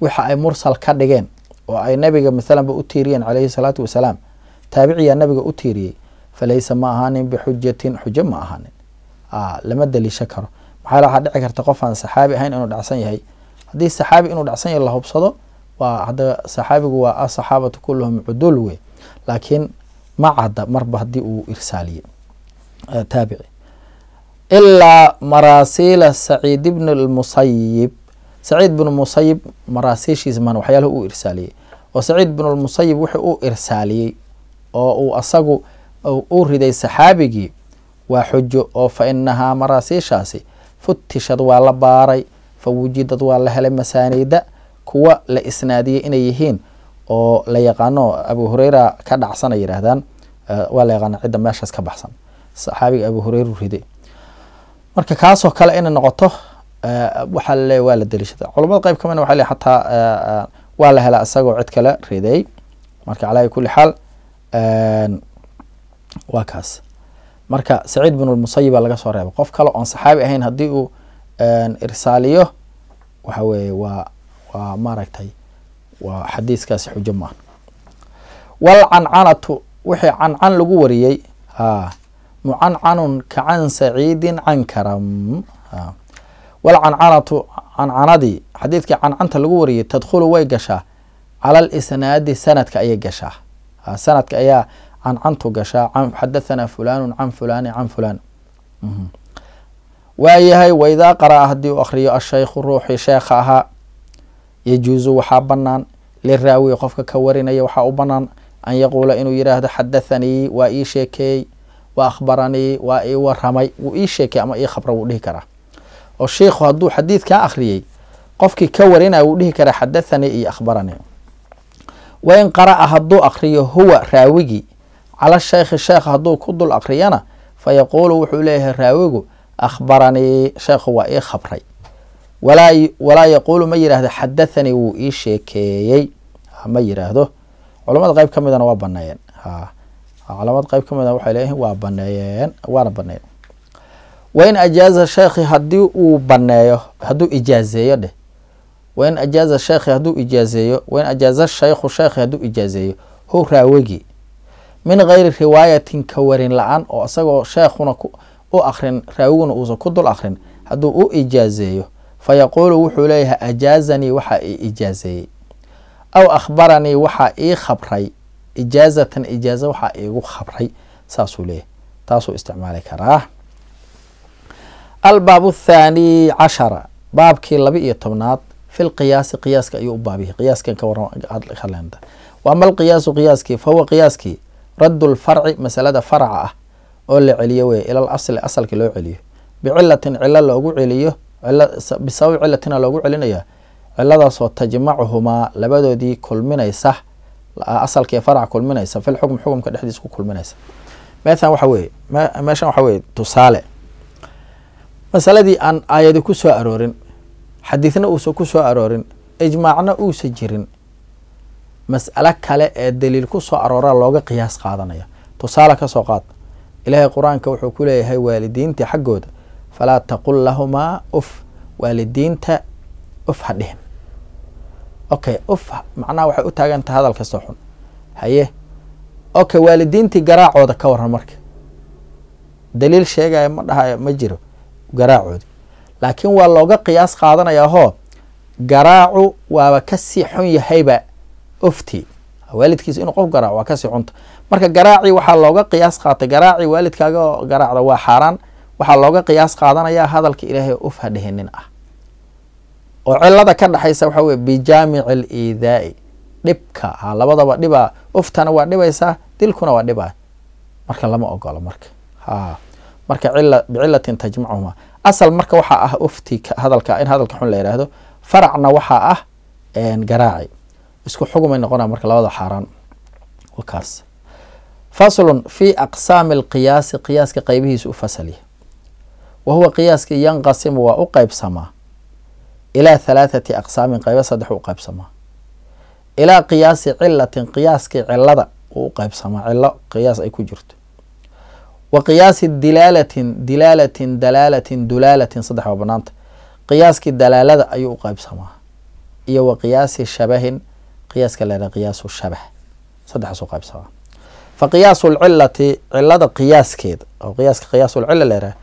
waxa ay mursal ka dhigeen oo ay nabiga maalanba u tiiriyeen caleyhi salaatu wasalaam taabiciyaa nabiga u tiiriyey falaysa ma ahaanin bixujatin xujo ma ahaanin. Lama daliisho karo. Maxaa waxaa dhici karta qof aan saxaabi ahayn inuu dhacsan yahay? Haddii saxaabi inuu dhacsan yahay la hubsado waa saxaabigu waa asaxaabatu kulluhum cudul wey laakiin ma cadda marba haddii uu irsaaliye taabici. Ilaa maraasiila saciid ibn lmusayib saciid bn musayib maraasiishiis man waxyaalaha uu irsaaliyey oo saciid bn lmusayib wuxuu u irsaaliyey oo uu asagu u riday saxaabigii waa xujo oo fa inahaa maraasiishaasi futishad waa la baaray fa wujidad waa la helay masaaniida kuwa la isnaadiyey inay yihiin oo la yaqaano abu hureyra ka dhacsan ay yidhaahdaan waa la yaqaana cidda meeshaas ka baxsan. Saxaabiga abu hureyru riday. Marka kaasoo kale inay noqoto waxaa laleeya waa la daliishada. Culamada qeyb ka mid waxa le xataa waa la helaa isagoo cid kale riday. Marka calaa kuli xaal waa kaas. Marka saciid bin lmusayib baa laga soo reebay. Qof kale oon saxaabi ahayn haddii uu irsaaliyo waxa weeye waa waa maaragtay waa xadiiskaasi xujo maaha walcancanatu wixii cancan lagu wariyey ha mucancanun ka can saciidin can karam. Walcancanatu cancanadii xadiidkii cancanta lagu wariyey tadkhulu way gashaa. Cala lisnaadi sanadka ayay gashaa. Sanadka ayaa cancantu gashaa. Xadathana fulanu can fulani can fulan waayahay waidaa qara'a haddii uu akhriyo ashaykhu ruuxii sheekha ahaa yajuusu waxaa banaan liraawi qofka ka warinaya waxaa u banaan an yaquula inuu yidhaahdo xadathanii waa ii sheekeeyey wa akhbaranii waa ii waramay wuu ii sheekey ama ii khabra wuu dhihi karaa. Oo sheikhu hadduu xadiidkaa akhriyey qofkii ka warinaya wuu dhihi karaa xadathanii iyo akhbaranii. Wain qara'a hadduu akriyo huwa raawigii cala shaykhi sheekh hadduu ku dul akriyana fa yaquulu wuxuu leeyahay raawigu akhbaranii sheekhu waa ii khabray walaa yaquulu ma yidhaahdo xadathanii wuu ii sheekeeyey. Ma yidhaahdo culamada qeyb ka waa baneeyeen culamada qeyb ka mida waxay leeyihiin waa baneeyeen waana baneeyeen wain ajaaza sheekhi haddii uu baneeyo hadduu ijaazeeyo dheh. Wain ajaaza sheekhi hadduu ijaazeeyo wain ajaaza shaykhu sheekhi hadduu ijaazeeyo. Hu raawigii min gayri riwaayatin ka warin la'aan oo isagoo sheekhuna u akrin raawiguna uusan ku dul akrin hadduu u ijaazeeyo fa yaquulu wuxuu leeyahay ajaazanii waxaa ii ijaazeeyey aw akhbaranii waxaa ii khabray ijaazatan ijaaza waxaa iigu khabray saasuu leeyahay taasuu isticmaali karaa albaab athaani cashara baabkii laba iyo tobnaad fi lqiyaasi qiyaaska ayuu u baabiyay qiyaaskan ka waran wa ama alqiyaasu qiyaaskii fahuwa qiyaaskii raddu lfarci masalada farca ah oo la celiyo wey ilal asli asalki loo celiyo bicilatin cilo loogu celiyo bisababi cilatina loogu celinaya ciladaasoo tajmacuhumaa labadoodii kulminaysa asalka iyo farac kulminaysa fil xukm xukumka dhexdiisa ku kulminaysa. Meethan waxa weeye meeshan waxa weeye tusaale. Masaladii aan aayadi ku soo aroorin xadiidna uusan ku soo aroorin ijmaacna uusa jirin mas'alo kale ee daliil ku soo aroora looga qiyaas qaadanaya. Tusaale ka soo qaad ilaahay qur'aanka wuxuu ku leeyahay waalidiinta xaggooda falaa taqul lahumaa uf waalidiinta uf ha dhihin okay uf macnaha waxay u taagantaha hadal kastoo xun haye okay waalidiintii garaacooda ka waran marka daliil sheegaya ma dhahayo ma jiro garaacoodi laakiin waa looga qiyaas qaadanayaa hoo garaacu waaba ka sii xun yahayba ofti waalidkiisa inuu qof garaaco waa ka sii xunta marka garaacii waxaa looga qiyaas qaatay garaacii waalidkaaga oo garaacda waa xaaraan waxaa looga qiyaas qaadanayaa hadalka ilaahay uf ha dhihinin ah. oo cilada ka dhexaysa waxa weye bijaamici aliidaai dhibka ha labadaba dhibaa uftana waa dhibaysaa dilkuna waa dhibaa. Marka lama ogolo marka. Ha marka cila bicilatin tajmacuhuma asal marka waxaa ah ufti hadalka in hadalka xun la yidhaahdo faracna waxaa ah garaaci isku xugumay noqonaa marka labada xaaraan. Kaas faslun fi aqsaami alqiyaasi qiyaaska qeybihiisa u fasalya wa huwa qiyaaskii yanqasimu waa u qeybsamaa ilaa halaathati aqsaamin qeybo saddex u qeybsamaa ilaa qiyaasi cilatin qiyaaskii cilada uu u qeybsamaa cilo qiyaas ay ku jirto wa qiyaasi dilaalatin dilaalatin dalaalatin dulaalatin saddex banaanta qiyaaskii dalaalada ayuu u qeybsamaa iyo wa qiyaasi shabahin qiyaaska la qiyaasu shabah saddexaas u qeybsamaa fa qiyaasu lcilati cilada qiyaaskeeda oo qiyaaska qiyaasulcila la yhaha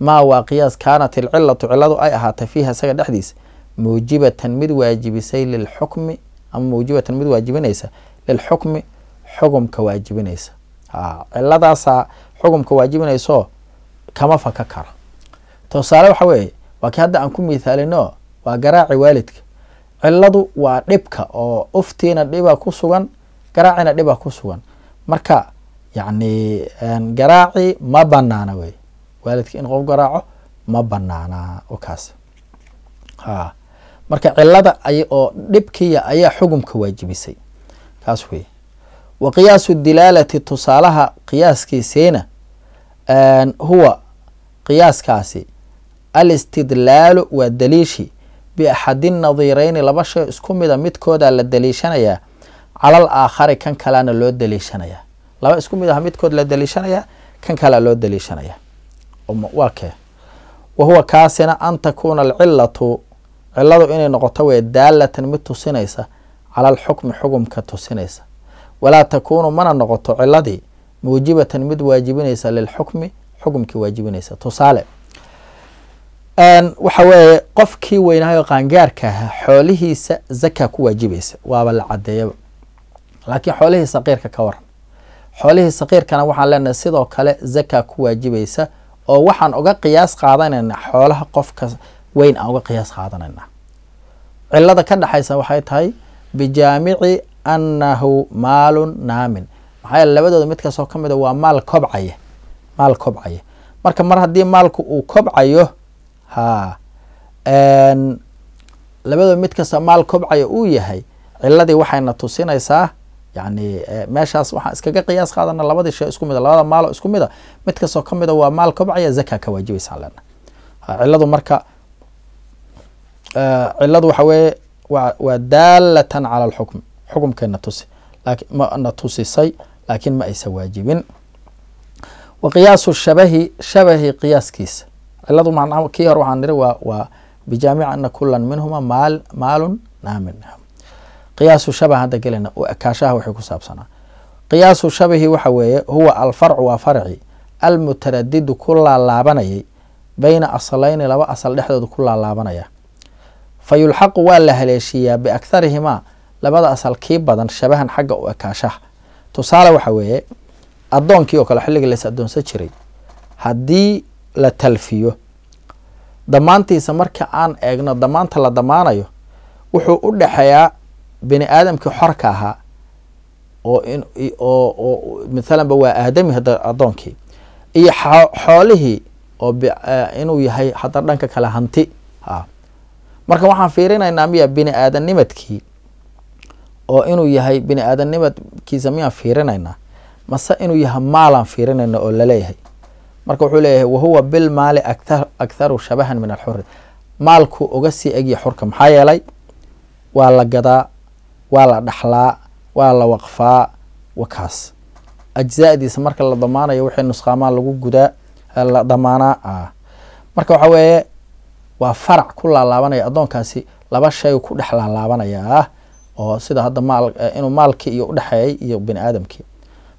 maa waa qiyaas kaanat ilcilatu ciladu ay ahaatay fiiha isaga dhexdiisa muujibatan mid waajibisay lilxukmi ama muujibatan mid waajibinaysa lilxukmi xukumka waajibinaysa. Ciladaasaa xukumka waajibinayso kama faka karo tusaale waxa weeye waa kii hadda aan ku mithaalino waa garaaci waalidka. Ciladu waa dhibka oo uftiina dhiba ku sugan garaacina dhiba ku sugan. Marka yacni garaaci ma banaana wey waalidka in qof garaaco ma banaana kaas. Marka cilada oo dhibkiya ayaa xugumka waajibisay. Kaas wey wa qiyaasu dilaalati tusaalaha qiyaaskiisiina huwa qiyaaskaasi alistidlaalu waa daliishi biaxadi nadireyni laba shay isku mida midkooda la daliishanayaa calal aakhari kan kalena loo daliishanayaa laba isku mid ah midkood la daliishanayaa kan kalea loo daliishanayaa waa kee? Wa huwa kaasina an takuuna alcilatu ciladu inay noqoto weye daalatan mid tusinaysa cala alxukmi xukumka tusinaysa. Walaa takuunu mana noqoto ciladii muujibatan mid waajibinaysa lilxukmi xukumkii waajibinaysa. Tusaale waxa weeye qofkii weynaayo qaangaarka ahaa xoolihiisa zaka ku waajibaysa waaba la cadeeyaba laakiin xoolihii saqiirka ka waran. Xoolihii saqiirkana waxaan leenahay sidoo kale zaka ku waajibaysa oo waxaan uga qiyaas qaadanayna xoolaha qofka weyn aan uga qiyaas qaadanayna. Cilada ka dhexaysa waxay tahay bijaamici annahu maalun naamin. Maxaa yeele labadooda mid kastoo ka mid a waa maal kobcaya maal kobcaya marka mar haddii maalku uu kobcayo ha labadooda mid kastoo maal kobcayo uu yahay ciladii waxayna tusinaysaa yani meeshaas waxaan iskaga qiyaas qaadana labadii shay isku mid a labada maalo isku mid a mid kastoo ka mid a waa maal kobcaya zaka ka waajibaysaan lena ciladu marka ciladu waxa weeye wa waa daalatan cala alxukm xukumkeena tusi. Laakin mana tusisay laakiin ma aysa waajibin. Wa qiyaasu shabahi shabahi qiyaaskiisa ciladu kii hore waxaan niri waa waa bijaamic ana kulan minhuma maal maalun naamin qiyaasu shabah hadda gelina ekaashaha waxay ku saabsanaa. Qiyaasu shabahi waxa weeye huwa alfarcu waa farci. Almutaradidu ku laalaabanayay bayna aslayni laba asal dhexdooda ku laalaabanaya. Fa yulxaqu waa la haleeshiiyaa biakharihimaa labada asal kii badan shabahan xagga u ekaashaha tusaale waxa weeye addoonkii oo kale xilligii lays addoonsan jiray haddii la talfiyo damaantiisa marka aan eegno damaanta la damaanayo wuxuu u dhexeeyaa bini aadamkii xorka ahaa oo oo mathalanba waa aadami hadda addoonkii iyo xoolihii oo inuu yahay hadda dhanka kale hanti a marka waxaan fiirinaynaa miya bini aadanimadkii oo inuu yahay bini aadanimadkiisa miyaan fiirinaynaa? Mase inuu yahay maalaan fiirinayna oo la leeyahay marka wuxuu leeyahay wahuwa bilmaali akthar aktharu shabahan min alxuri maalku uga sii egya xurka maxaa yeelay? Waa la gadaa waa la dhaxlaa waa la waqfaa wakaas. Ajzaadiisa marka la damaanayo wixii nusqaamaa lagu gudaa la damaanaa marka waxa weeye waa farac ku laalaabanaya addoonkaasi laba shay ku dhex laalaabanayaa oo sida hadda maal inuu maalkii iyo udhexeeyay iyo bini aadamkii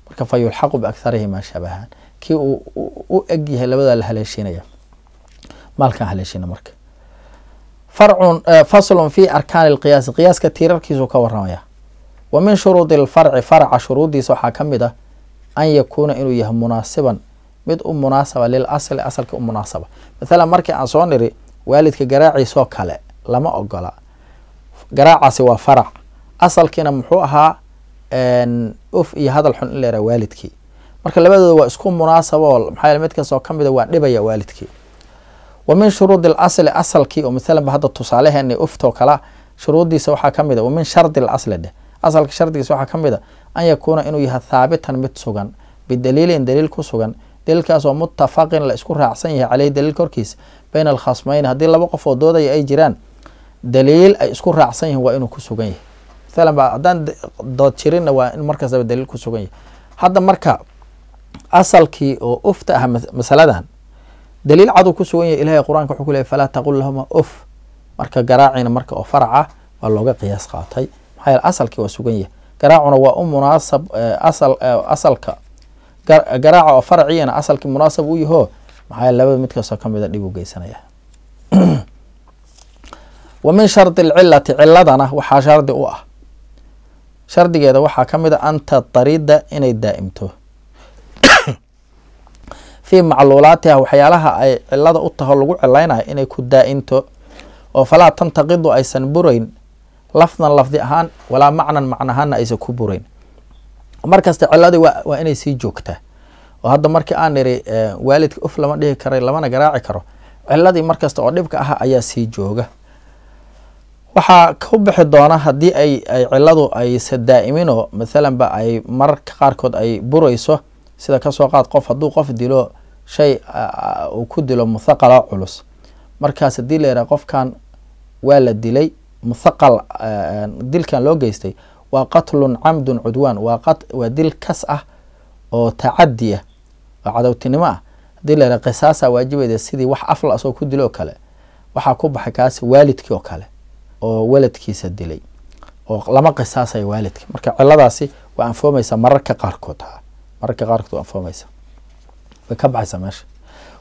marka fa yulxaqu biakharihi maa shabahan kii uu u eg yahay labadaa la haleeshiinaya. Maalkaan haleeshina marka farcun faslun fi arkaani lqiyaasi qiyaaska tiirarkiisuu ka waramaya wa min shuruudi lfarci farca shuruuddiisa waxaa ka mid ah an yakuuna inuu yahay munaasiban. Mid u munaasaba lil asli asalka u munaasaba. Mathalan markii aan soo niri waalidka garaaciisoo kale lama ogola. Garaacaasi waa farac. Asalkiina muxuu ahaa uf iyo hadal xun in la yaraha waalidkii. Marka labadooda waa isku munaasaba oo maxaa mid kastoo ka mida waa dhibaya waalidkii wa min shuruudi alasli asalkii oo mathalan ba hadda tusaaleheena uftoo kala shuruuddiisa waxaa ka mid a wa min shardi alasli dheh. Asalka shardigiisa waxaa ka mid a an yakuuna inuu yahay thaabitan mid sugan bidaliilin daliil ku sugan daliilkaasoo muttafaqin la isku raacsan yahay caleyhi daliil korkiisa bayna alkhasmayn haddii laba qof oo doodaya ay jiraan daliil ay isku raacsan yihiin waa inuu ku sugan yahay. Mathalan ba haddaan dood jirinna waa in markastaba daliil ku sugan yahay. Hadda marka asalkii oo ufta ah masaladan daliil caduu ku sugan yahay ilahay qur'aanka wuxuu ku leeyay falaa taqul lahuma uf. Marka garaacina marka oo faraca waa looga qiyaas qaatay. Maxaa yeele asalkii waa sugan yahay. Garaacuna waa u munaasab asal asalka. Garaaca oo faraciyana asalkii munaasab u yahoo maxaa yeele labada mid kastoo ka mida dhib u geysanaya. Wa min shardi alcilati ciladana waxaa shardi u ah. Shardigeeda waxaa ka mid a anta darida inay daa'imto fii macluulaatiha waxyaalaha ay cilada u taho lagu cilaynayo inay ku daa-into oo falaa tantaqidu aysan burayn lafdan lafdi ahaan walaa macnan macna ahaana aysan ku burayn. Markasta ciladii waa inay sii joogtaa. Oo hadda markii aan niri waalidka uf lama dhihi karay lamana garaaci karo ciladii markasta oo dhibka ah ayaa sii jooga. Waxaa ku bixi doona haddii ay ay ciladu aysa daa'iminoo mathalan ba ay mararka qaarkood ay burayso sida ka soo qaad qof hadduu qof dilo shay uu ku dilo muthaqala culus. Markaas haddii la yidhaha qofkan waa la dilay muthaqal dilkan loo geystay waa qatlun camdun cudwaan waa waa dil kas ah oo tacadi ah oo cadowtinimo ah. Haddii la yidhaha qisaasa waajibayda sidii wax afla asoo ku dilo oo kale waxaa ku baxay kaasi waalidkii oo kale oo waladkiisa dilay oo lama qisaasayo waalidka marka ciladaasi waa anfoomaysaa mararka qaarkood mararka qaarkood waa anfoomaysa way ka baxaysaa meesha.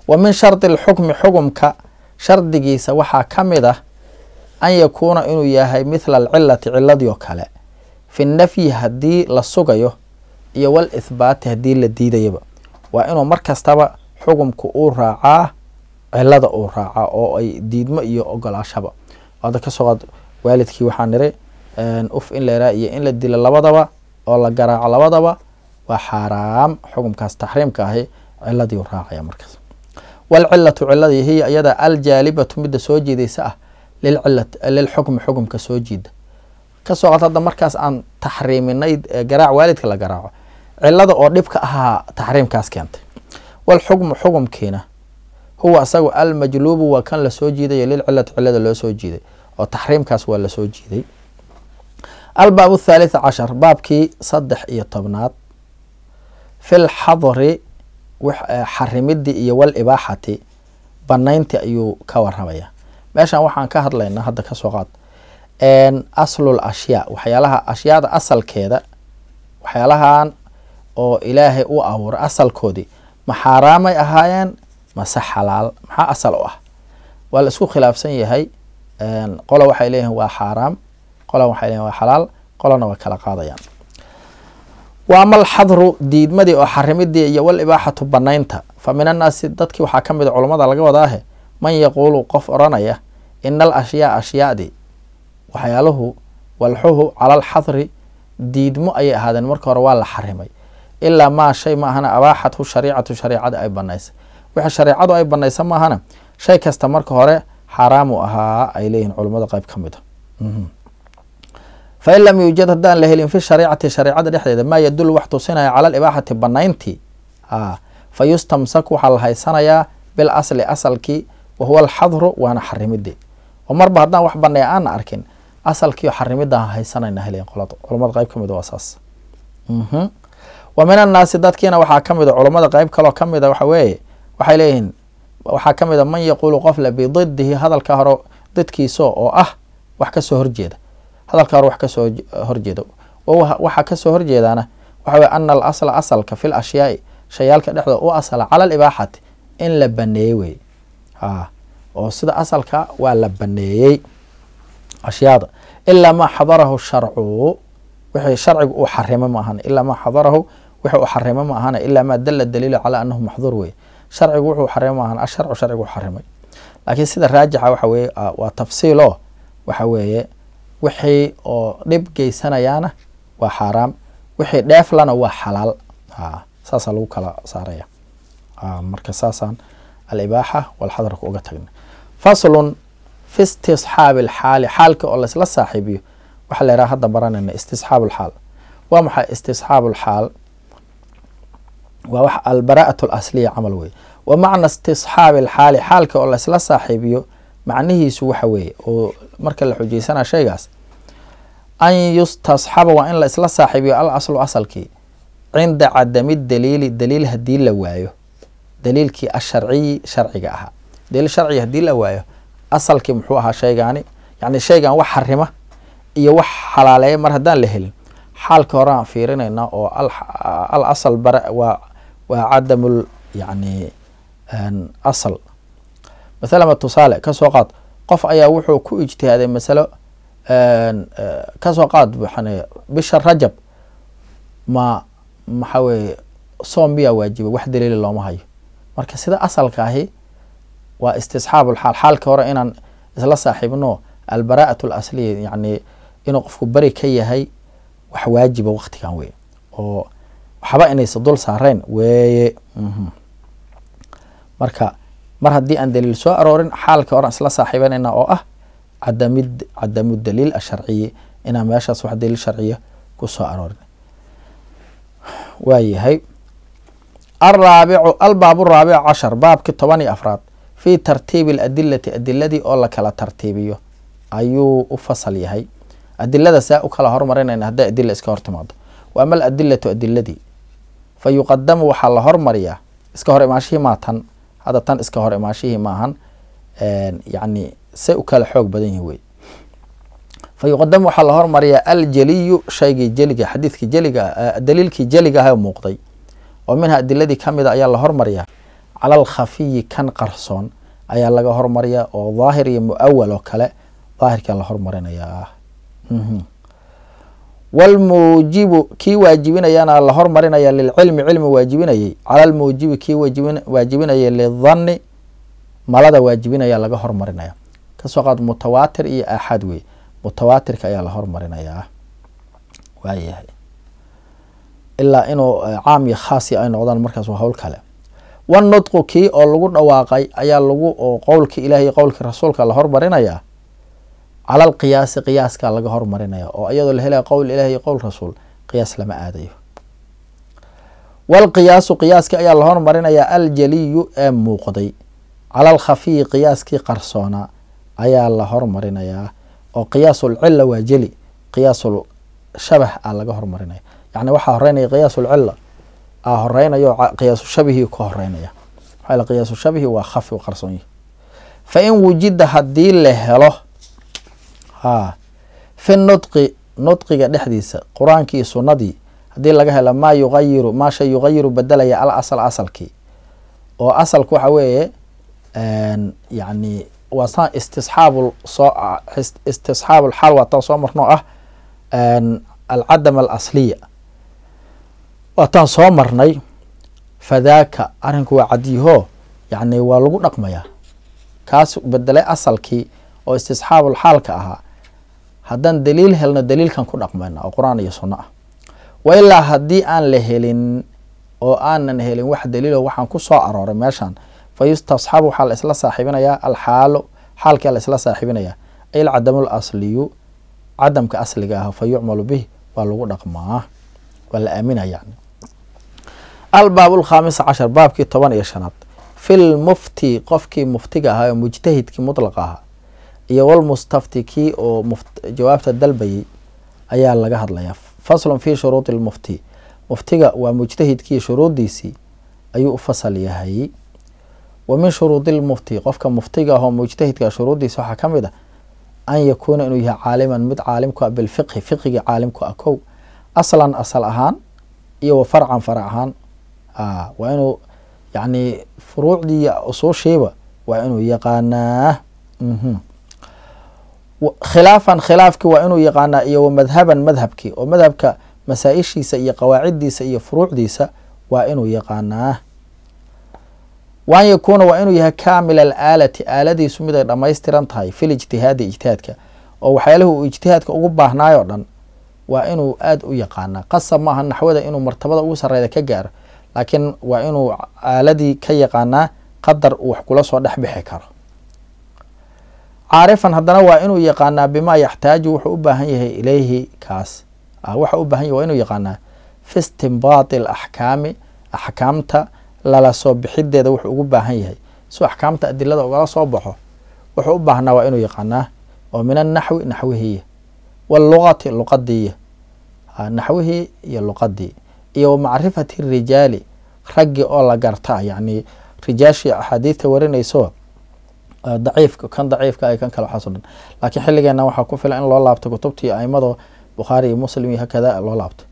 Wa min shardi alxukmi xukumka shardigiisa waxaa ka mid ah an yakuuna inuu yahay mithla alcilati ciladii oo kale. Fi nafyi haddii la sugayo iyo wal ithbaati haddii la diidayaba waa inuu mar kastaba xukumku uu raacaa cilada uu raacaa oo ay diidmo iyo ogolaashaba hadda ka soo qaad waalidkii waxaa niri uf in la yaraa iyo in la dilo labadaba oo la garaaco labadaba waa xaaraam xukumkaas taxriimka ahi ciladii u raacaya markaas. Walcilatu ciladii hiya iyada aljaalibatu midda soo jiidaysa ah lilxukmi xukumka soo jiida. Kasoo qaad hadda markaas aan taxriiminay garaac waalidka la garaaco cilada oo dhibka ahaa taxriimkaas keentay. Walxukmu xukumkiina huwa isagu almajluubu waa kan la soo jiidayo lilcilati cilada loo soo jiiday oo taxriimkaas waa la soo jiiday. Albaab athaalitha cashar baabkii saddex iyo tobnaad. Fi lxadri xarimidii iyo wal ibaaxati banayntii ayuu ka waramaya meeshan waxaan ka hadlaynaa hadda ka soo qaad. Aslul ashyaa waxyaalaha ashyaada asalkeeda waxyaalahan oo ilaahay u abuuray asalkoodii ma xaaraamay ahaayeen mase xalaal maxaa asal u ah? Waa la isku khilaafsan yahay qola waxay leeyihiin waa xaaraam qola waxay leeyihiin waa xalaal qolana way kala qaadayaan wa ama alxadru diidmadii oo xarimidii iyo wal ibaaxatu banaynta fa min annaasi dadkii waxaa ka mid a culammada laga wadaahe man yaquulu qof odhanaya ina al ashyaa ashyaadii waxyaaluhu walxuhu cala alxadri diidmo ayay ahaadeen marka hore waa la xarimay. Ilaa maa shay ma ahana abaaxathu shariicatu shariicada ay banaysay wixii shareecadu ay banaysa maahana shay kasta marka hore xaaraamu ahaa ay leeyihiin culimmada qeyb ka mid a fain lam yuujad haddaan la helin fi shariicati shareicada dhexdeeda maa yadulu wax tusinaya cala alibaaxati banayntii fa yustamsak waxaa la haysanayaa bil asli asalkii wa huwa alxadru waana xarimidii oo marba haddaan wax baneeya aana arkin asalkiio xarimidaan haysanayna helen qolada culamada qeyb ka mid waa saas wa min annaasi dadkiina waxaa ka mid a culammada qeyb kaloo ka mid a waxa weeye waxay leeyihiin waxaa ka mid a man yaquulu qofle bididihi hadalka hore didkiisa oo ah wax ka soo horjeeda hadalka hore wax ka soo horjeeda waxaa ka soo horjeedaana waxa weye ana al asalka fi l ashyaai shayaalka dhexdooda u asala cala alibaaxati in la baneeyey wey oo sida asalka waa la baneeyey ashyaada. Ilaa maa xadarahu sharcu wixii sharcigu uu xarimo ma ahan ilaa maa xadarahu wixi uu xarimo ma ahana ilaa maa dala daliilu calaa anahu maxduur wey sharcigu wuxuu xarimo ma ahan asharcu sharcigu xarimay laakiin sida raajixa waxa weeye waa tafsiil waxa weeye wixii oo dhib geysanayaana waa xaaraam. Wixii dheeflana waa xalaal. Saasaa lagu kala saaraya. Marka saasaan alibaaxa walxadarka uga tagna. Faslun fi istisxaabi alxaali xaalka oo laysla saaxiibiyo waxaa la yidhaha hadda baranayna istisxaab alxaal waa maxay istisxaab alxaal waa wax albaraa'at alasliya camal wey wa macna istisxaabi alxaali xaalka oo laysla saaxiibiyo macnihiisu waxa weeye oo marka la xujeysana shaygaas. An yustasxaba waa in la isla saaxiibiyo al aslu asalkii. Cinda cadami daliili daliil haddii la waayo. Daliilkii asharciyi sharciga ahaa. Daliil sharciga haddii la waayo asalkii muxuu ahaa shaygaani. Yacni shaygan wax xarima iyo wax xalaaleeya mar haddaan la helin. Xaalka hore aan fiirinayna oo al asal bara waa waa cadamul yacni asal. Mathalama tusaale ka soo qaad qof ayaa wuxuu ku ijtihaaday masalo ka soo qaad waxaan bisha rajab. Ma maxa weeye soom miyaa waajiba wax daliila looma hayo. Marka sida asalka ahi waa istisxaabu lxaal xaalka hore inaan isla saaxiibno albaraa'at alasliya yacni inuu qofku beri ka yahay wax waajiba waktigan wey oo waxba inaysa dul saarayn weeye. Marka mar haddii aan daliil soo aroorin xaalka hore aan isla saaxiibanayna oo ah cadamid cadamu daliil asharciyi inaan meeshaas wax daliil sharciya ku soo aroorin. Waayahay. Alraabicu albaabu raabic cashar baabkii toban iyo afraad. Fii tartiibi aladilati adiladii oo la kala tartiibiyo. Ayuu u fasal yahay. Adilada saa u kala hormarinayna hadday adila iska hortimaado wa ama aladilatu adiladii fa yuqadamu waxaa la hormariyaa. Iska hor imaashihii maa tan hadda tan iska hor imaashihii maahan yacni say u kala xoog badan yihiin wey. Fa yuqadamu waxaa la hormariyaa aljeliyu shaygii jeliga xadiidkii jeliga daliilkii jeliga ah muuqday. Oo minha adiladii ka mida ayaa la hormariyaa cala alkhafiyi kan qarsoon ayaa laga hormariyaa oo daahir iyo muawal oo kale daahirkaa la hormarinayaa walmuujibu kii waajibinayana la hormarinaya lilcilmi cilmi waajibinayay. Cala almuujibi kii waajibinayay lidanni malada waajibinaya laga hormarinaya ka soo qaad mutawaatir iyo aaxaad wey mutawaatirka ayaa la hormarinayaa. Waayahay. Ilaa inuu caam iyo khaasi ay noqdaan markaas waa howl kale. Wanudqu kii oo lagu dhawaaqay ayaa lagu oo qowlkii ilahi iyo qowlkii rasuulka la hormarinayaa cala alqiyaasi qiyaaskaa laga hormarinaya oo iyadoo la helaya qowl ilahi iyo qowl rasuul qiyaas lama aadayo. Walqiyaasu qiyaaskii ayaa la hormarinayaa aljaliyu ee muuqday. Cala alkhafiyi qiyaaskii qarsoonaa ayaa la hormarinayaa oo qiyaasulcila waa jeli qiyaasul shabah a laga hormarinaya yacni waxaa horeynaya qiyaasulcila a horeynayo qiyaasu shabihi ka horeynaya maxaa qiyaasu shabihi waa khafi qarsoonyi fa in wujida haddii la helo fi nudqi nudqiga dhexdiisa qur'aankii iyo sunnadii haddii laga helo maa yugayiru maa shay yugayiru bedelaya al asal asalkii. Oo asalku waxa weeye yacni waa saan istisxaabu soo istisxaabu lxaal waa taan soo marno ah alcadam alasliya waa taan soo marnay fadaaka arrinku waa cadiyahoo yacni waa lagu dhaqmayaa kaas bedelay asalkii oo istisxaabul xaalka ahaa haddaan daliil helno daliilkan ku dhaqmayna oo qur'aan iyo sunno ah. Wa ilaa haddii aan la helin oo aanan helin wax daliilo waxaan ku soo arooray meeshan fa yustasxabu waxaa la isla saaxiibinayaa alxaalu xaalkaa la isla saaxiibinaya ay alcadamu lasliyu cadamka asliga ah fa yucmalu bih waa lagu dhaqmaa waa la aaminaya yani albaab lkhaamisa cashar baabkii toban iyo shanaad. Mufti qofkii muftiga ahaa oo mujtahidkii mutlaqa ahaa iyo walmustafti kii oo jawaabta dalbayay ayaa laga hadlayaa. Faslun fi shuruudi lmufti muftiga waa mujtahidkii shuruuddiisii ayuu u fasal yahay. Wa min shuruudi lmufti qofka muftiga ahoo mujtahidka shuruuddiisa waxaa ka mid ah an yakuuna inuu yahay caaliman mid caalimku ah bilfiqhi fiqigii caalimku ah kow. Aslan asal ahaan iyo wa farcan farac ahaan waa inuu yacni furuucdii usuushiiba waa inuu yaqaanaa khilaafan khilaafkii waa inuu yaqaanaa iyo madhaban madhabkii oo madhabka masaa-ishiisa iyo qawaaciddiisa iyo furuucdiisa waa inuu yaqaanaa. Waan yakuuna waa inuu yahay kaamil alaalati aaladiisu mid ay dhammaystiran tahay fil ijtihaadi ijtihaadka oo waxyaalahu uu ijtihaadka ugu baahnaayoo dhan waa inuu aada u yaqaanaa. Qasab maaha naxwada inuu martabada ugu sareyda ka gaaro laakiin waa inuu aaladii ka yaqaanaa qadar uu wax kula soo dhex bixi karo caarifan haddana waa inuu yaqaanaa bimaa yaxtaaju wuxuu u baahan yahay ilayhi kaas. Waxa u baahan yahy waa inuu yaqaanaa fi istimbaati alaxkaami axkaamta lala soo bixideeda wuxuu ugu baahan yahay. Suu axkaamta adilada ugala soo baxo wuxuu u baahnaa waa inuu yaqaanaa oo min annaxwi naxwihiiya wallugati luqadiiya naxwihii iyo luqadii iyo wa macrifati rijaali raggi oo la garta yacni rijaashii axaadiidta warinayso daciifka kan daciifka ay kan kale waxaaso dhan. Laakiin xilligeena waxaa ku filan in loo laabto kutubtii aimado bukhaari iyo muslim iyo hakada loo laabto.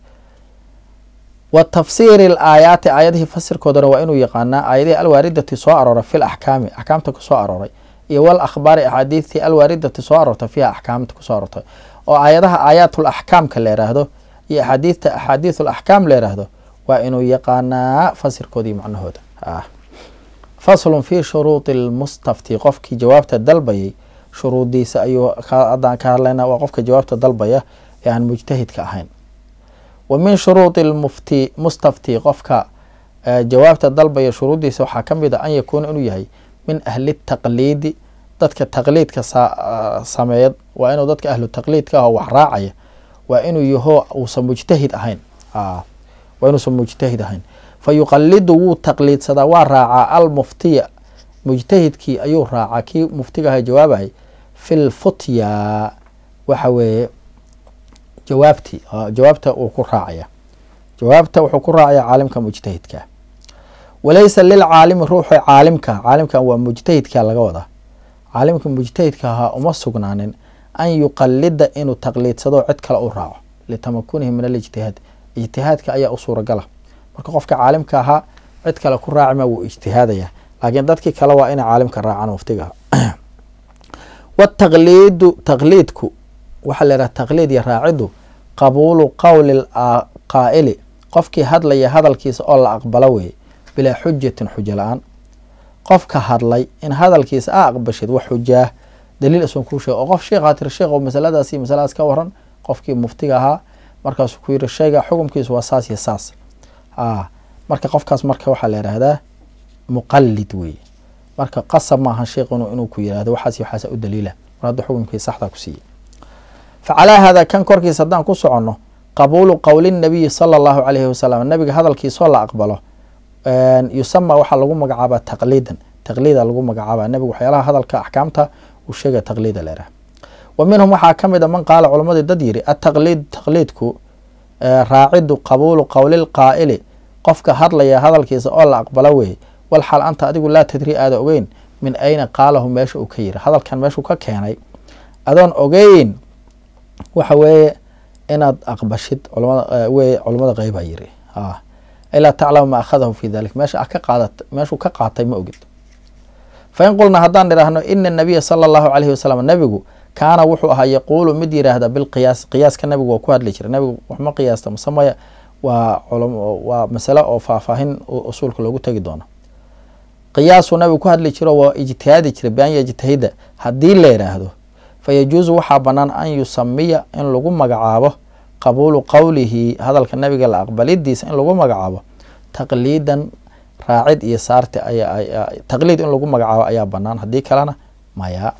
Wa tafsiiri alaayaati aayadihii fasirkoodana waa inuu yaqaanaa aayadihii alwaaridati soo arooray fil axkaami axkaamta ku soo arooray iyo wal akhbaari axaadiidtii alwaaridati soo aroortay fiiha axkaamta ku soo aroortay oo aayadaha aayaatul axkaamka la yiraahdo iyo axaadiidta axaadiisul axkaam la yiraahdo waa inuu yaqaanaa fasirkoodii macnahooda faslun fi shuruudi lmustafti qofkii jawaabta dalbayay shuruudiisa ayuu haddaan ka hadlaynaa waa qofka jawaabta dalbaya ee aan mujtahidka ahayn wa min shuruudi lmufti mustafti qofka jawaabta dalbaya shuruuddiisa waxaa ka mid a an yakuuna inuu yahay min ahli taqliidi dadka taqliidka sameeya waa inuu dadka ahlu taqliidka aho wax raacaya waa inuu yaho uusan mujtahid ahayn waa inuusan mujtahid ahayn fa yuqalidu wuu taqliidsadaa waa raacaa almuftiya. Mujtahidkii ayuu raacaa kii muftiga aha jawaabayay fi lfutya waxa weeye jawaabtii jawaabta uu ku raacaya. Jawaabta wuxuu ku raacaya caalimka mujtahidka. Walaysa lilcaalimi ruuxa caalimka. Caalimkan waa mujtahidka laga wadaa. Caalimka mujtahidka ahaa uma sugnaanin an yuqalida inuu taqliidsado cid kale u raaco. Litamakunihi min alijtihaad. Ijtihaadka ayaa u suuragala marka qofka caalimka ahaa cid kale ku raacima wuu ijtihaadaya laakiin dadkii kale waa inay caalimka raacaan muftiga wataqliidu taqliidku waxaa la yidhaha taqliid iyo raacidu qabuulu qowli qaa'ili qofkii hadlaya hadalkiisa oo la aqbalo weeye bilaa xujatin xujo la'aan. Qofka hadlay in hadalkiisa a aqbashid wax xujaah daliil isun kuu sheeg oo qof sheekhaa tiri sheekh masaladaas iyo masaladaas ka waran qofkii muftiga ahaa markaasuu ku yiri shayga xukumkiisu waa saas iyo saas marka qofkaas marka waxaa la yidhaahdaa muqalid weeye marka qasab maaha sheekunu inuu ku yihahdo waxaas waxaasa u daliila. Mar hadduu xukumkii saxdaa ku siiyey. Fa calaa haadaa kan korkiisa haddaan ku soconno qabuulu qowli nabiyi sala allahu calayhi wasalam nabiga hadalkiisoo la aqbalo yusama waxaa lagu magacaabaa taqliidan. Taqliida lagu magacaaba. Nabigu waxyaalaha hadalka axkaamta uu sheegaya taqliida leeraha wa minhum waxaa ka mid a man qaala culamadii dad yiri ataqliid taqliidku raacidu qabuulu qowli lqaa'ili qofka hadlaya hadalkiisa oo la aqbalo weeye wal xal anta adigu laa tadri aada ogeyn min ayna qaalahu meesha uu ka yiri hadalkan meeshuu ka keenay. Adoon ogeyn waxa weeye inaad aqbashid weye culamada qeyba yiri ilaa taclama ma akhadahu fi dalik meesha ka qaadat meeshuu ka qaatay ma ogid. Fa in qulnaa haddaan idhaahno ina nabiya sala allahu calayhi wasalam nabigu kaana wuxuu ahaa yaquulu mid yiraahda bilqiyaas qiyaaska nabigu waa ku hadli jiray. Nabigu waxma qiyaasta masamaya waa waa masale oo faahfaahin usuulka loogu tegi doono. Qiyaasuu nabigu ku hadli jiro waa ijtihaadi jiray bian yajtahida. Haddii la yidhaahdo fa waxaa bannaan an yusamiya in lagu magacaabo qabuulu qowlihi hadalka nabiga la aqbalidiisa in lagu magacaabo. Taqliidan raacid iyo saarti taqliid in lagu magacaabo ayaa bannaan haddii kalena maya.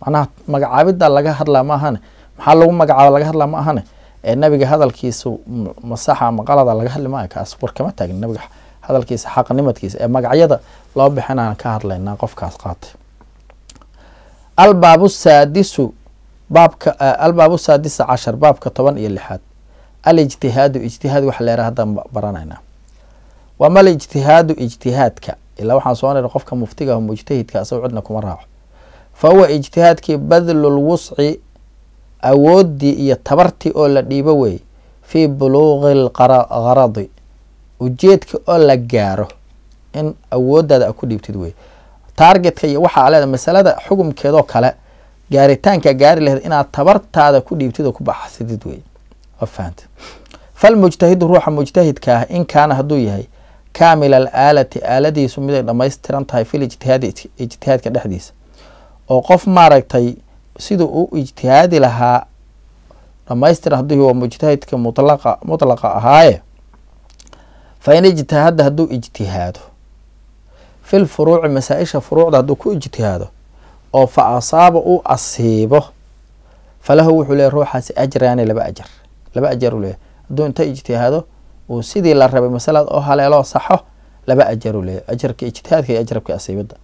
Macnaha magacaabidda laga hadlaa ma ahane. Maxaa lagu magacaaba laga hadlaa ma ahane ee nabiga hadalkiisu masaxa ama qalada laga hadli maayo kaas war kama taagin. Nabiga hadalkiisa xaqnimadkiisa ee magacyada loo bixinaan ka hadlaynaa qofkaas qaatay. Albaabu saadisu baabka albaabu saadisa cashar baabka toban iyo lixaad. Alijtihaadu ijtihaad waxa leeraha haddaan baranaynaa wamal ijtihaadu ijtihaadka? Ilaa waxaan soo niri qofka muftiga ah mujtahidka asagoo cidna kuma raaco. Fa huwa ijtihaadkii badlul wusci awooddii iyo tabartii oo la dhiibo weey fii buluuqi lgaradi ujeedka oo la gaaro in awooddaada a ku dhiibtid wey. Taargetka iyo waxaa leeda masalada xukumkeedoo kale gaaritaanka gaari laheyd inaad tabartaada ku dhiibtid oo ku baxsidid wey. Fahamtid falmujtahidu ruuxa mujtahidka ah in kaana hadduu yahay kaamil al aalati aaladiisu miday dhammaystiran tahay fil ijtihaadi ijtihaadka dhexdiisa. Oo qof maaragtay siduu u ijtihaadi lahaa dhamaystiran hadduu waa mujtahidka mutlaqa mutlaqa ahaaye fa in ijtihada hadduu ijtihaado fil furuuci masaa-isha furuucda hadduu ku ijtihaado oo fa asaaba uu asiibo falahu wuxuu leeyahy ruuxaasi ajraani laba ajar laba ajar uu leeyahy hadduu inta ijtihaado uu sidii la rabay masalada oo haleeloo saxo laba ajar uu leeyahy ajarka ijtihaadka iyo ajarka asiibada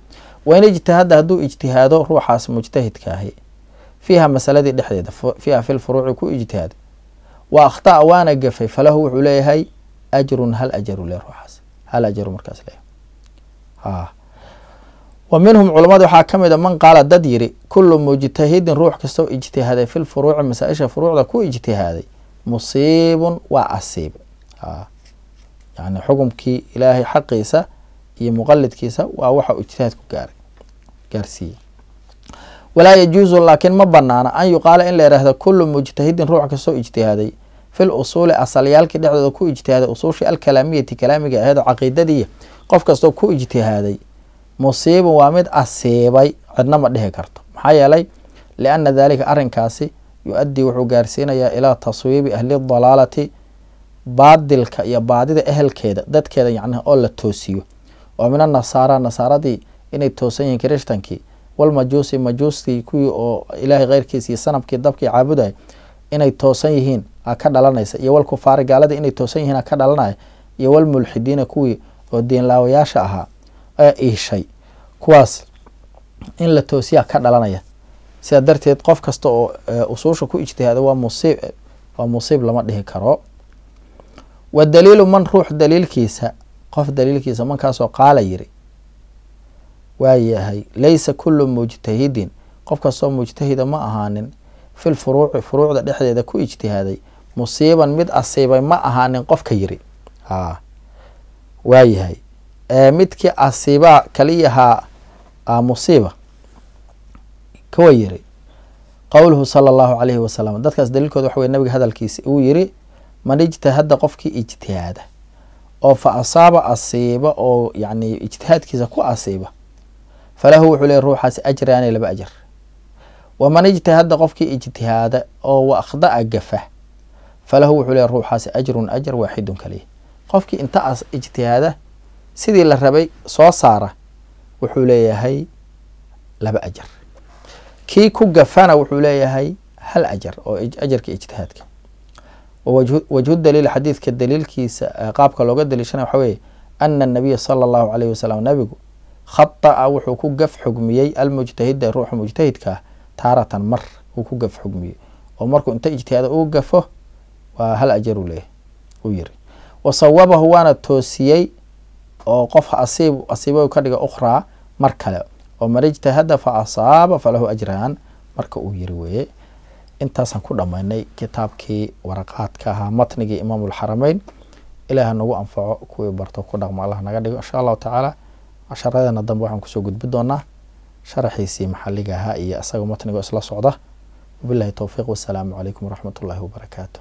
wa in ijtihada hadduu ijtihaado ruuxaas mujtahidka ahi fiiha masaladii dhexdeeda fiiha fi lfuruuci ku ijtihaada wa akhtaa waana gafay falahu wuxuu leeyahay ajrun hal ajaru le ruuxaas hal ajaru markaas leeyahay ha wa minhum culamada waxaa ka mid a man qaala dad yiri kullu mujtahidin ruux kastoo ijtihaaday fi lfuruuci masaa-isha furuucda ku ijtihaaday musiibun waa asiib ha yani xukumkii ilaahay xaqiisa iyo muqalidkiisa waa waxa ijtihaadku gaaray gaarsiiyey walaa yajuusu laakiin ma banaana an yuqaala in la yidhaahdo kullu mujtahidin ruux kastoo ijtihaaday. Fil usuuli asalyaalkii dhexdooda ku ijtihaaday usuushii alkalaamiyati kalaamiga aheed oo caqiidadii qof kastoo ku ijtihaaday. Musiibun waa mid asiibay cidna ma dhihi karto. Maxaa yeelay lianna daalika arrinkaasi yu-addii wuxuu gaarsiinayaa ilaa taswiibi ahli dalaalati baadilka iyo baadida ehelkeeda dadkeeda yacni oo la toosiyo. Oo min anasaara nasaaradii inay toosan yihiin kirishtankii walmajuusi majuustii kuwii oo ilaahay keyrkiisa iyo sanabkii dabkii caabuday inay toosan yihiin a ka dhalanaysa. Iyo walkufaari gaaladii inay toosan yihiin a ka dhalanaya iyo walmulxidiina kuwii oo diinlaawayaasha ahaa ee iishay. Kuwaas in la toosiyaa ka dhalanaya. Sidaa darteed qof kasta oo usuusha ku ijtihaada waa musiib waa musiib lama dhihi karo. Wa daliilu man ruux daliilkiisa qof daliilkiisa mankaasoo qaala yiri waa yahay laysa kullu mujtahidin. Qof kastoo mujtahida ma ahaanin. Fil furuuci furuucda dhexdeeda ku ijtihaaday. Musiiban mid asiibay ma ahaanin qofka yiri. A waa yahay. Midkii asiibaa kaliyahaa musiiba kuwa yiri. Qowluhu sala allahu calayhi wasalam dadkaas daliilkooda waxa wey nabiga hadalkiisi uu yiri man ijtahada qofkii ijtihaada oo fa asaaba asiiba oo yani ijtihaadkiisa ku asiiba falahu wuxuu leey ruuxaasi ajraani laba ajar waman ijtahada qofkii ijtihaada oo wa akhda'a gafa falahu wuxuu leey ruuxaasi ajrun ajar waaxidun kaliya. Qofkii inta ijtihaada sidii la rabay soo saara wuxuu leeyahay laba ajar kii ku gafana wuxuu leeyahay hal ajar oo ajarka ijtihaadka. Wajhu daliil xadiidka daliilkiisa qaabka looga daliishanaya waxa weeye ana anabiya sala allahu calayhi wasalam nabigu khata'a wuxuu ku gaf xugmiyey almujtahida ruuxa mujtahidka ah taaratan mar uu ku gaf xugmiyey. Oo markuu inta ijtihaada uu gafo waa hal ajar uu leeyahay uu yiri. Wa sawabahu waana toosiyey oo qof asiib asiiba ka dhiga ukhraa mar kale. Oo man ijtahada fa asaaba falahu ajraan marka uu yiri weeye. Intaasaan ku dhammaynay kitaabkii waraqaadka ahaa matnigii imaamulxarameyn ilaah nagu anfaco kuwii barto ku dhaqmo allah naga dhigo insha allahu tacaala casharadeenna dambe waxaan ku soo gudbi doonaa sharaxiisii maxaliga ahaa iyo isaga matnigo isla socda. Wabilahi towfiiq wasalaamu calaykum waraxmat ullaahi wabarakaatu